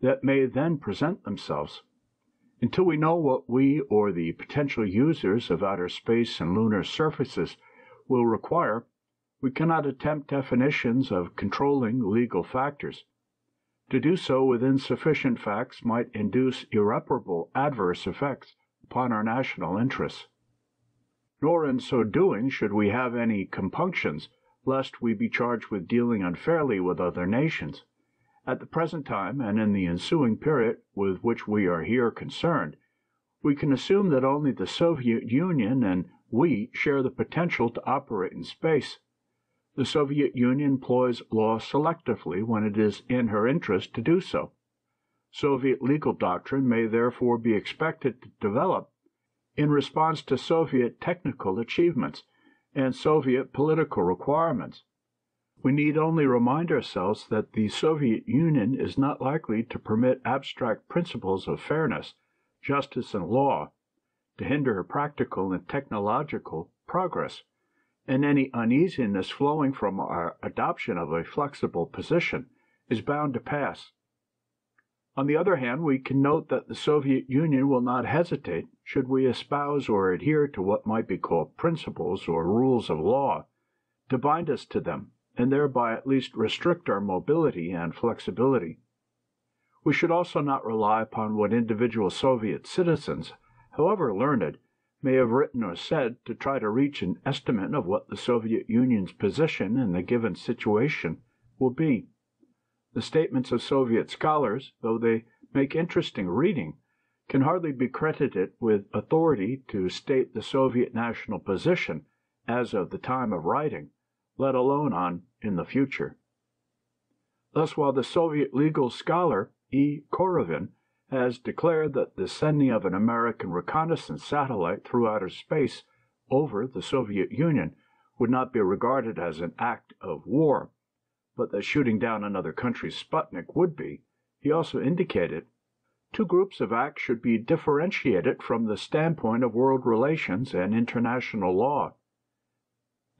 that may then present themselves. Until we know what we or the potential users of outer space and lunar surfaces will require, we cannot attempt definitions of controlling legal factors. To do so with insufficient facts might induce irreparable adverse effects upon our national interests. Nor in so doing should we have any compunctions lest we be charged with dealing unfairly with other nations. At the present time, and in the ensuing period with which we are here concerned, we can assume that only the Soviet Union and we share the potential to operate in space. The Soviet Union employs law selectively when it is in her interest to do so. Soviet legal doctrine may therefore be expected to develop in response to Soviet technical achievements and Soviet political requirements. We need only remind ourselves that the Soviet Union is not likely to permit abstract principles of fairness, justice, and law to hinder her practical and technological progress and any uneasiness flowing from our adoption of a flexible position is bound to pass. On the other hand, we can note that the Soviet Union will not hesitate, should we espouse or adhere to what might be called principles or rules of law, to bind us to them, and thereby at least restrict our mobility and flexibility. We should also not rely upon what individual Soviet citizens, however learned, may have written or said to try to reach an estimate of what the Soviet Union's position in the given situation will be. The statements of Soviet scholars, though they make interesting reading, can hardly be credited with authority to state the Soviet national position as of the time of writing, let alone on in the future. Thus, while the Soviet legal scholar E. Korovin has declared that the sending of an American reconnaissance satellite through outer space over the Soviet Union would not be regarded as an act of war, but that shooting down another country's Sputnik would be, he also indicated two groups of acts should be differentiated from the standpoint of world relations and international law.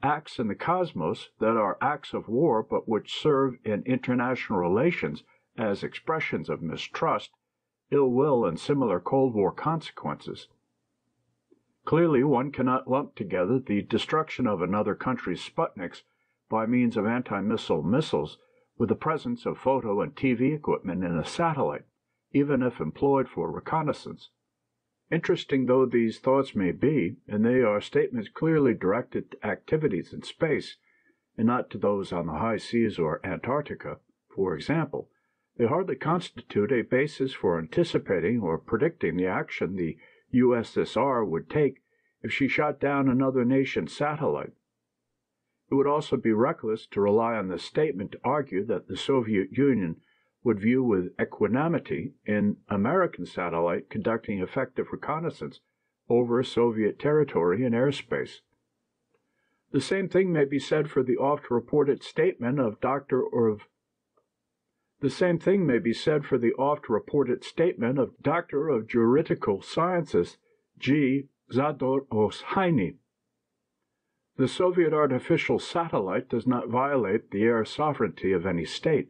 acts in the cosmos that are acts of war but which serve in international relations as expressions of mistrust, ill will, and similar Cold War consequences. Clearly one cannot lump together the destruction of another country's Sputniks by means of anti-missile missiles with the presence of photo and TV equipment in a satellite, even if employed for reconnaissance. Interesting though these thoughts may be, and they are statements clearly directed to activities in space, and not to those on the high seas or Antarctica, for example, they hardly constitute a basis for anticipating or predicting the action the U.S.S.R. would take if she shot down another nation's satellite. It would also be reckless to rely on this statement to argue that the Soviet Union would view with equanimity an American satellite conducting effective reconnaissance over Soviet territory and airspace. The same thing may be said for the oft-reported statement of Dr. of the same thing may be said for the oft-reported statement of Doctor of Juridical Sciences G. Zadorozhny. The Soviet artificial satellite does not violate the air sovereignty of any state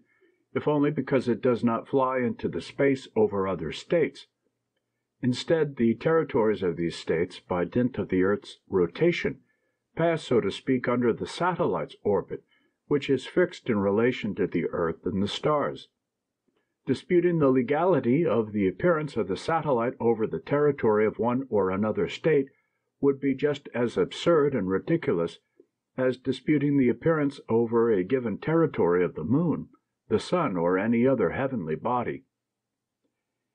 if only because it does not fly into the space over other states. Instead, the territories of these states, by dint of the Earth's rotation, pass, so to speak, under the satellite's orbit, which is fixed in relation to the Earth and the stars. Disputing the legality of the appearance of the satellite over the territory of one or another state would be just as absurd and ridiculous as disputing the appearance over a given territory of the moon the sun, or any other heavenly body.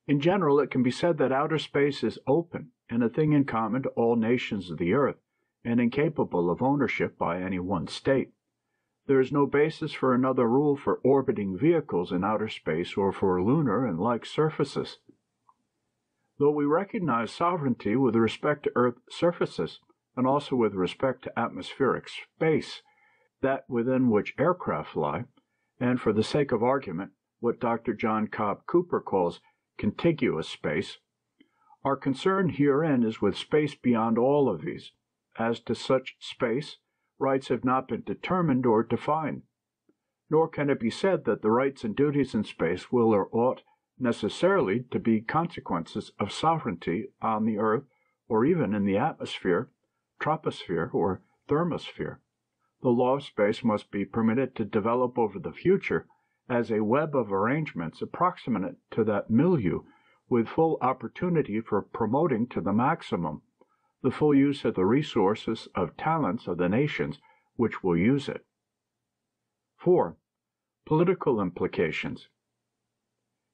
In general, it can be said that outer space is open and a thing in common to all nations of the earth, and incapable of ownership by any one state. There is no basis for another rule for orbiting vehicles in outer space or for lunar and like surfaces. Though we recognize sovereignty with respect to Earth surfaces, and also with respect to atmospheric space, that within which aircraft fly, and for the sake of argument, what Dr. John Cobb Cooper calls contiguous space. Our concern herein is with space beyond all of these. As to such space, rights have not been determined or defined. Nor can it be said that the rights and duties in space will or ought necessarily to be consequences of sovereignty on the earth or even in the atmosphere, troposphere, or thermosphere the law of space must be permitted to develop over the future as a web of arrangements approximate to that milieu, with full opportunity for promoting to the maximum the full use of the resources of talents of the nations which will use it. 4. Political implications.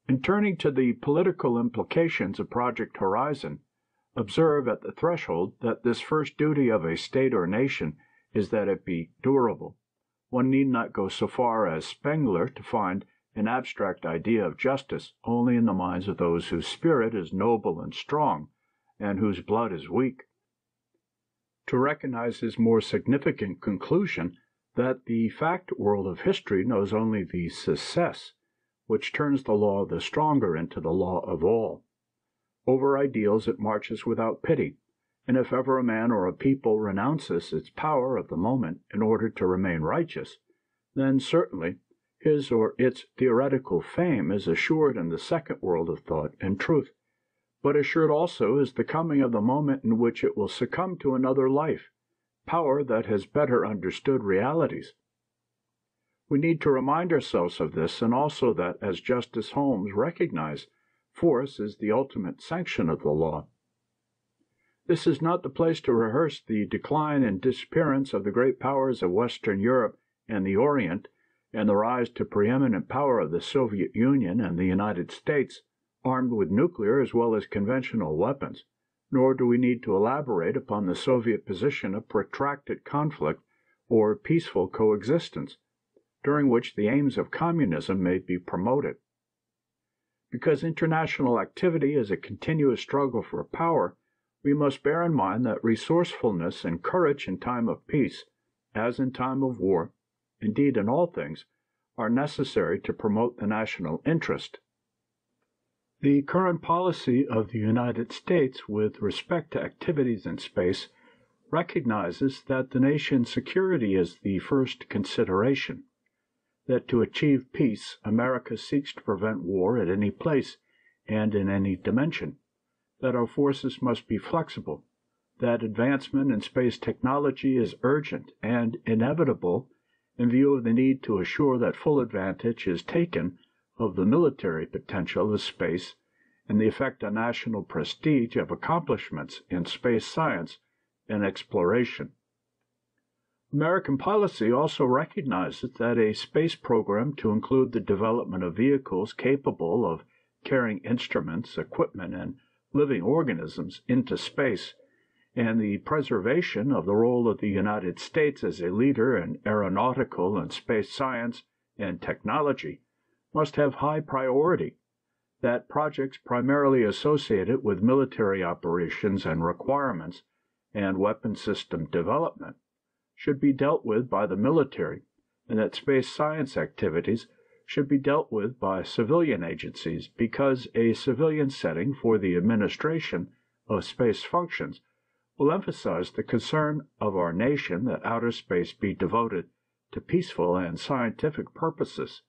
In turning to the political implications of Project Horizon, observe at the threshold that this first duty of a state or nation is that it be durable. One need not go so far as Spengler to find an abstract idea of justice only in the minds of those whose spirit is noble and strong, and whose blood is weak. To recognize his more significant conclusion that the fact world of history knows only the success, which turns the law of the stronger into the law of all. Over ideals it marches without pity, and if ever a man or a people renounces its power of the moment in order to remain righteous, then certainly his or its theoretical fame is assured in the second world of thought and truth, but assured also is the coming of the moment in which it will succumb to another life, power that has better understood realities. We need to remind ourselves of this, and also that, as Justice Holmes recognized, force is the ultimate sanction of the law. This is not the place to rehearse the decline and disappearance of the great powers of Western Europe and the Orient, and the rise to preeminent power of the Soviet Union and the United States, armed with nuclear as well as conventional weapons, nor do we need to elaborate upon the Soviet position of protracted conflict or peaceful coexistence, during which the aims of communism may be promoted. Because international activity is a continuous struggle for power, we must bear in mind that resourcefulness and courage in time of peace, as in time of war, indeed in all things, are necessary to promote the national interest. The current policy of the United States with respect to activities in space recognizes that the nation's security is the first consideration, that to achieve peace America seeks to prevent war at any place and in any dimension, that our forces must be flexible, that advancement in space technology is urgent and inevitable in view of the need to assure that full advantage is taken of the military potential of space and the effect on national prestige of accomplishments in space science and exploration. American policy also recognizes that a space program to include the development of vehicles capable of carrying instruments, equipment, and living organisms into space, and the preservation of the role of the United States as a leader in aeronautical and space science and technology, must have high priority that projects primarily associated with military operations and requirements and weapon system development should be dealt with by the military, and that space science activities should be dealt with by civilian agencies because a civilian setting for the administration of space functions will emphasize the concern of our nation that outer space be devoted to peaceful and scientific purposes.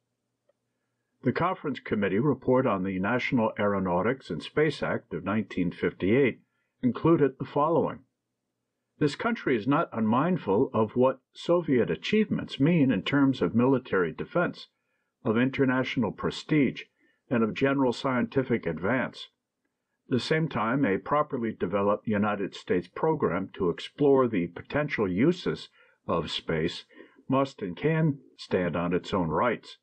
The Conference Committee report on the National Aeronautics and Space Act of 1958 included the following: This country is not unmindful of what Soviet achievements mean in terms of military defense, of international prestige, and of general scientific advance. At the same time, a properly developed United States program to explore the potential uses of space must and can stand on its own rights.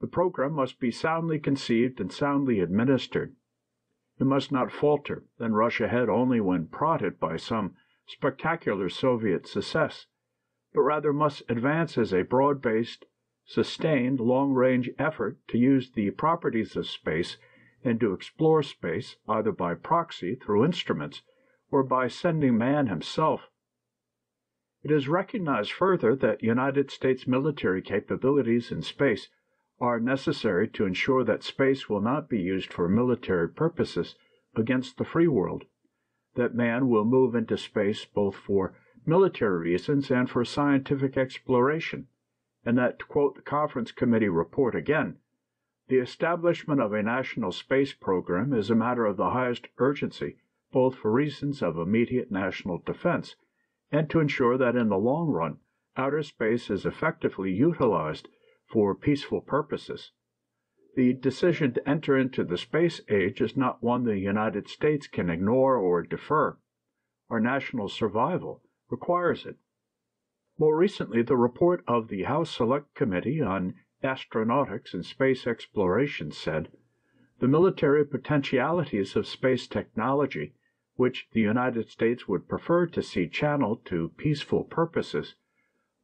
The program must be soundly conceived and soundly administered. It must not falter, and rush ahead only when prodded by some spectacular Soviet success, but rather must advance as a broad based, sustained, long range effort to use the properties of space and to explore space either by proxy through instruments or by sending man himself. It is recognized further that United States military capabilities in space are necessary to ensure that space will not be used for military purposes against the free world, that man will move into space both for military reasons and for scientific exploration, and that, to quote the Conference Committee report again, the establishment of a national space program is a matter of the highest urgency, both for reasons of immediate national defense and to ensure that in the long run outer space is effectively utilized for peaceful purposes. The decision to enter into the space age is not one the United States can ignore or defer. Our national survival requires it. More recently, the report of the House Select Committee on Astronautics and Space Exploration said the military potentialities of space technology, which the United States would prefer to see channeled to peaceful purposes,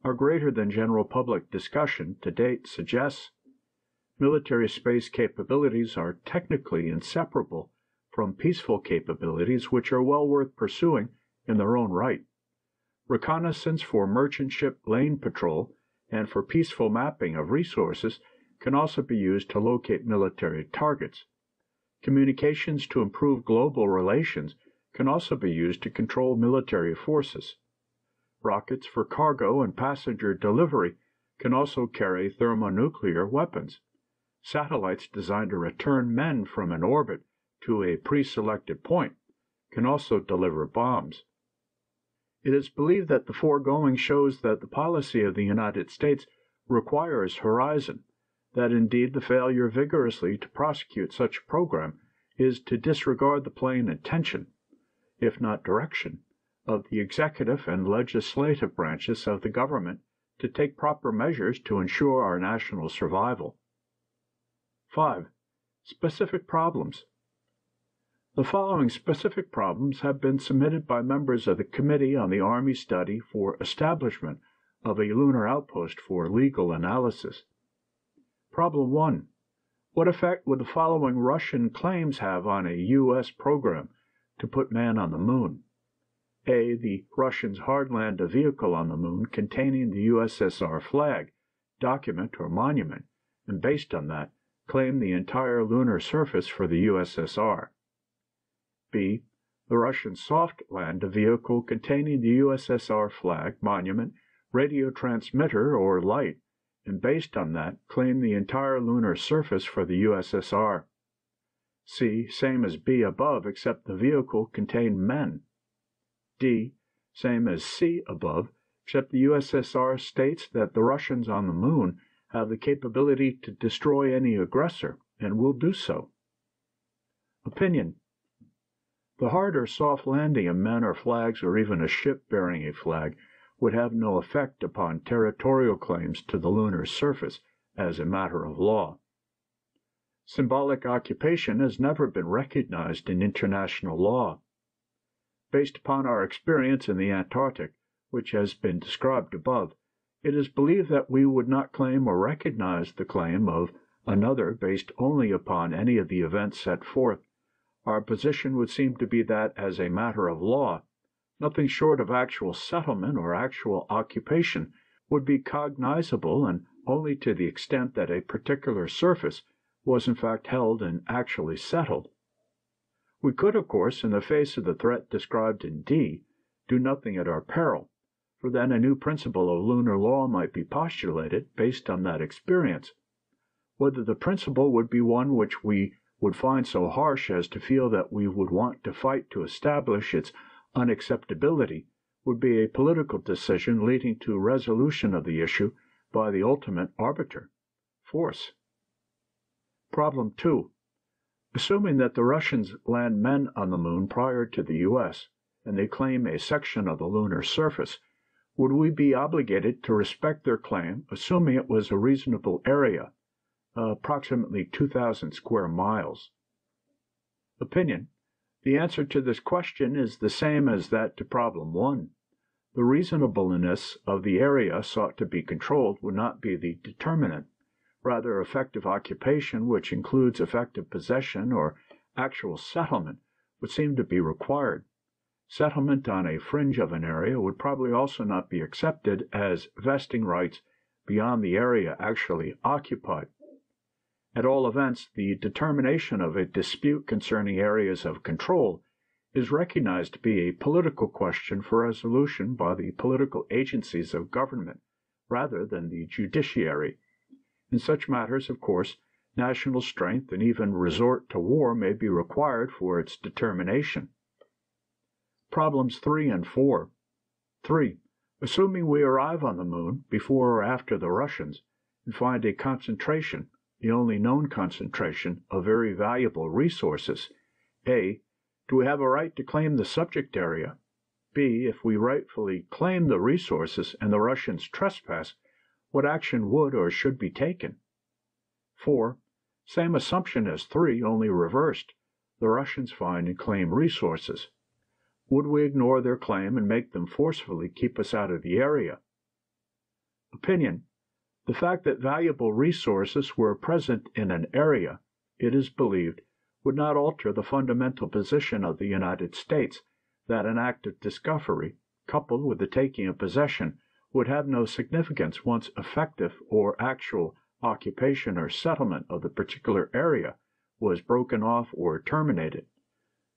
are greater than general public discussion to date suggests. Military space capabilities are technically inseparable from peaceful capabilities which are well worth pursuing in their own right. Reconnaissance for merchant ship lane patrol and for peaceful mapping of resources can also be used to locate military targets. Communications to improve global relations can also be used to control military forces. Rockets for cargo and passenger delivery can also carry thermonuclear weapons. Satellites designed to return men from an orbit to a pre-selected point can also deliver bombs. It is believed that the foregoing shows that the policy of the United States requires horizon, that indeed the failure vigorously to prosecute such a program is to disregard the plain intention, if not direction, of the executive and legislative branches of the government to take proper measures to ensure our national survival. 5. Specific problems. The following specific problems have been submitted by members of the Committee on the Army Study for establishment of a lunar outpost for legal analysis. Problem 1. What effect would the following Russian claims have on a U.S. program to put man on the moon? (A) The Russians hard land a vehicle on the moon containing the U.S.S.R. flag, document, or monument, and based on that, claim the entire lunar surface for the U.S.S.R. (b) the Russians soft land a vehicle containing the U.S.S.R. flag, monument, radio transmitter, or light, and based on that, claim the entire lunar surface for the U.S.S.R. C. Same as B above, except the vehicle contained men. D. Same as C above, except the U.S.S.R. states that the Russians on the moon have the capability to destroy any aggressor, and will do so. Opinion The hard or soft landing of men or flags or even a ship bearing a flag would have no effect upon territorial claims to the lunar surface as a matter of law. Symbolic occupation has never been recognized in international law. Based upon our experience in the Antarctic, which has been described above, it is believed that we would not claim or recognize the claim of another based only upon any of the events set forth. Our position would seem to be that, as a matter of law, nothing short of actual settlement or actual occupation would be cognizable, and only to the extent that a particular surface was in fact held and actually settled. We could, of course, in the face of the threat described in D, do nothing at our peril, for then a new principle of lunar law might be postulated based on that experience. Whether the principle would be one which we would find so harsh as to feel that we would want to fight to establish its unacceptability would be a political decision leading to resolution of the issue by the ultimate arbiter force. Problem 2. Assuming that the Russians land men on the moon prior to the U.S., and they claim a section of the lunar surface, would we be obligated to respect their claim, assuming it was a reasonable area, approximately 2,000 square miles? Opinion. The answer to this question is the same as that to problem 1. The reasonableness of the area sought to be controlled would not be the determinant. Rather, effective occupation, which includes effective possession or actual settlement, would seem to be required. Settlement on a fringe of an area would probably also not be accepted as vesting rights beyond the area actually occupied. At all events, the determination of a dispute concerning areas of control is recognized to be a political question for resolution by the political agencies of government rather than the judiciary. In such matters, of course, national strength and even resort to war may be required for its determination. Problems 3 and 4. 3. Assuming we arrive on the moon before or after the Russians, and find a concentration, the only known concentration, of very valuable resources, a. Do we have a right to claim the subject area? b. If we rightfully claim the resources and the Russians trespass, what action would or should be taken? 4. Same assumption as 3, only reversed. The Russians find and claim resources. Would we ignore their claim and make them forcefully keep us out of the area? Opinion. The fact that valuable resources were present in an area, it is believed, would not alter the fundamental position of the United States that an act of discovery, coupled with the taking of possession, would have no significance once effective or actual occupation or settlement of the particular area was broken off or terminated.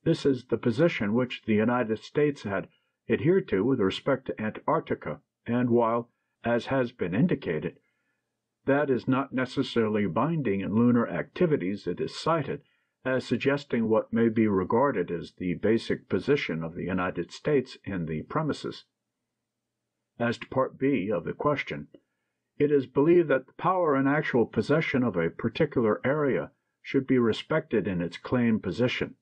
This is the position which the United States had adhered to with respect to Antarctica, and while, as has been indicated, that is not necessarily binding in lunar activities, it is cited as suggesting what may be regarded as the basic position of the United States in the premises. As to Part B of the question, it is believed that the power and actual possession of a particular area should be respected in its claimed position.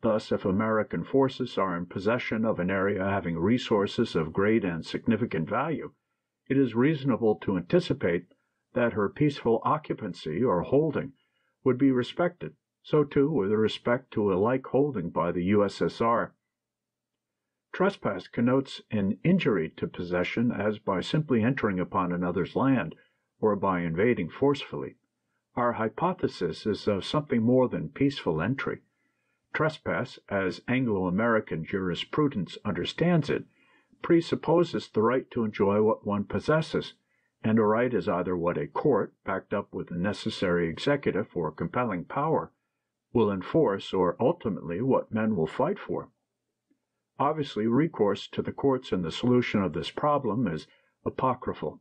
Thus, if American forces are in possession of an area having resources of great and significant value, it is reasonable to anticipate that her peaceful occupancy or holding would be respected. So, too, with respect to a like holding by the U.S.S.R. Trespass connotes an injury to possession as by simply entering upon another's land, or by invading forcefully. Our hypothesis is of something more than peaceful entry. Trespass, as Anglo American jurisprudence understands it, presupposes the right to enjoy what one possesses, and a right is either what a court, backed up with the necessary executive or compelling power, will enforce, or ultimately what men will fight for. Obviously, recourse to the courts in the solution of this problem is apocryphal.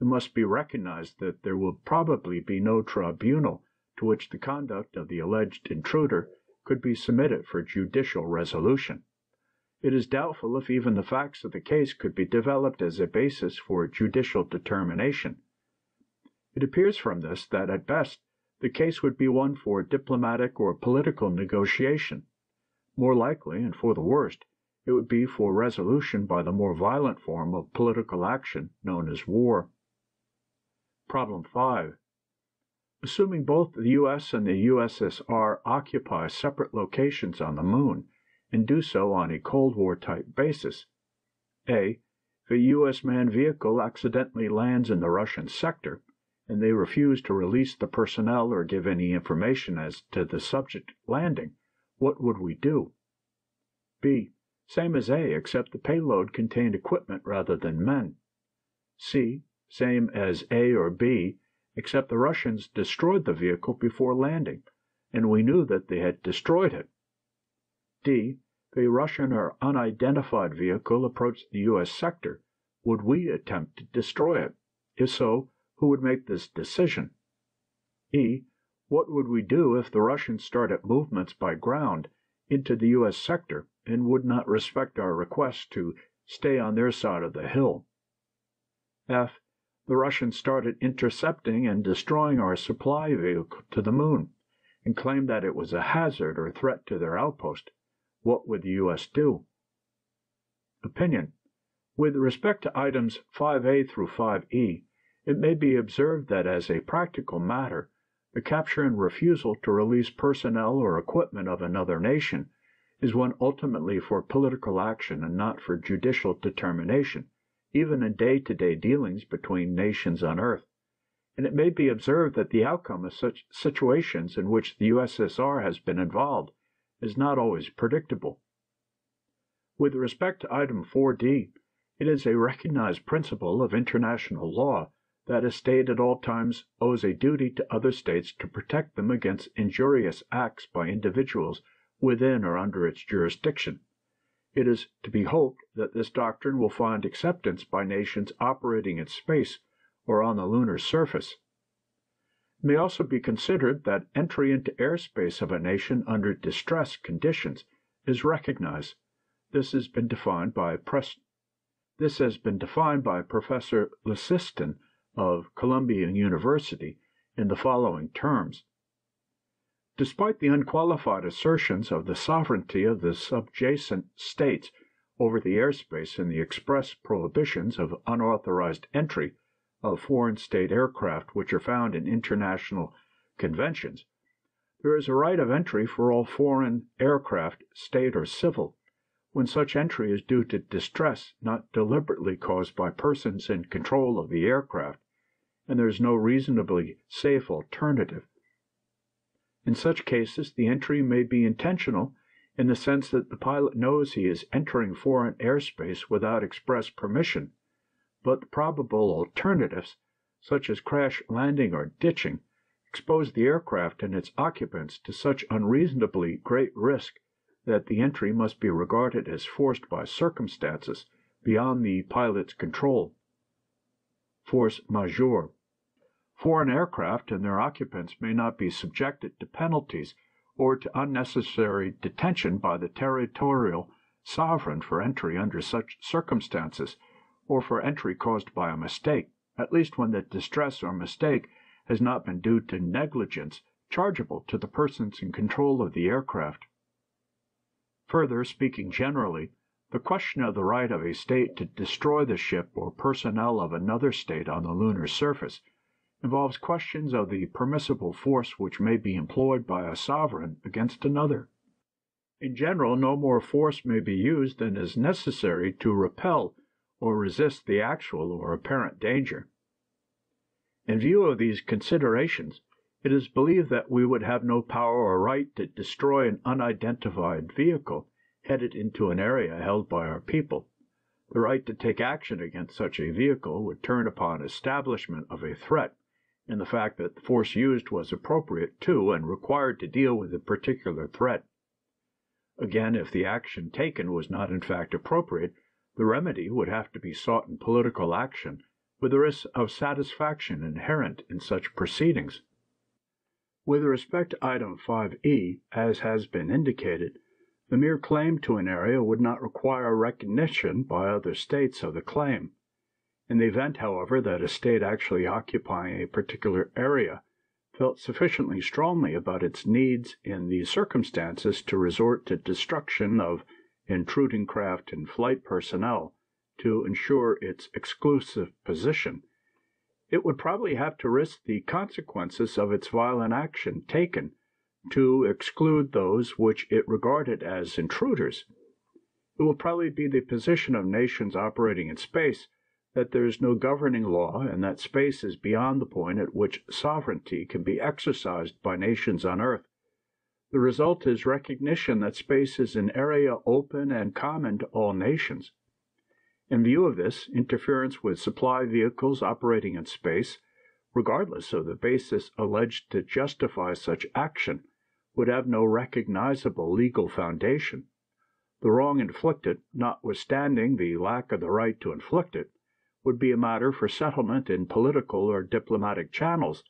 It must be recognized that there will probably be no tribunal to which the conduct of the alleged intruder could be submitted for judicial resolution. It is doubtful if even the facts of the case could be developed as a basis for judicial determination. It appears from this that at best the case would be one for diplomatic or political negotiation. More likely, and for the worst, it would be for resolution by the more violent form of political action known as war. Problem 5. Assuming both the U.S. and the USSR occupy separate locations on the Moon, and do so on a Cold War type basis, (a) If a U.S. manned vehicle accidentally lands in the Russian sector, and they refuse to release the personnel or give any information as to the subject landing, what would we do? (b) Same as (a), except the payload contained equipment rather than men. (c) same as A or B, except the Russians destroyed the vehicle before landing, and we knew that they had destroyed it. (d) If a Russian or unidentified vehicle approached the U.S. sector, would we attempt to destroy it? If so, who would make this decision? (e) What would we do if the Russians started movements by ground into the U.S. sector and would not respect our request to stay on their side of the hill? (f) the Russians started intercepting and destroying our supply vehicle to the moon, and claimed that it was a hazard or threat to their outpost, what would the U.S. do? Opinion. With respect to items 5a through 5e, it may be observed that as a practical matter the capture and refusal to release personnel or equipment of another nation is one ultimately for political action and not for judicial determination even in day to day dealings between nations on earth, and it may be observed that the outcome of such situations in which the U.S.S.R. has been involved is not always predictable. With respect to item 4d, it is a recognized principle of international law that a state at all times owes a duty to other states to protect them against injurious acts by individuals within or under its jurisdiction. It is to be hoped that this doctrine will find acceptance by nations operating in space or on the lunar surface. It may also be considered that entry into airspace of a nation under distress conditions is recognized. This has been defined by this has of Columbia University in the following terms. Despite the unqualified assertions of the sovereignty of the subjacent states over the airspace and the express prohibitions of unauthorized entry of foreign state aircraft which are found in international conventions, there is a right of entry for all foreign aircraft, state or civil, when such entry is due to distress not deliberately caused by persons in control of the aircraft, and there is no reasonably safe alternative. In such cases the entry may be intentional in the sense that the pilot knows he is entering foreign airspace without express permission, but the probable alternatives, such as crash landing or ditching, expose the aircraft and its occupants to such unreasonably great risk that the entry must be regarded as forced by circumstances beyond the pilot's control (force majeure). Foreign aircraft and their occupants may not be subjected to penalties or to unnecessary detention by the territorial sovereign for entry under such circumstances, or for entry caused by a mistake, at least when the distress or mistake has not been due to negligence chargeable to the persons in control of the aircraft. Further, speaking generally, the question of the right of a state to destroy the ship or personnel of another state on the lunar surface involves questions of the permissible force which may be employed by a sovereign against another. In general, no more force may be used than is necessary to repel or resist the actual or apparent danger. In view of these considerations, it is believed that we would have no power or right to destroy an unidentified vehicle headed into an area held by our people. The right to take action against such a vehicle would turn upon establishment of a threat and the fact that the force used was appropriate to and required to deal with a particular threat. Again, if the action taken was not in fact appropriate, the remedy would have to be sought in political action, with the risk of satisfaction inherent in such proceedings. With respect to item 5e, as has been indicated, the mere claim to an area would not require recognition by other states of the claim. In the event, however, that a state actually occupying a particular area felt sufficiently strongly about its needs in these circumstances to resort to destruction of intruding craft and flight personnel to ensure its exclusive position, it would probably have to risk the consequences of its violent action taken to exclude those which it regarded as intruders. It will probably be the position of nations operating in space that there is no governing law and that space is beyond the point at which sovereignty can be exercised by nations on Earth. The result is recognition that space is an area open and common to all nations. In view of this, interference with supply vehicles operating in space, regardless of the basis alleged to justify such action, would have no recognizable legal foundation. The wrong inflicted, notwithstanding the lack of the right to inflict it, would be a matter for settlement in political or diplomatic channels,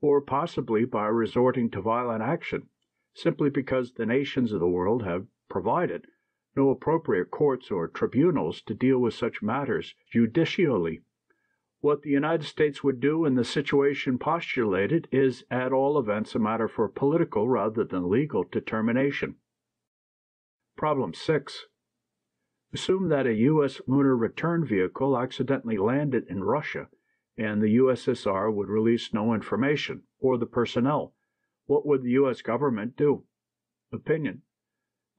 or possibly by resorting to violent action, simply because the nations of the world have provided no appropriate courts or tribunals to deal with such matters judicially. What the United States would do in the situation postulated is at all events a matter for political rather than legal determination. Problem 6. Assume that a U.S. lunar return vehicle accidentally landed in Russia and the USSR would release no information or the personnel. What would the U.S. government do? Opinion.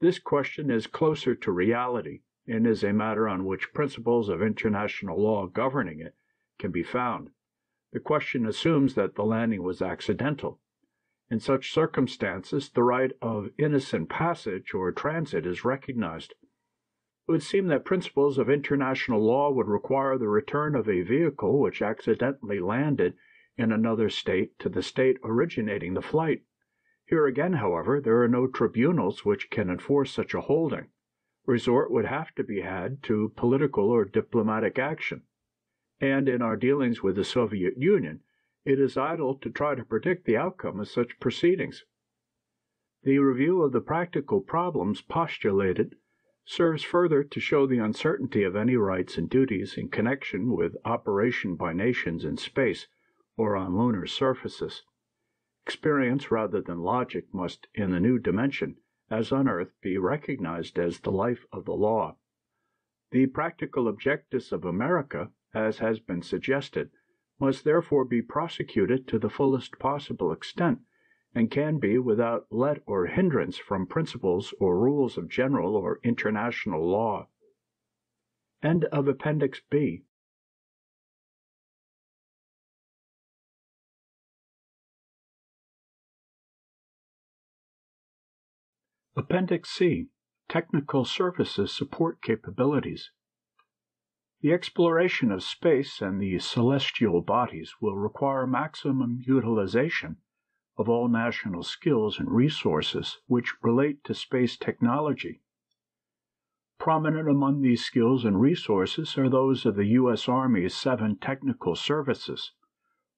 This question is closer to reality and is a matter on which principles of international law governing it can be found. The question assumes that the landing was accidental. In such circumstances, the right of innocent passage or transit is recognized. It would seem that principles of international law would require the return of a vehicle which accidentally landed in another state to the state originating the flight. Here again, however, there are no tribunals which can enforce such a holding. Resort would have to be had to political or diplomatic action. And in our dealings with the Soviet Union, it is idle to try to predict the outcome of such proceedings. The review of the practical problems postulated serves further to show the uncertainty of any rights and duties in connection with operation by nations in space or on lunar surfaces. Experience rather than logic must, in the new dimension, as on Earth, be recognized as the life of the law. The practical objectives of America, as has been suggested, must therefore be prosecuted to the fullest possible extent and can be without let or hindrance from principles or rules of general or international law. End of Appendix B. Appendix C Technical Services Support Capabilities. The exploration of space and the celestial bodies will require maximum utilization of all national skills and resources which relate to space technology. Prominent among these skills and resources are those of the U.S. Army's seven technical services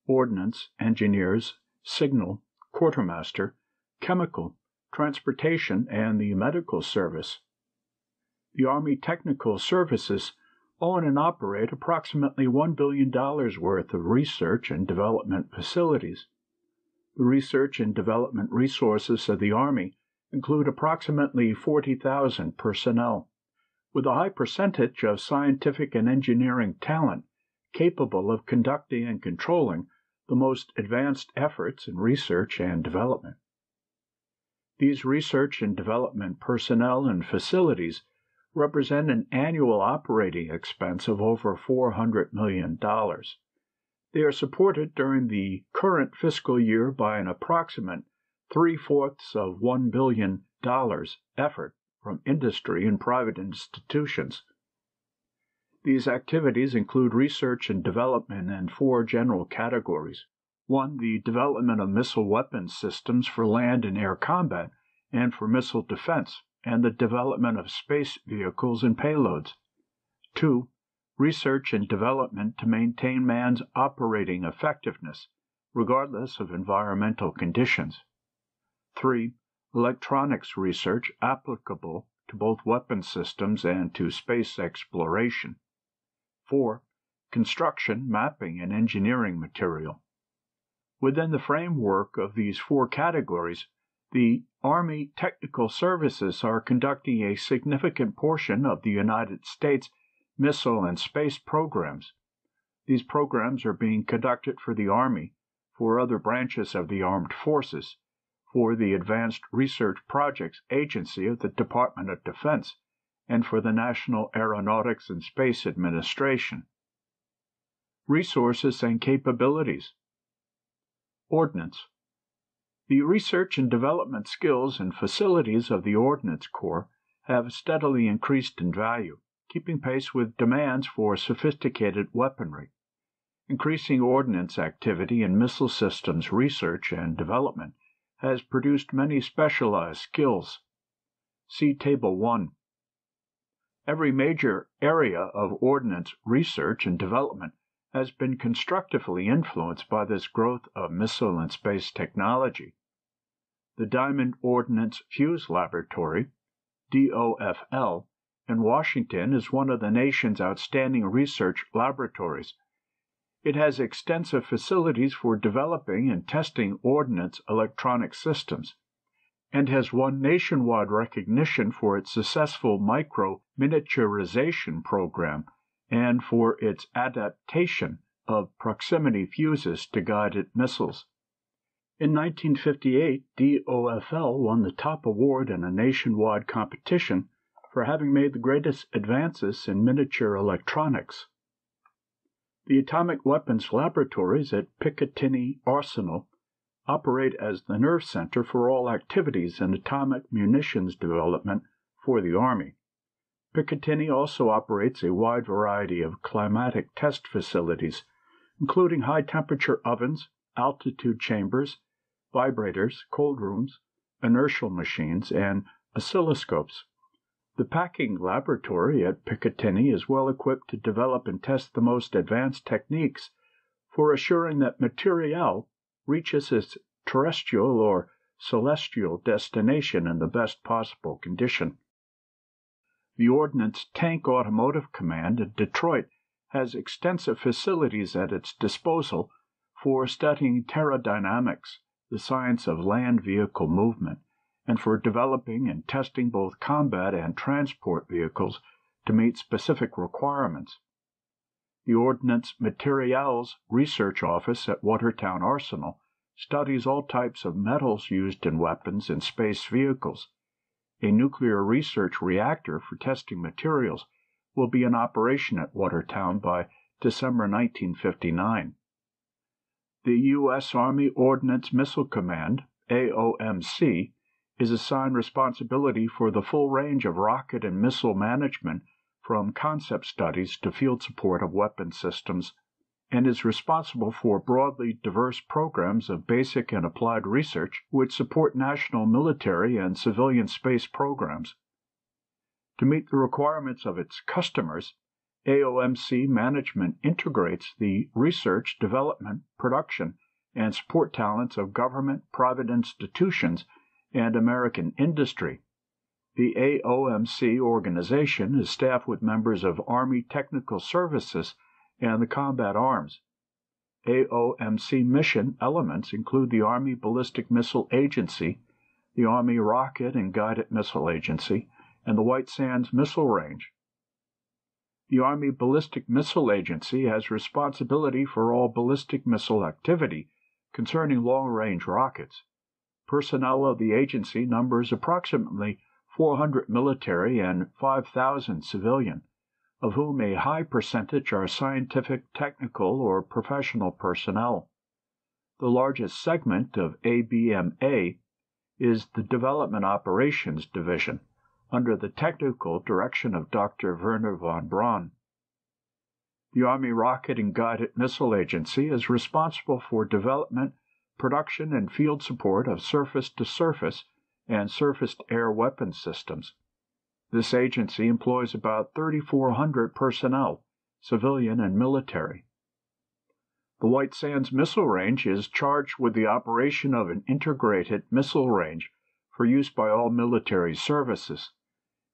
ordnance, engineers, signal, quartermaster, chemical, transportation, and the medical service. The Army Technical Services own and operate approximately $1 billion worth of research and development facilities. The research and development resources of the Army include approximately 40,000 personnel, with a high percentage of scientific and engineering talent capable of conducting and controlling the most advanced efforts in research and development. These research and development personnel and facilities represent an annual operating expense of over $400 million. They are supported during the current fiscal year by an approximate three-fourths of $1 billion effort from industry and private institutions. These activities include research and development in four general categories. One, the development of missile weapon systems for land and air combat and for missile defense. and the development of space vehicles and payloads. 2. Research and development to maintain man's operating effectiveness, regardless of environmental conditions. 3. Electronics research applicable to both weapon systems and to space exploration. 4. Construction, mapping, and engineering material. Within the framework of these four categories, the Army Technical Services are conducting a significant portion of the United States missile and space programs. These programs are being conducted for the Army, for other branches of the armed forces, for the Advanced Research Projects Agency of the Department of Defense, and for the National Aeronautics and Space Administration. Resources and Capabilities Ordnance The research and development skills and facilities of the Ordnance Corps have steadily increased in value, keeping pace with demands for sophisticated weaponry. Increasing ordnance activity in missile systems research and development has produced many specialized skills. See Table 1. Every major area of ordnance research and development has been constructively influenced by this growth of missile and space technology. The Diamond Ordnance Fuse Laboratory, DOFL, in Washington is one of the nation's outstanding research laboratories. It has extensive facilities for developing and testing ordnance electronic systems, and has won nationwide recognition for its successful micro miniaturization program and for its adaptation of proximity fuses to guided missiles. In 1958, DOFL won the top award in a nationwide competition for having made the greatest advances in miniature electronics. The Atomic Weapons Laboratories at Picatinny Arsenal operate as the nerve center for all activities in atomic munitions development for the Army. Picatinny also operates a wide variety of climatic test facilities, including high temperature ovens, altitude chambers, vibrators, cold rooms, inertial machines, and oscilloscopes. The packing laboratory at Picatinny is well equipped to develop and test the most advanced techniques for assuring that material reaches its terrestrial or celestial destination in the best possible condition. The Ordnance Tank Automotive Command at Detroit has extensive facilities at its disposal for studying terradynamics, the science of land vehicle movement, and for developing and testing both combat and transport vehicles to meet specific requirements. The Ordnance Materials Research Office at Watertown Arsenal studies all types of metals used in weapons and space vehicles a nuclear research reactor for testing materials will be in operation at Watertown by December 1959. The U.S. Army Ordnance Missile Command, AOMC, is assigned responsibility for the full range of rocket and missile management from concept studies to field support of weapon systems and is responsible for broadly diverse programs of basic and applied research which support national military and civilian space programs. To meet the requirements of its customers, AOMC management integrates the research, development, production, and support talents of government, private institutions, and American industry. The AOMC organization is staffed with members of Army Technical Services and the combat arms. AOMC mission elements include the Army Ballistic Missile Agency, the Army Rocket and Guided Missile Agency, and the White Sands Missile Range. The Army Ballistic Missile Agency has responsibility for all ballistic missile activity concerning long range rockets. Personnel of the agency numbers approximately 400 military and 5,000 civilian of whom a high percentage are scientific, technical, or professional personnel. The largest segment of ABMA is the Development Operations Division, under the technical direction of Dr. Wernher von Braun. The Army Rocket and Guided Missile Agency is responsible for development, production, and field support of surface to surface and surface-to-air weapon systems. This agency employs about 3,400 personnel, civilian and military. The White Sands Missile Range is charged with the operation of an integrated missile range for use by all military services.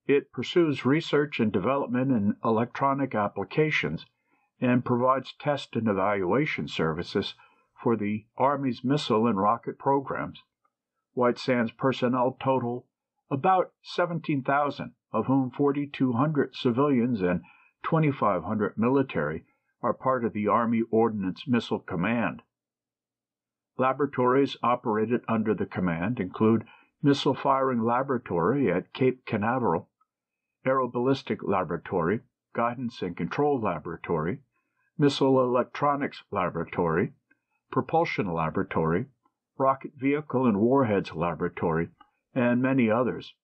It pursues research and development in electronic applications and provides test and evaluation services for the Army's missile and rocket programs. White Sands personnel total about 17,000, of whom 4,200 civilians and 2,500 military are part of the Army Ordnance Missile Command. Laboratories operated under the command include Missile Firing Laboratory at Cape Canaveral, Aeroballistic Laboratory, Guidance and Control Laboratory, Missile Electronics Laboratory, Propulsion Laboratory, Rocket Vehicle and Warheads Laboratory, and many others.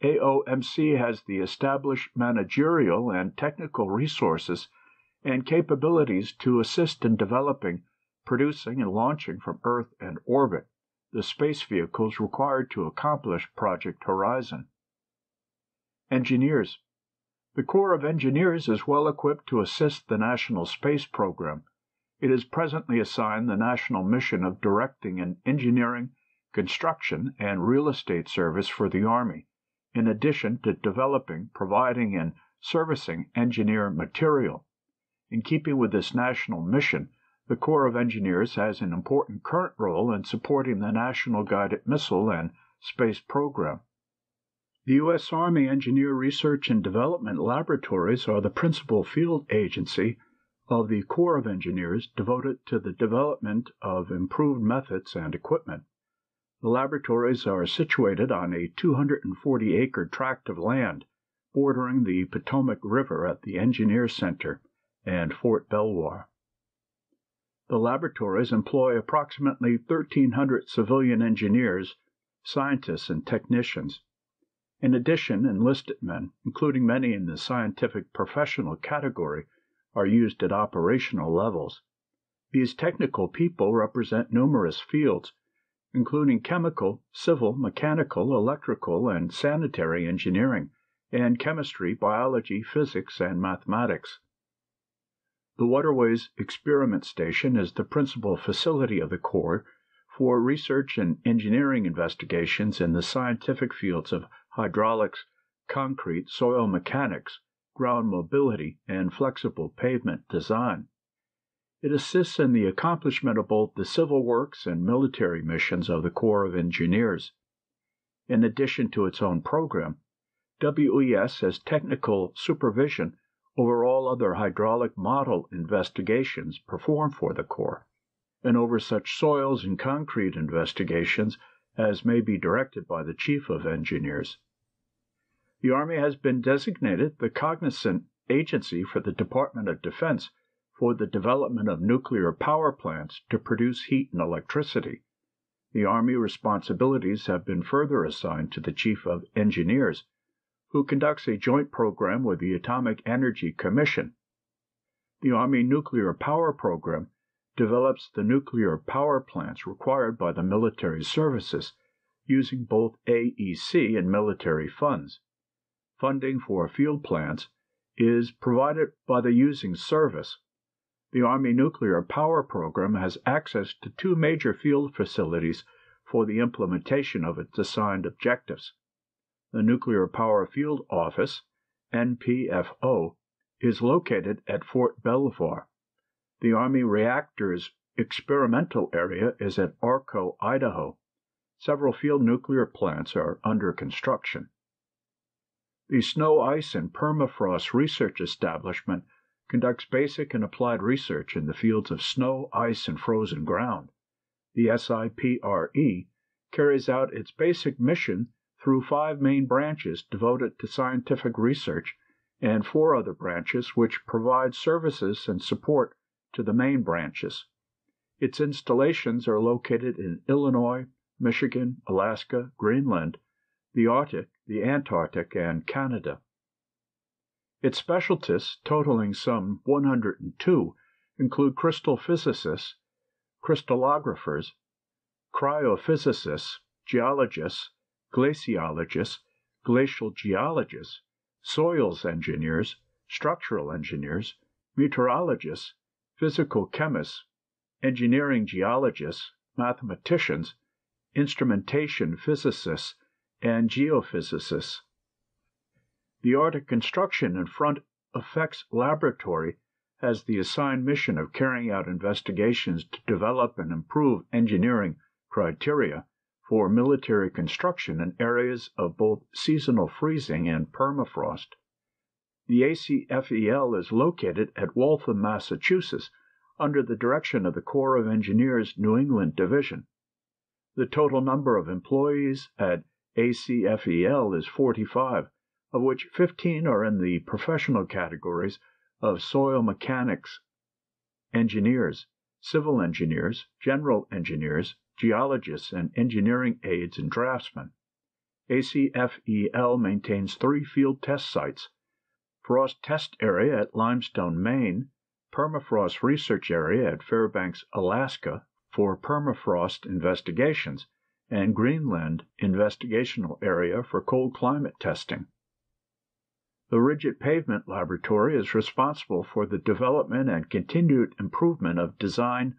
AOMC has the established managerial and technical resources and capabilities to assist in developing, producing, and launching from Earth and orbit the space vehicles required to accomplish Project Horizon. Engineers The Corps of Engineers is well equipped to assist the National Space Program. It is presently assigned the national mission of directing an engineering, construction, and real estate service for the Army, in addition to developing, providing, and servicing engineer material. In keeping with this national mission, the Corps of Engineers has an important current role in supporting the National Guided Missile and Space Program. The U.S. Army Engineer Research and Development Laboratories are the principal field agency of the Corps of Engineers devoted to the development of improved methods and equipment. The laboratories are situated on a 240 acre tract of land bordering the Potomac River at the Engineer Center and Fort Belvoir. The laboratories employ approximately 1,300 civilian engineers, scientists, and technicians. In addition, enlisted men, including many in the scientific professional category, are used at operational levels. These technical people represent numerous fields, including chemical, civil, mechanical, electrical, and sanitary engineering, and chemistry, biology, physics, and mathematics. The Waterways Experiment Station is the principal facility of the Corps for research and engineering investigations in the scientific fields of hydraulics, concrete, soil mechanics, ground mobility, and flexible pavement design. It assists in the accomplishment of both the civil works and military missions of the Corps of Engineers. In addition to its own program, WES has technical supervision over all other hydraulic model investigations performed for the Corps, and over such soils and concrete investigations as may be directed by the Chief of Engineers. The Army has been designated the cognizant agency for the Department of Defense for the development of nuclear power plants to produce heat and electricity. The Army responsibilities have been further assigned to the Chief of Engineers who conducts a joint program with the Atomic Energy Commission. The Army Nuclear Power Program develops the nuclear power plants required by the military services using both AEC and military funds. Funding for field plants is provided by the using service. The Army Nuclear Power Program has access to two major field facilities for the implementation of its assigned objectives. The Nuclear Power Field Office (NPFO) is located at Fort Belvoir. The Army Reactors Experimental Area is at Arco, Idaho. Several field nuclear plants are under construction. The Snow, Ice, and Permafrost Research Establishment conducts basic and applied research in the fields of snow, ice, and frozen ground. The SIPRE carries out its basic mission through five main branches devoted to scientific research and four other branches which provide services and support to the main branches. Its installations are located in Illinois, Michigan, Alaska, Greenland, the Arctic, the Antarctic, and Canada. Its specialties, totaling some 102, include crystal physicists, crystallographers, cryophysicists, geologists, glaciologists, glacial geologists, soils engineers, structural engineers, meteorologists, physical chemists, engineering geologists, mathematicians, instrumentation physicists, and geophysicists. The Arctic Construction and Frost Effects Laboratory has the assigned mission of carrying out investigations to develop and improve engineering criteria for military construction in areas of both seasonal freezing and permafrost. The ACFEL is located at Waltham, Massachusetts, under the direction of the Corps of Engineers New England Division. The total number of employees at ACFEL is 45, of which 15 are in the professional categories of soil mechanics engineers, civil engineers, general engineers, geologists, and engineering aides and draftsmen. ACFEL maintains three field test sites Frost Test Area at Limestone, Maine, Permafrost Research Area at Fairbanks, Alaska, for permafrost investigations, and Greenland Investigational Area for cold climate testing. The Rigid Pavement Laboratory is responsible for the development and continued improvement of design,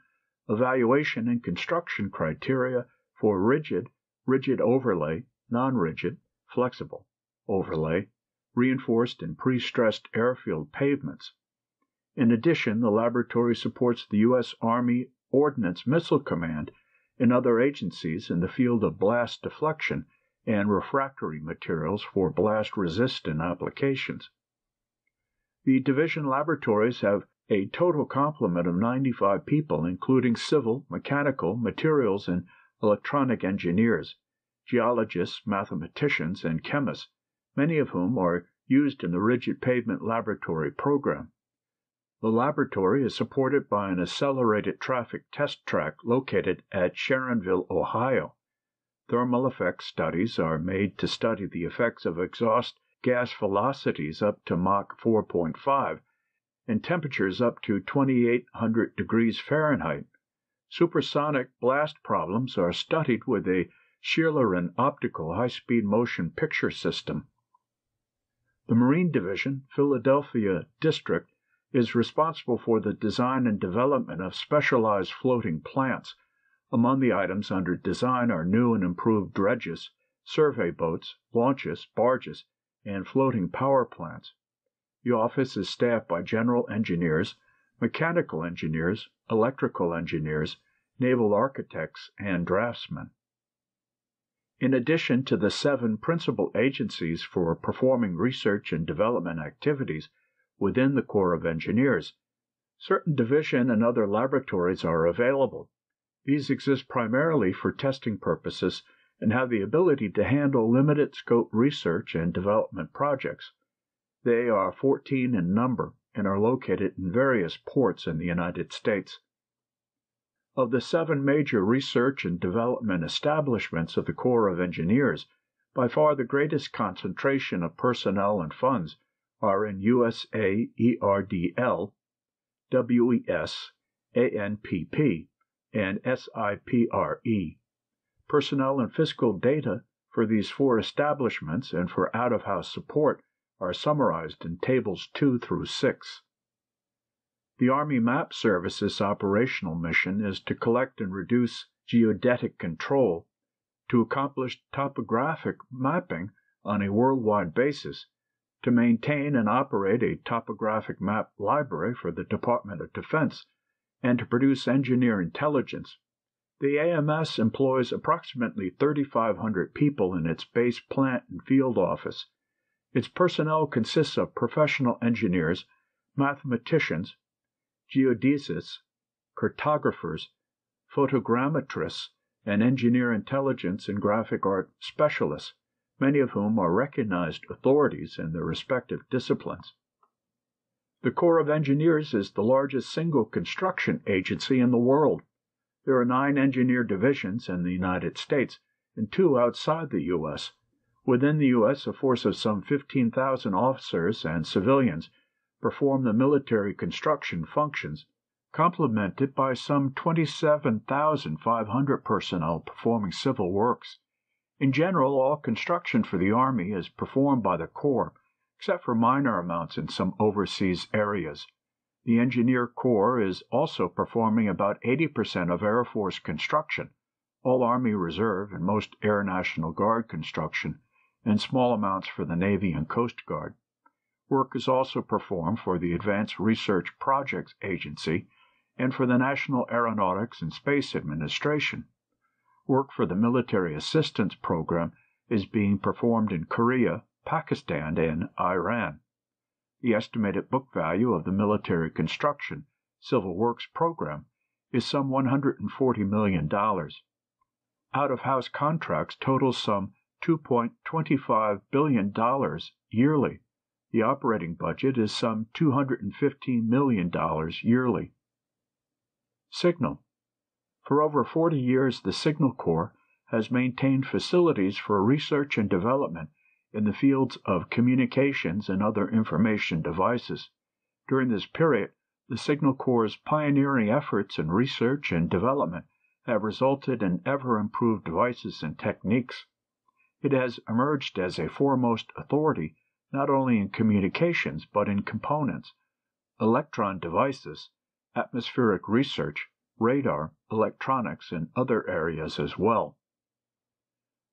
evaluation, and construction criteria for rigid, rigid overlay, non-rigid, flexible overlay, reinforced and pre-stressed airfield pavements. In addition, the laboratory supports the U.S. Army Ordnance Missile Command and other agencies in the field of blast deflection and refractory materials for blast-resistant applications. The division laboratories have a total complement of 95 people, including civil, mechanical, materials, and electronic engineers, geologists, mathematicians, and chemists, many of whom are used in the rigid pavement laboratory program. The laboratory is supported by an accelerated traffic test track located at Sharonville, Ohio. Thermal effects studies are made to study the effects of exhaust gas velocities up to Mach 4.5 and temperatures up to 2800 degrees Fahrenheit. Supersonic blast problems are studied with a schlieren optical high-speed motion picture system. The Marine Division, Philadelphia District, is responsible for the design and development of specialized floating plants. Among the items under design are new and improved dredges, survey boats, launches, barges, and floating power plants. The office is staffed by general engineers, mechanical engineers, electrical engineers, naval architects, and draftsmen. In addition to the seven principal agencies for performing research and development activities within the Corps of Engineers, certain division and other laboratories are available. These exist primarily for testing purposes and have the ability to handle limited scope research and development projects. They are 14 in number and are located in various ports in the United States. Of the seven major research and development establishments of the Corps of Engineers, by far the greatest concentration of personnel and funds are in USA ERDL, WES, ANPP, and SIPRE. Personnel and fiscal data for these four establishments and for out of house support are summarized in tables 2 through 6. The Army Map Service's operational mission is to collect and reduce geodetic control, to accomplish topographic mapping on a worldwide basis, to maintain and operate a topographic map library for the Department of Defense, and to produce engineer intelligence. The AMS employs approximately 3,500 people in its base plant and field office. Its personnel consists of professional engineers, mathematicians, geodesists, cartographers, photogrammetrists, and engineer intelligence and graphic art specialists, many of whom are recognized authorities in their respective disciplines. The Corps of Engineers is the largest single construction agency in the world. There are nine engineer divisions in the United States and two outside the U.S. Within the U.S., a force of some 15,000 officers and civilians perform the military construction functions, complemented by some 27,500 personnel performing civil works. In general, all construction for the Army is performed by the Corps, except for minor amounts in some overseas areas. The Engineer Corps is also performing about 80 per cent of Air Force construction, all Army Reserve and most Air National Guard construction, and small amounts for the Navy and Coast Guard. Work is also performed for the Advanced Research Projects Agency and for the National Aeronautics and Space Administration. Work for the Military Assistance Program is being performed in Korea, Pakistan, and Iran. The estimated book value of the Military Construction Civil Works Program is some $140 million. Out of house contracts total some $2.25 billion yearly. The operating budget is some $215 million yearly. Signal for over 40 years, the Signal Corps has maintained facilities for research and development in the fields of communications and other information devices. During this period, the Signal Corps' pioneering efforts in research and development have resulted in ever improved devices and techniques. It has emerged as a foremost authority not only in communications but in components, electron devices, atmospheric research, radar, electronics, and other areas as well.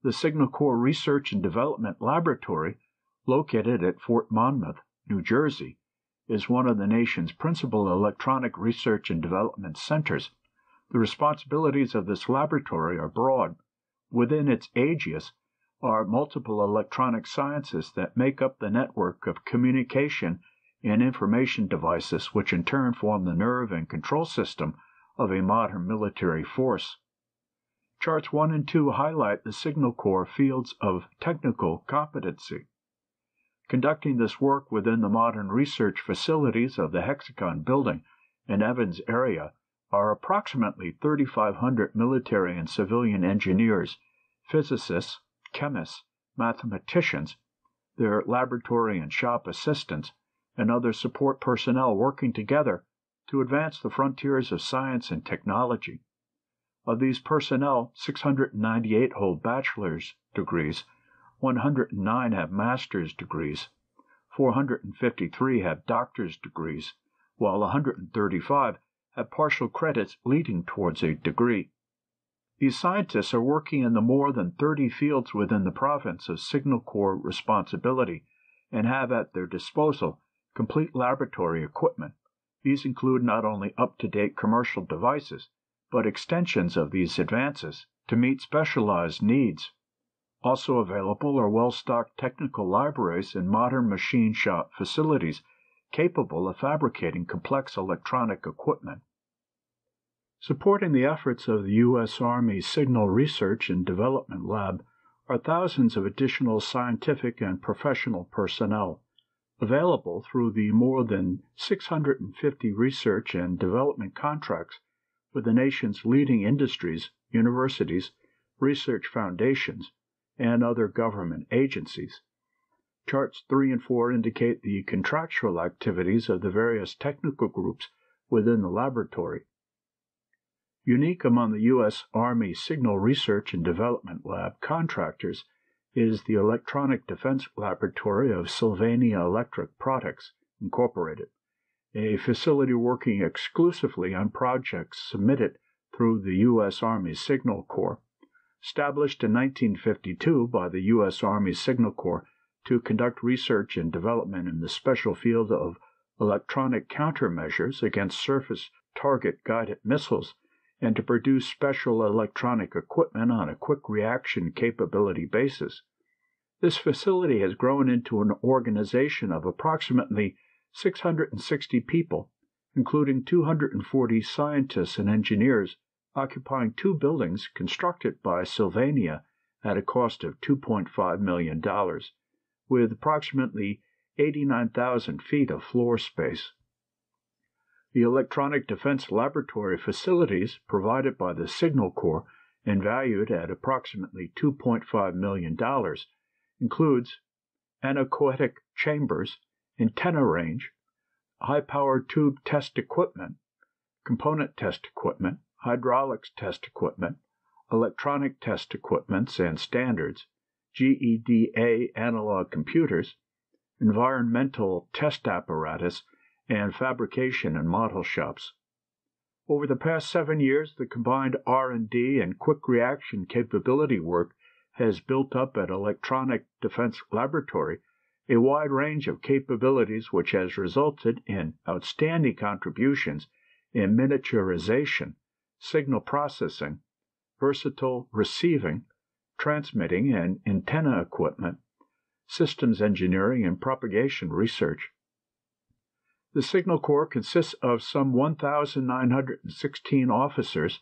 The Signal Corps Research and Development Laboratory, located at Fort Monmouth, New Jersey, is one of the nation's principal electronic research and development centers. The responsibilities of this laboratory are broad. Within its aegis are multiple electronic sciences that make up the network of communication and information devices, which in turn form the nerve and control system of a modern military force. Charts 1 and 2 highlight the Signal Corps fields of technical competency. Conducting this work within the modern research facilities of the Hexagon building in Evans area are approximately 3,500 military and civilian engineers, physicists, chemists, mathematicians, their laboratory and shop assistants, and other support personnel working together to advance the frontiers of science and technology. Of these personnel, 698 hold bachelor's degrees, 109 have master's degrees, 453 have doctor's degrees, while 135 have partial credits leading towards a degree. These scientists are working in the more than 30 fields within the province of Signal Corps responsibility and have at their disposal complete laboratory equipment. These include not only up to date commercial devices, but extensions of these advances to meet specialized needs. Also available are well stocked technical libraries and modern machine shop facilities capable of fabricating complex electronic equipment. Supporting the efforts of the U.S. Army Signal Research and Development Lab are thousands of additional scientific and professional personnel available through the more than 650 research and development contracts with the nation's leading industries, universities, research foundations, and other government agencies. Charts 3 and 4 indicate the contractual activities of the various technical groups within the laboratory. Unique among the U.S. Army Signal Research and Development Lab contractors is the Electronic Defense Laboratory of Sylvania Electric Products, Incorporated, a facility working exclusively on projects submitted through the U.S. Army Signal Corps. Established in 1952 by the U.S. Army Signal Corps to conduct research and development in the special field of electronic countermeasures against surface target guided missiles and to produce special electronic equipment on a quick reaction capability basis. This facility has grown into an organization of approximately 660 people, including 240 scientists and engineers, occupying two buildings constructed by Sylvania at a cost of $2.5 million, with approximately 89,000 feet of floor space. The Electronic Defense Laboratory facilities provided by the Signal Corps and valued at approximately $2.5 million includes anechoic chambers, antenna range, high power tube test equipment, component test equipment, hydraulics test equipment, electronic test equipments and standards, GEDA analog computers, environmental test apparatus, and fabrication and model shops. Over the past seven years, the combined R&D and quick reaction capability work has built up at Electronic Defense Laboratory a wide range of capabilities which has resulted in outstanding contributions in miniaturization, signal processing, versatile receiving, transmitting and antenna equipment, systems engineering, and propagation research. The Signal Corps consists of some 1,916 officers,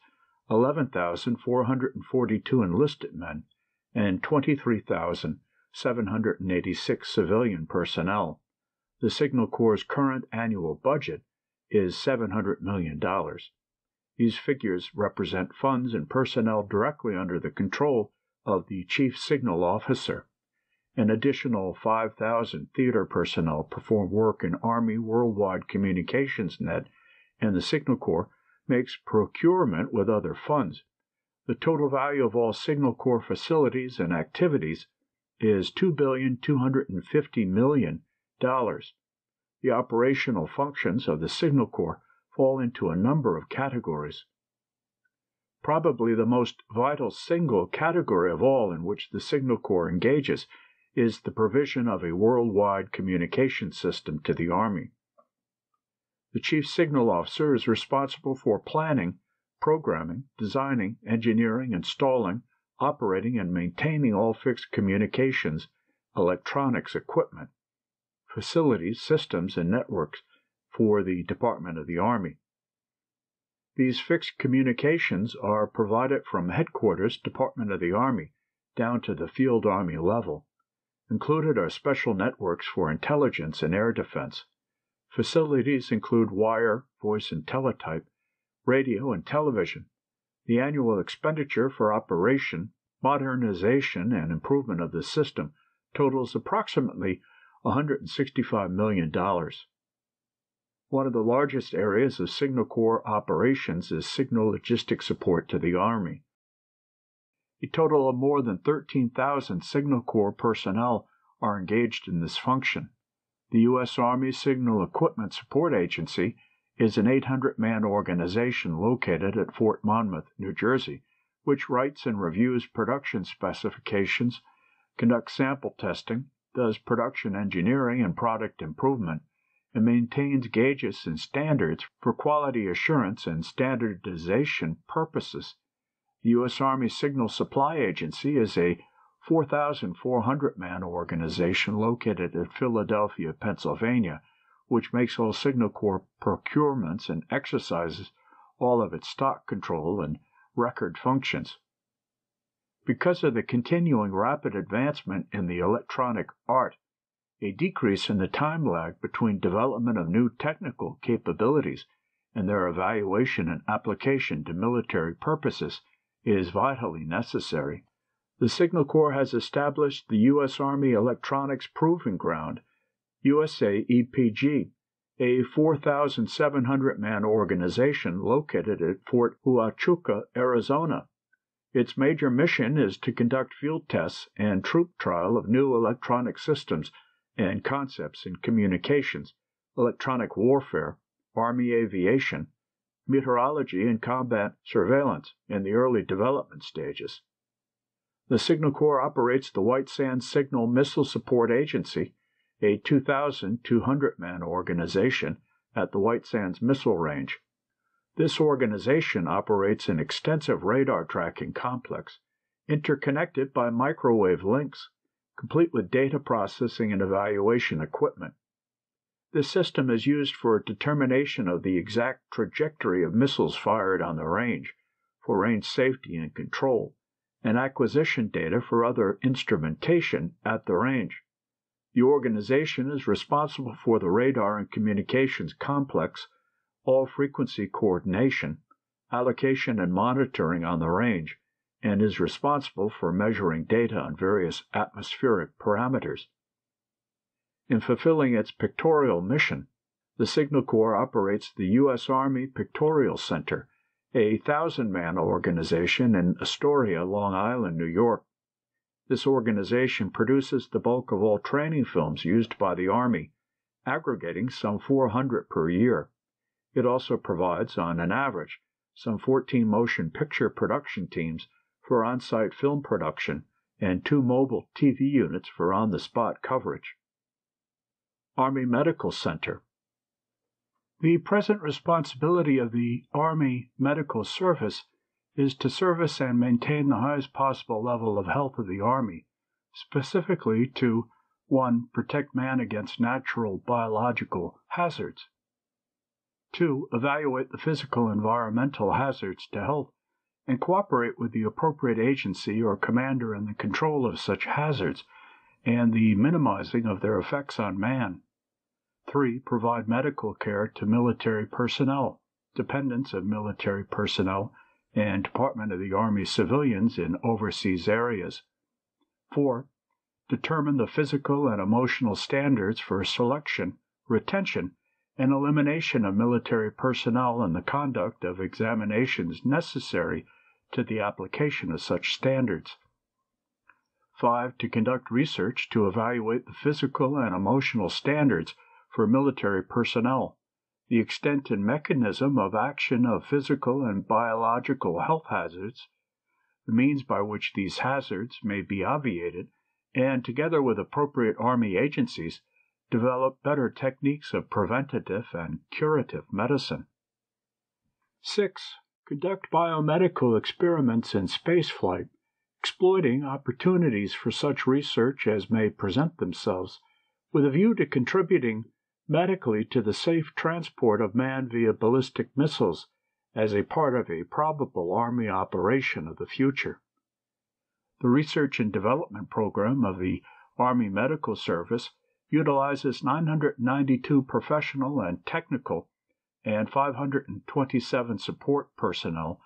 11,442 enlisted men, and 23,786 civilian personnel. The Signal Corps' current annual budget is $700 million. These figures represent funds and personnel directly under the control of the Chief Signal Officer. An additional 5,000 theater personnel perform work in Army Worldwide Communications Net, and the Signal Corps makes procurement with other funds. The total value of all Signal Corps facilities and activities is $2,250,000,000. The operational functions of the Signal Corps fall into a number of categories. Probably the most vital single category of all in which the Signal Corps engages is the provision of a worldwide communication system to the Army. The Chief Signal Officer is responsible for planning, programming, designing, engineering, installing, operating, and maintaining all fixed communications, electronics equipment, facilities, systems, and networks for the Department of the Army. These fixed communications are provided from Headquarters, Department of the Army, down to the Field Army level. Included are special networks for intelligence and air defense. Facilities include wire, voice and teletype, radio, and television. The annual expenditure for operation, modernization, and improvement of the system totals approximately $165 million. One of the largest areas of Signal Corps operations is signal logistics support to the Army. A total of more than 13,000 Signal Corps personnel are engaged in this function. The U.S. Army Signal Equipment Support Agency is an 800 man organization located at Fort Monmouth, New Jersey, which writes and reviews production specifications, conducts sample testing, does production engineering and product improvement, and maintains gauges and standards for quality assurance and standardization purposes. The U.S. Army Signal Supply Agency is a 4,400 man organization located at Philadelphia, Pennsylvania, which makes all Signal Corps procurements and exercises all of its stock control and record functions. Because of the continuing rapid advancement in the electronic art, a decrease in the time lag between development of new technical capabilities and their evaluation and application to military purposes is vitally necessary. The Signal Corps has established the U.S. Army Electronics Proving Ground, USA EPG, a 4,700 man organization located at Fort Huachuca, Arizona. Its major mission is to conduct field tests and troop trial of new electronic systems and concepts in communications, electronic warfare, Army aviation, meteorology, and combat surveillance in the early development stages. The Signal Corps operates the White Sands Signal Missile Support Agency, a 2,200 man organization at the White Sands Missile Range. This organization operates an extensive radar tracking complex, interconnected by microwave links, complete with data processing and evaluation equipment. This system is used for determination of the exact trajectory of missiles fired on the range, for range safety and control, and acquisition data for other instrumentation at the range. The organization is responsible for the radar and communications complex, all frequency coordination, allocation and monitoring on the range, and is responsible for measuring data on various atmospheric parameters. In fulfilling its pictorial mission, the Signal Corps operates the U.S. Army Pictorial Center, a thousand man organization in Astoria, Long Island, New York. This organization produces the bulk of all training films used by the Army, aggregating some 400 per year. It also provides, on an average, some 14 motion picture production teams for on site film production and two mobile TV units for on the spot coverage. Army Medical Center The present responsibility of the Army Medical Service is to service and maintain the highest possible level of health of the Army, specifically to 1. Protect man against natural biological hazards. 2. Evaluate the physical environmental hazards to health and cooperate with the appropriate agency or commander in the control of such hazards and the minimizing of their effects on man. 3. Provide medical care to military personnel, dependents of military personnel, and Department of the Army civilians in overseas areas. 4. Determine the physical and emotional standards for selection, retention, and elimination of military personnel and the conduct of examinations necessary to the application of such standards. 5. To conduct research to evaluate the physical and emotional standards for military personnel, the extent and mechanism of action of physical and biological health hazards, the means by which these hazards may be obviated, and, together with appropriate Army agencies, develop better techniques of preventative and curative medicine. 6. Conduct biomedical experiments in spaceflight, exploiting opportunities for such research as may present themselves, with a view to contributing medically to the safe transport of man via ballistic missiles as a part of a probable Army operation of the future. The research and development program of the Army Medical Service utilizes 992 professional and technical and 527 support personnel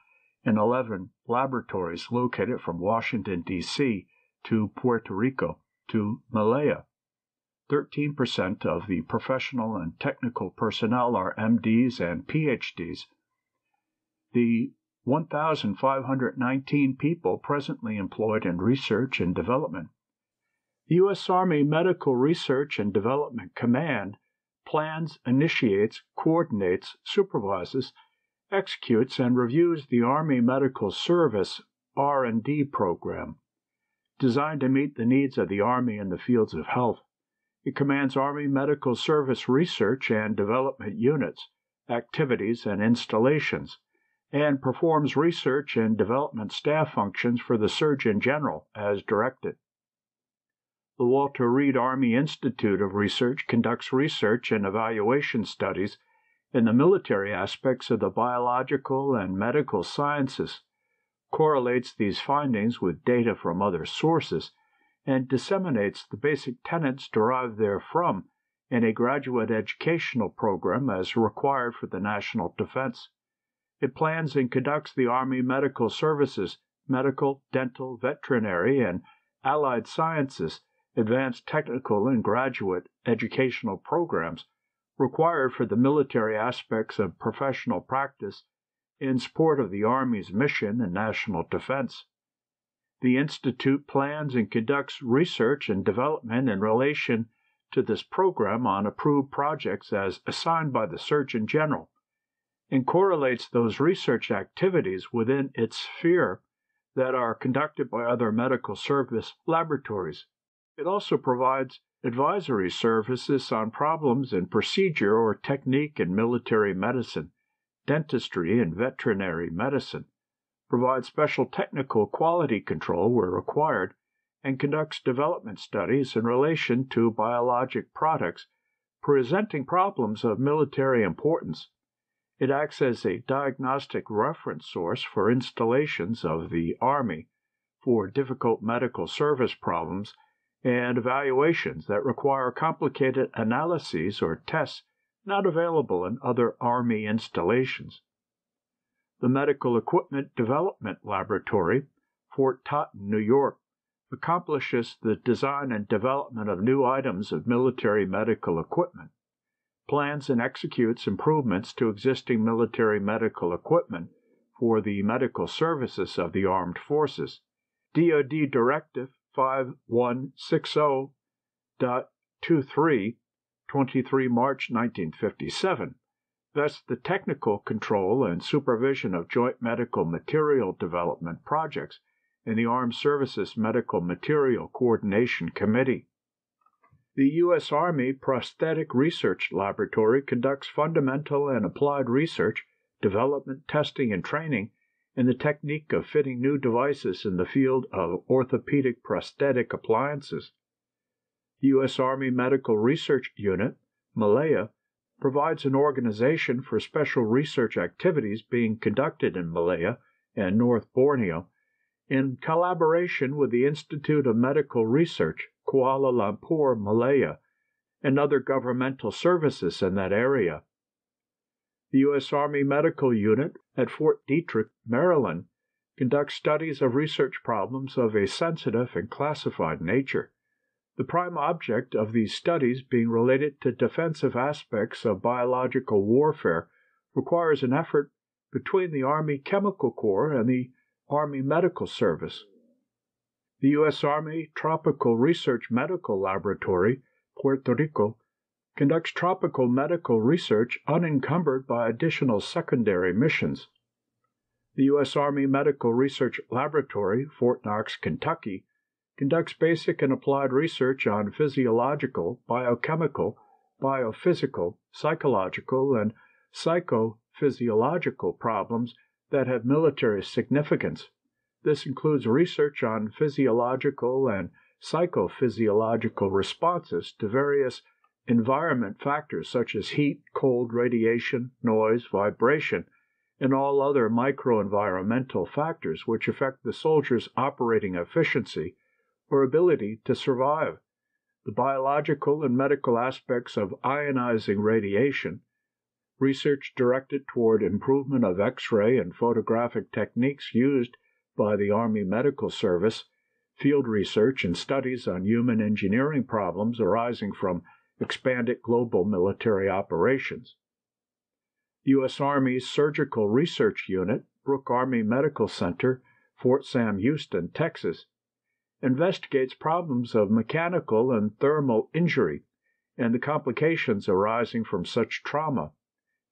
in 11 laboratories located from Washington, D.C. to Puerto Rico to Malaya. 13% of the professional and technical personnel are MDs and PhDs. The 1,519 people presently employed in research and development the U.S. Army Medical Research and Development Command plans, initiates, coordinates, supervises, executes, and reviews the Army Medical Service R&D program. Designed to meet the needs of the Army in the fields of health, it commands Army Medical Service research and development units, activities, and installations, and performs research and development staff functions for the Surgeon General as directed. The Walter Reed Army Institute of Research conducts research and evaluation studies in the military aspects of the biological and medical sciences, correlates these findings with data from other sources, and disseminates the basic tenets derived therefrom in a graduate educational program as required for the national defense. It plans and conducts the Army Medical Services, medical, dental, veterinary, and allied sciences advanced technical and graduate educational programs required for the military aspects of professional practice in support of the Army's mission and national defense. The Institute plans and conducts research and development in relation to this program on approved projects as assigned by the Surgeon General and correlates those research activities within its sphere that are conducted by other medical service laboratories. It also provides advisory services on problems in procedure or technique in military medicine, dentistry, and veterinary medicine, provides special technical quality control where required, and conducts development studies in relation to biologic products presenting problems of military importance. It acts as a diagnostic reference source for installations of the Army for difficult medical service problems and evaluations that require complicated analyses or tests not available in other Army installations. The Medical Equipment Development Laboratory, Fort Totten, New York, accomplishes the design and development of new items of military medical equipment, plans and executes improvements to existing military medical equipment for the medical services of the armed forces. DoD Directive 5160.23, 23 March 1957, vests the technical control and supervision of joint medical material development projects in the Armed Services Medical Material Coordination Committee. The U.S. Army Prosthetic Research Laboratory conducts fundamental and applied research, development, testing, and training in the technique of fitting new devices in the field of orthopedic prosthetic appliances. U.S. Army Medical Research Unit, Malaya, provides an organization for special research activities being conducted in Malaya and North Borneo in collaboration with the Institute of Medical Research, Kuala Lumpur, Malaya, and other governmental services in that area. The U.S. Army Medical Unit at Fort Detrick, Maryland, conducts studies of research problems of a sensitive and classified nature. The prime object of these studies being related to defensive aspects of biological warfare requires an effort between the Army Chemical Corps and the Army Medical Service. The U.S. Army Tropical Research Medical Laboratory, Puerto Rico, conducts tropical medical research unencumbered by additional secondary missions. The U.S. Army Medical Research Laboratory, Fort Knox, Kentucky, conducts basic and applied research on physiological, biochemical, biophysical, psychological, and psychophysiological problems that have military significance. This includes research on physiological and psychophysiological responses to various environment factors such as heat, cold, radiation, noise, vibration, and all other microenvironmental factors which affect the soldier's operating efficiency or ability to survive. The biological and medical aspects of ionizing radiation research directed toward improvement of X-ray and photographic techniques used by the Army Medical Service, field research and studies on human engineering problems arising from expanded global military operations. U.S. Army Surgical Research Unit, Brooke Army Medical Center, Fort Sam Houston, Texas, investigates problems of mechanical and thermal injury and the complications arising from such trauma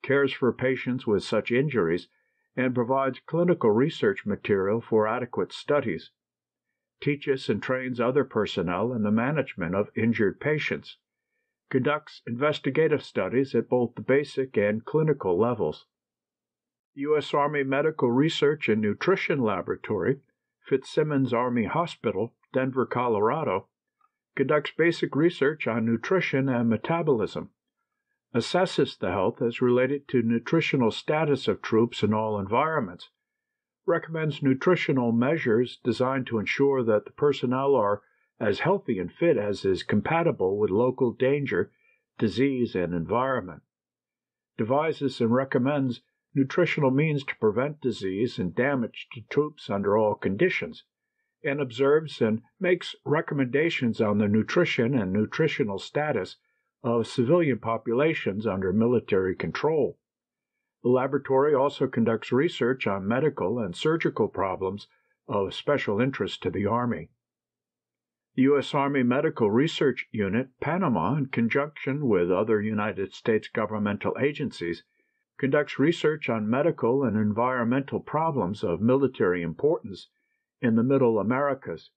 cares for patients with such injuries, and provides clinical research material for adequate studies, teaches and trains other personnel in the management of injured patients, conducts investigative studies at both the basic and clinical levels. The U.S. Army Medical Research and Nutrition Laboratory, Fitzsimons Army Hospital, Denver, Colorado, conducts basic research on nutrition and metabolism assesses the health as related to nutritional status of troops in all environments, recommends nutritional measures designed to ensure that the personnel are as healthy and fit as is compatible with local danger, disease, and environment, devises and recommends nutritional means to prevent disease and damage to troops under all conditions, and observes and makes recommendations on the nutrition and nutritional status of civilian populations under military control. The laboratory also conducts research on medical and surgical problems of special interest to the Army. The U.S. Army Medical Research Unit, Panama, in conjunction with other United States governmental agencies, conducts research on medical and environmental problems of military importance in the Middle Americas.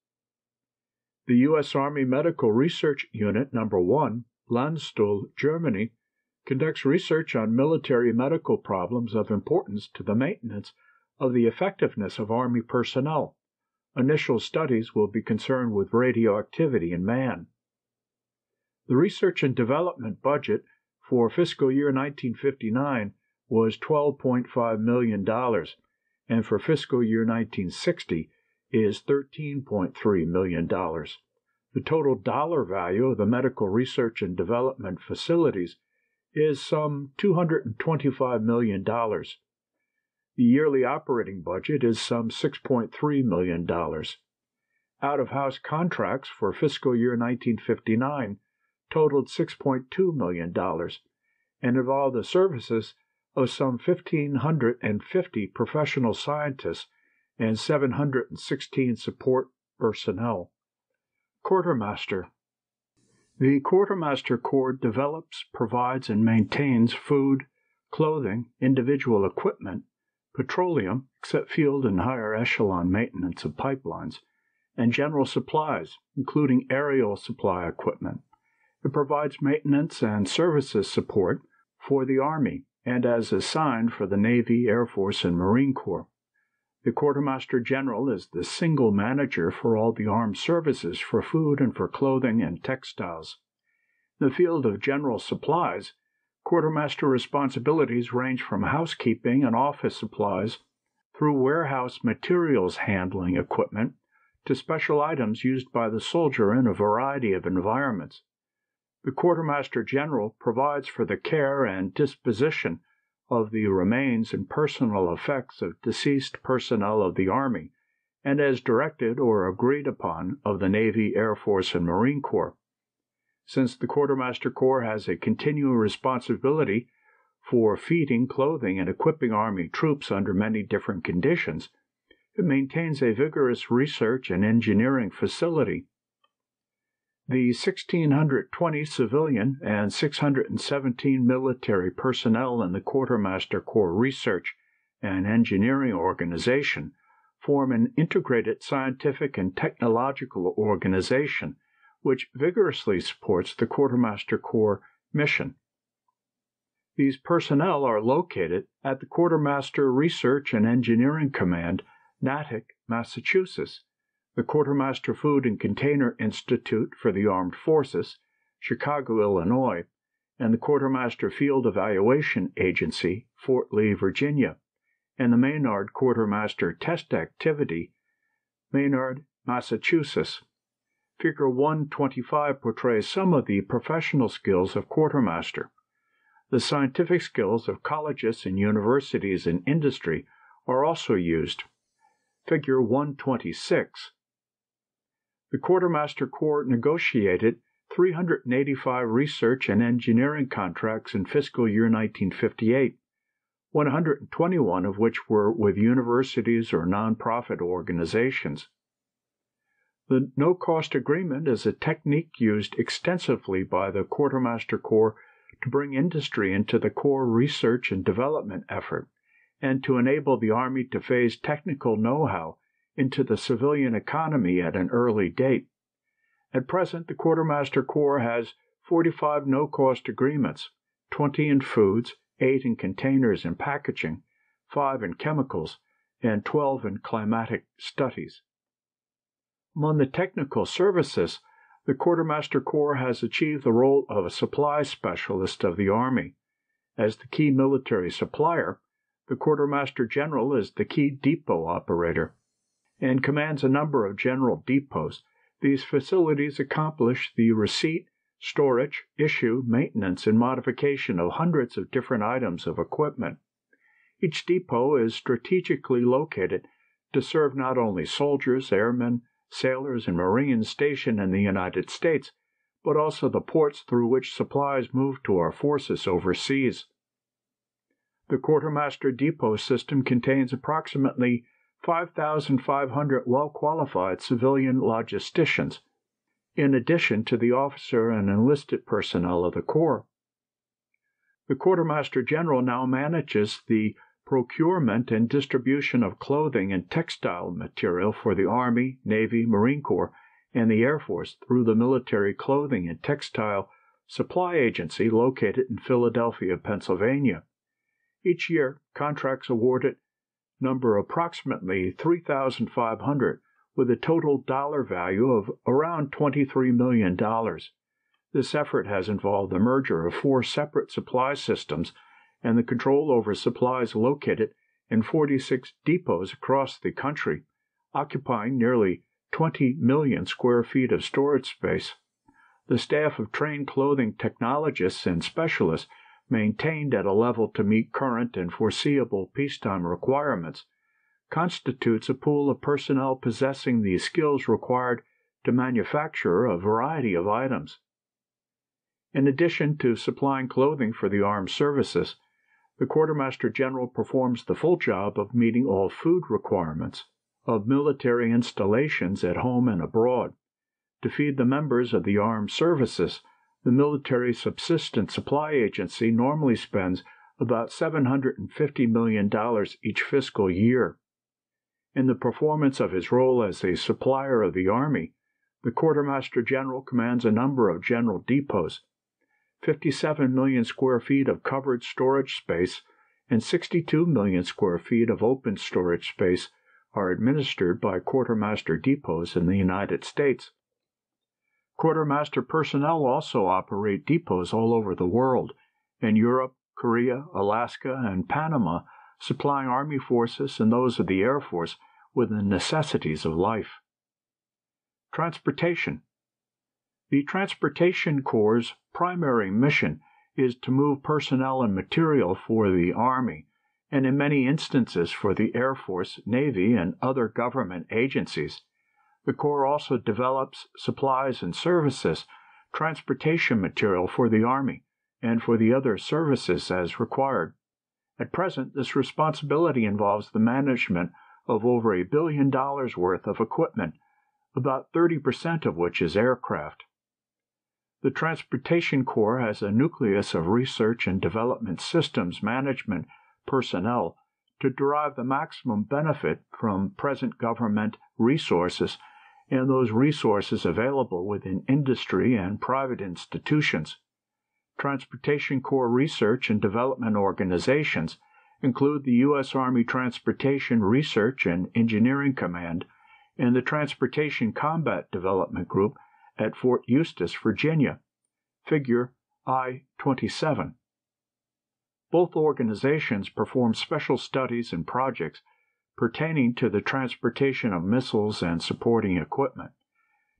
The U.S. Army Medical Research Unit, Number 1, Landstuhl, Germany, conducts research on military medical problems of importance to the maintenance of the effectiveness of Army personnel. Initial studies will be concerned with radioactivity in man. The research and development budget for fiscal year 1959 was $12.5 million, and for fiscal year 1960 is $13.3 million. The total dollar value of the medical research and development facilities is some $225 million. The yearly operating budget is some $6.3 million. Out of house contracts for fiscal year 1959 totaled $6.2 million and involved the services of some 1,550 professional scientists and 716 support personnel. Quartermaster The Quartermaster Corps develops, provides, and maintains food, clothing, individual equipment, petroleum (except field and higher echelon maintenance of pipelines), and general supplies, including aerial supply equipment. It provides maintenance and services support for the Army and as assigned for the Navy, Air Force, and Marine Corps. The Quartermaster General is the single manager for all the armed services for food and for clothing and textiles. In the field of general supplies, Quartermaster responsibilities range from housekeeping and office supplies through warehouse materials handling equipment to special items used by the soldier in a variety of environments. The Quartermaster General provides for the care and disposition of the remains and personal effects of deceased personnel of the Army, and as directed or agreed upon of the Navy, Air Force, and Marine Corps. Since the Quartermaster Corps has a continual responsibility for feeding, clothing, and equipping Army troops under many different conditions, it maintains a vigorous research and engineering facility. The 1,620 civilian and 617 military personnel in the Quartermaster Corps Research and Engineering Organization form an integrated scientific and technological organization which vigorously supports the Quartermaster Corps mission. These personnel are located at the Quartermaster Research and Engineering Command, Natick, Massachusetts, the Quartermaster Food and Container Institute for the Armed Forces, Chicago, Illinois, and the Quartermaster Field Evaluation Agency, Fort Lee, Virginia, and the Maynard Quartermaster Test Activity, Maynard, Massachusetts. Figure 125 portrays some of the professional skills of quartermaster. The scientific skills of colleges and universities and industry are also used. Figure 126. The Quartermaster Corps negotiated 385 research and engineering contracts in fiscal year 1958, 121 of which were with universities or nonprofit organizations. The no cost agreement is a technique used extensively by the Quartermaster Corps to bring industry into the Corps research and development effort and to enable the Army to phase technical know how into the civilian economy at an early date. At present, the Quartermaster Corps has 45 no cost agreements 20 in foods, 8 in containers and packaging, 5 in chemicals, and 12 in climatic studies. Among the technical services, the Quartermaster Corps has achieved the role of a supply specialist of the Army. As the key military supplier, the Quartermaster General is the key depot operator and commands a number of general depots. These facilities accomplish the receipt, storage, issue, maintenance, and modification of hundreds of different items of equipment. Each depot is strategically located to serve not only soldiers, airmen, sailors, and marines stationed in the United States, but also the ports through which supplies move to our forces overseas. The Quartermaster Depot system contains approximately 5,500 well qualified civilian logisticians, in addition to the officer and enlisted personnel of the Corps. The Quartermaster General now manages the procurement and distribution of clothing and textile material for the Army, Navy, Marine Corps, and the Air Force through the Military Clothing and Textile Supply Agency located in Philadelphia, Pennsylvania. Each year, contracts awarded number approximately 3,500 with a total dollar value of around $23 million. This effort has involved the merger of four separate supply systems and the control over supplies located in 46 depots across the country, occupying nearly 20 million square feet of storage space. The staff of trained clothing technologists and specialists, maintained at a level to meet current and foreseeable peacetime requirements, constitutes a pool of personnel possessing the skills required to manufacture a variety of items. In addition to supplying clothing for the armed services, The Quartermaster General performs the full job of meeting all food requirements of military installations at home and abroad. To feed the members of the armed services, the Military Subsistence Supply Agency normally spends about $750 million each fiscal year. In the performance of his role as a supplier of the Army, the Quartermaster General commands a number of general depots. 57 million square feet of covered storage space and 62 million square feet of open storage space are administered by quartermaster depots in the United States. Quartermaster personnel also operate depots all over the world in Europe, Korea, Alaska, and Panama, supplying Army forces and those of the Air Force with the necessities of life. Transportation The Transportation Corps' primary mission is to move personnel and material for the Army and in many instances for the Air Force, Navy, and other government agencies. The Corps also develops, supplies, and services transportation material for the Army and for the other services as required. At present, this responsibility involves the management of over a billion dollars worth of equipment, about 30% of which is aircraft. The Transportation Corps has a nucleus of research and development systems management personnel to derive the maximum benefit from present government resources and those resources available within industry and private institutions. Transportation Corps research and development organizations include the U.S. Army Transportation Research and Engineering Command and the Transportation Combat Development Group at Fort Eustis, Virginia. Figure I 27. Both organizations perform special studies and projects pertaining to the transportation of missiles and supporting equipment.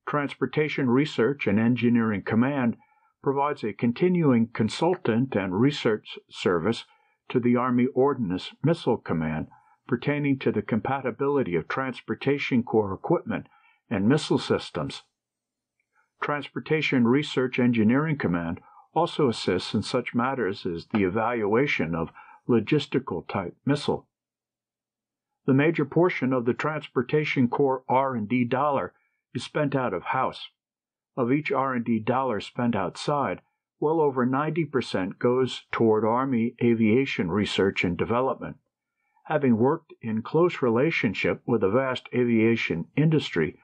Transportation Research and Engineering Command provides a continuing consultant and research service to the Army Ordnance Missile Command pertaining to the compatibility of Transportation Corps equipment and missile systems. Transportation Research Engineering Command also assists in such matters as the evaluation of logistical type missile. The major portion of the Transportation Corps R&D dollar is spent out of house. Of each R&D dollar spent outside, well over 90% goes toward Army aviation research and development. Having worked in close relationship with the vast aviation industry,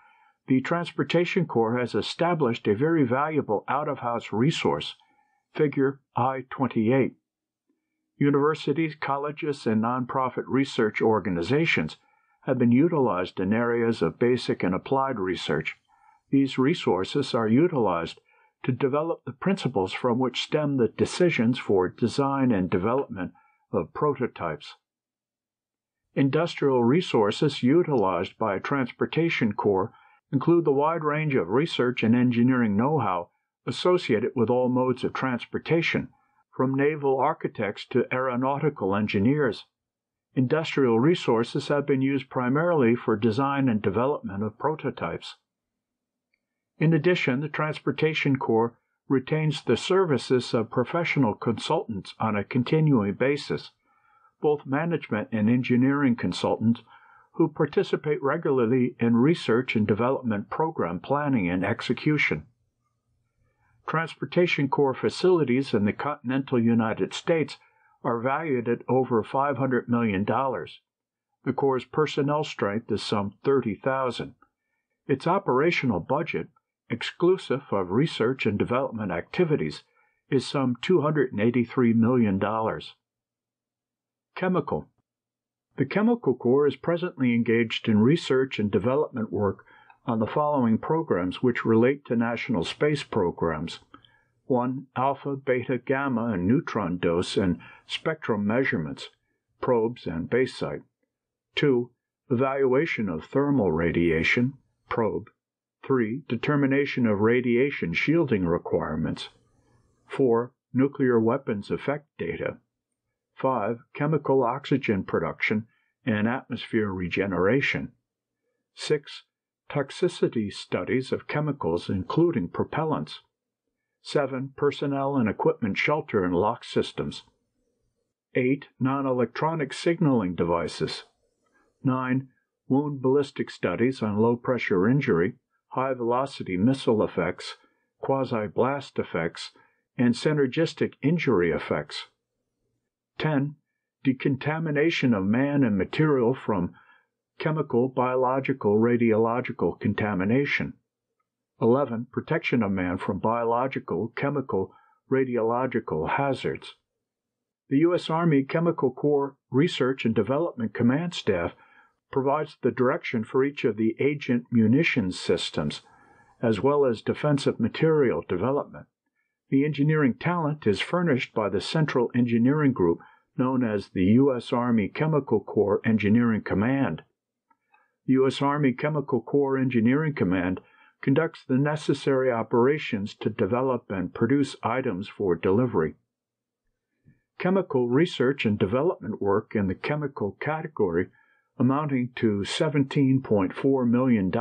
the Transportation Corps has established a very valuable out of house resource Figure I-28. Universities, colleges, and nonprofit research organizations have been utilized in areas of basic and applied research. These resources are utilized to develop the principles from which stem the decisions for design and development of prototypes. Industrial resources utilized by a Transportation Corps include the wide range of research and engineering know how associated with all modes of transportation, from naval architects to aeronautical engineers. Industrial resources have been used primarily for design and development of prototypes. In addition, the Transportation Corps retains the services of professional consultants on a continuing basis, both management and engineering consultants who participate regularly in research and development program planning and execution. Transportation Corps facilities in the continental United States are valued at over $500 million. The Corps' personnel strength is some 30,000. Its operational budget, exclusive of research and development activities, is some $283 million. Chemical The Chemical Corps is presently engaged in research and development work on the following programs which relate to national space programs: 1. Alpha, beta, gamma, and neutron dose and spectrum measurements (probes and base site). 2. Evaluation of thermal radiation (probe). 3. Determination of radiation shielding requirements. 4. Nuclear weapons effect data. 5. Chemical oxygen production and atmosphere regeneration. 6 toxicity studies of chemicals including propellants. 7. Personnel and equipment shelter and lock systems. 8. Non electronic signaling devices. 9. Wound ballistic studies on low pressure injury, high velocity missile effects, quasi blast effects, and synergistic injury effects. 10. Decontamination of man and material from chemical, biological, radiological contamination. 11. Protection of man from biological, chemical, radiological hazards. The U.S. Army Chemical Corps Research and Development Command Staff provides the direction for each of the agent munitions systems, as well as defensive material development. The engineering talent is furnished by the Central Engineering Group known as the U.S. Army Chemical Corps Engineering Command. U.S. Army Chemical Corps Engineering Command conducts the necessary operations to develop and produce items for delivery. Chemical research and development work in the chemical category, amounting to $17.4 million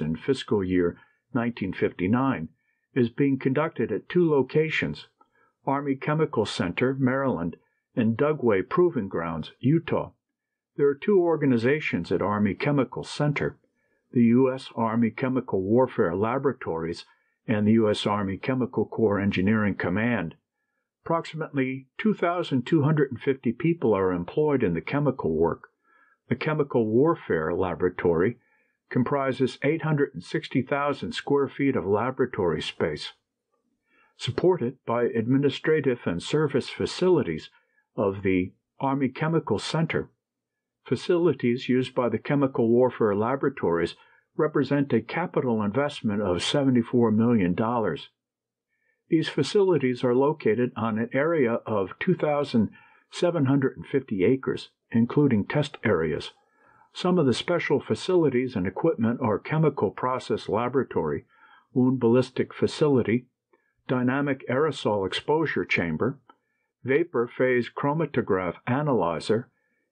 in fiscal year 1959, is being conducted at two locations Army Chemical Center, Maryland, and Dugway Proving Grounds, Utah. There are two organizations at Army Chemical Center the U.S. Army Chemical Warfare Laboratories and the U.S. Army Chemical Corps Engineering Command. Approximately 2,250 people are employed in the chemical work. The Chemical Warfare Laboratory comprises 860,000 square feet of laboratory space, supported by administrative and service facilities of the Army Chemical Center. Facilities used by the chemical warfare laboratories represent a capital investment of $74 million. These facilities are located on an area of 2,750 acres, including test areas. Some of the special facilities and equipment are Chemical Process Laboratory, Wound Ballistic Facility, Dynamic Aerosol Exposure Chamber, vapor phase chromatograph analyzer,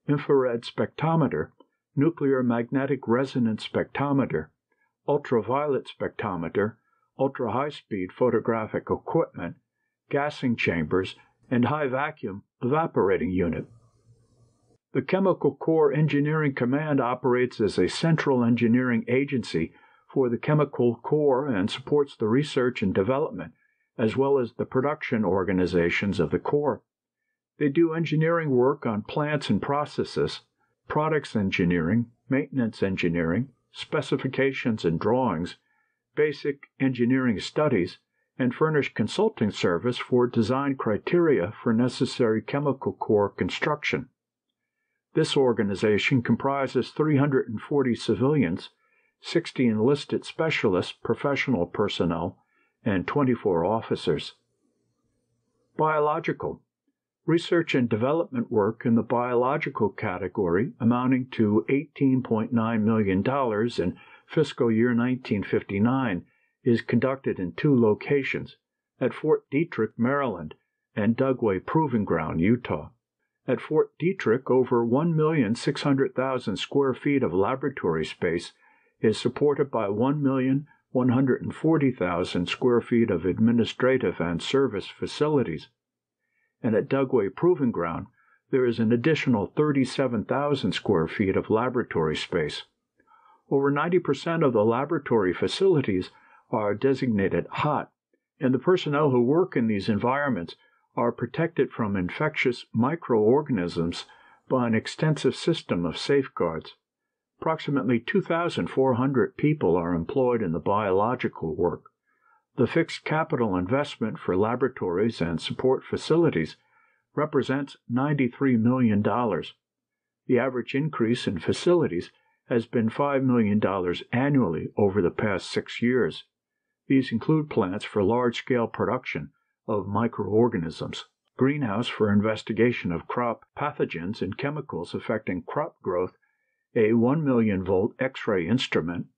infrared spectrometer, nuclear magnetic resonance spectrometer, ultraviolet spectrometer, ultra high speed photographic equipment, gassing chambers, and high vacuum evaporating unit. The Chemical Corps Engineering Command operates as a central engineering agency for the Chemical Corps and supports the research and development as well as the production organizations of the Corps. They do engineering work on plants and processes, products engineering, maintenance engineering, specifications and drawings, basic engineering studies, and furnish consulting service for design criteria for necessary chemical Corps construction. This organization comprises 340 civilians, 60 enlisted specialists, professional personnel, and 24 officers. Biological research and development work in the biological category amounting to $18.9 million in fiscal year 1959 is conducted in two locations at Fort Detrick, Maryland, and Dugway Proving Ground, Utah. At Fort Detrick, over 1,600,000 square feet of laboratory space is supported by 1,140,000 square feet of administrative and service facilities and at Dugway Proving Ground there is an additional 37,000 square feet of laboratory space. Over 90% of the laboratory facilities are designated hot, and the personnel who work in these environments are protected from infectious microorganisms by an extensive system of safeguards. Approximately 2,400 people are employed in the biological work. The fixed capital investment for laboratories and support facilities represents $93 million. The average increase in facilities has been $5 million annually over the past six years. These include plants for large scale production of microorganisms, greenhouse for investigation of crop pathogens and chemicals affecting crop growth, a 1 million volt X ray instrument,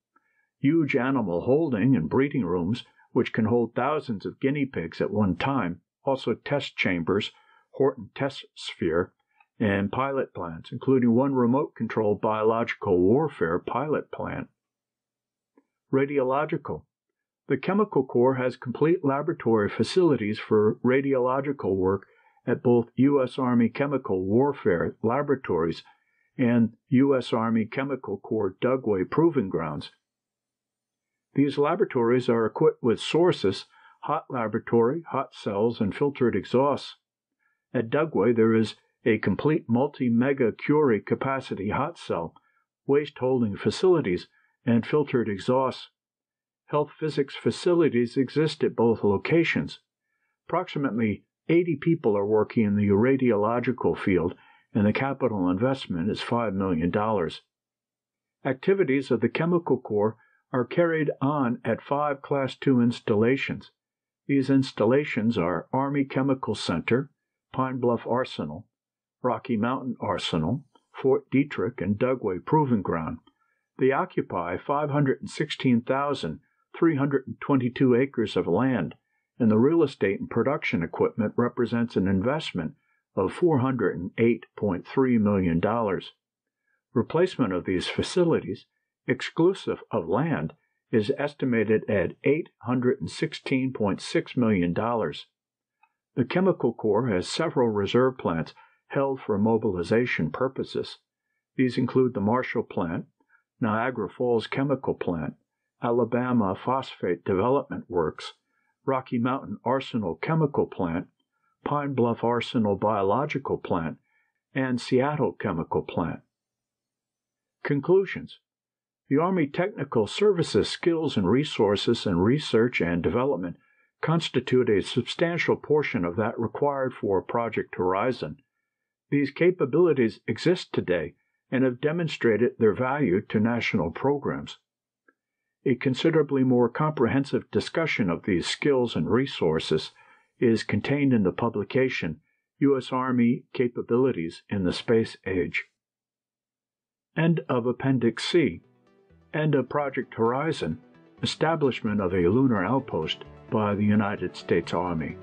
huge animal holding and breeding rooms which can hold thousands of guinea pigs at one time, also test chambers, Horton Test Sphere, and pilot plants, including one remote controlled biological warfare pilot plant. Radiological. The Chemical Corps has complete laboratory facilities for radiological work at both U.S. Army Chemical Warfare Laboratories and U.S. Army Chemical Corps Dugway Proving Grounds. These laboratories are equipped with sources, hot laboratory, hot cells, and filtered exhausts. At Dugway, there is a complete multi-mega Curie capacity hot cell, waste holding facilities, and filtered exhausts. Health physics facilities exist at both locations. Approximately 80 people are working in the radiological field, and the capital investment is $5 million. Activities of the Chemical Corps are carried on at five Class II installations. These installations are Army Chemical Center, Pine Bluff Arsenal, Rocky Mountain Arsenal, Fort Detrick, and Dugway Proving Ground. They occupy 516,322 acres of land, and the real estate and production equipment represents an investment of $408.3 million. Replacement of these facilities exclusive of land, is estimated at $816.6 million. The Chemical Corps has several reserve plants held for mobilization purposes. These include the Marshall Plant, Niagara Falls Chemical Plant, Alabama Phosphate Development Works, Rocky Mountain Arsenal Chemical Plant, Pine Bluff Arsenal Biological Plant, and Seattle Chemical Plant. Conclusions the Army Technical Services skills and resources in research and development constitute a substantial portion of that required for Project Horizon. These capabilities exist today and have demonstrated their value to national programs. A considerably more comprehensive discussion of these skills and resources is contained in the publication U.S. Army Capabilities in the Space Age. End of Appendix C and of Project Horizon, establishment of a lunar outpost by the United States Army.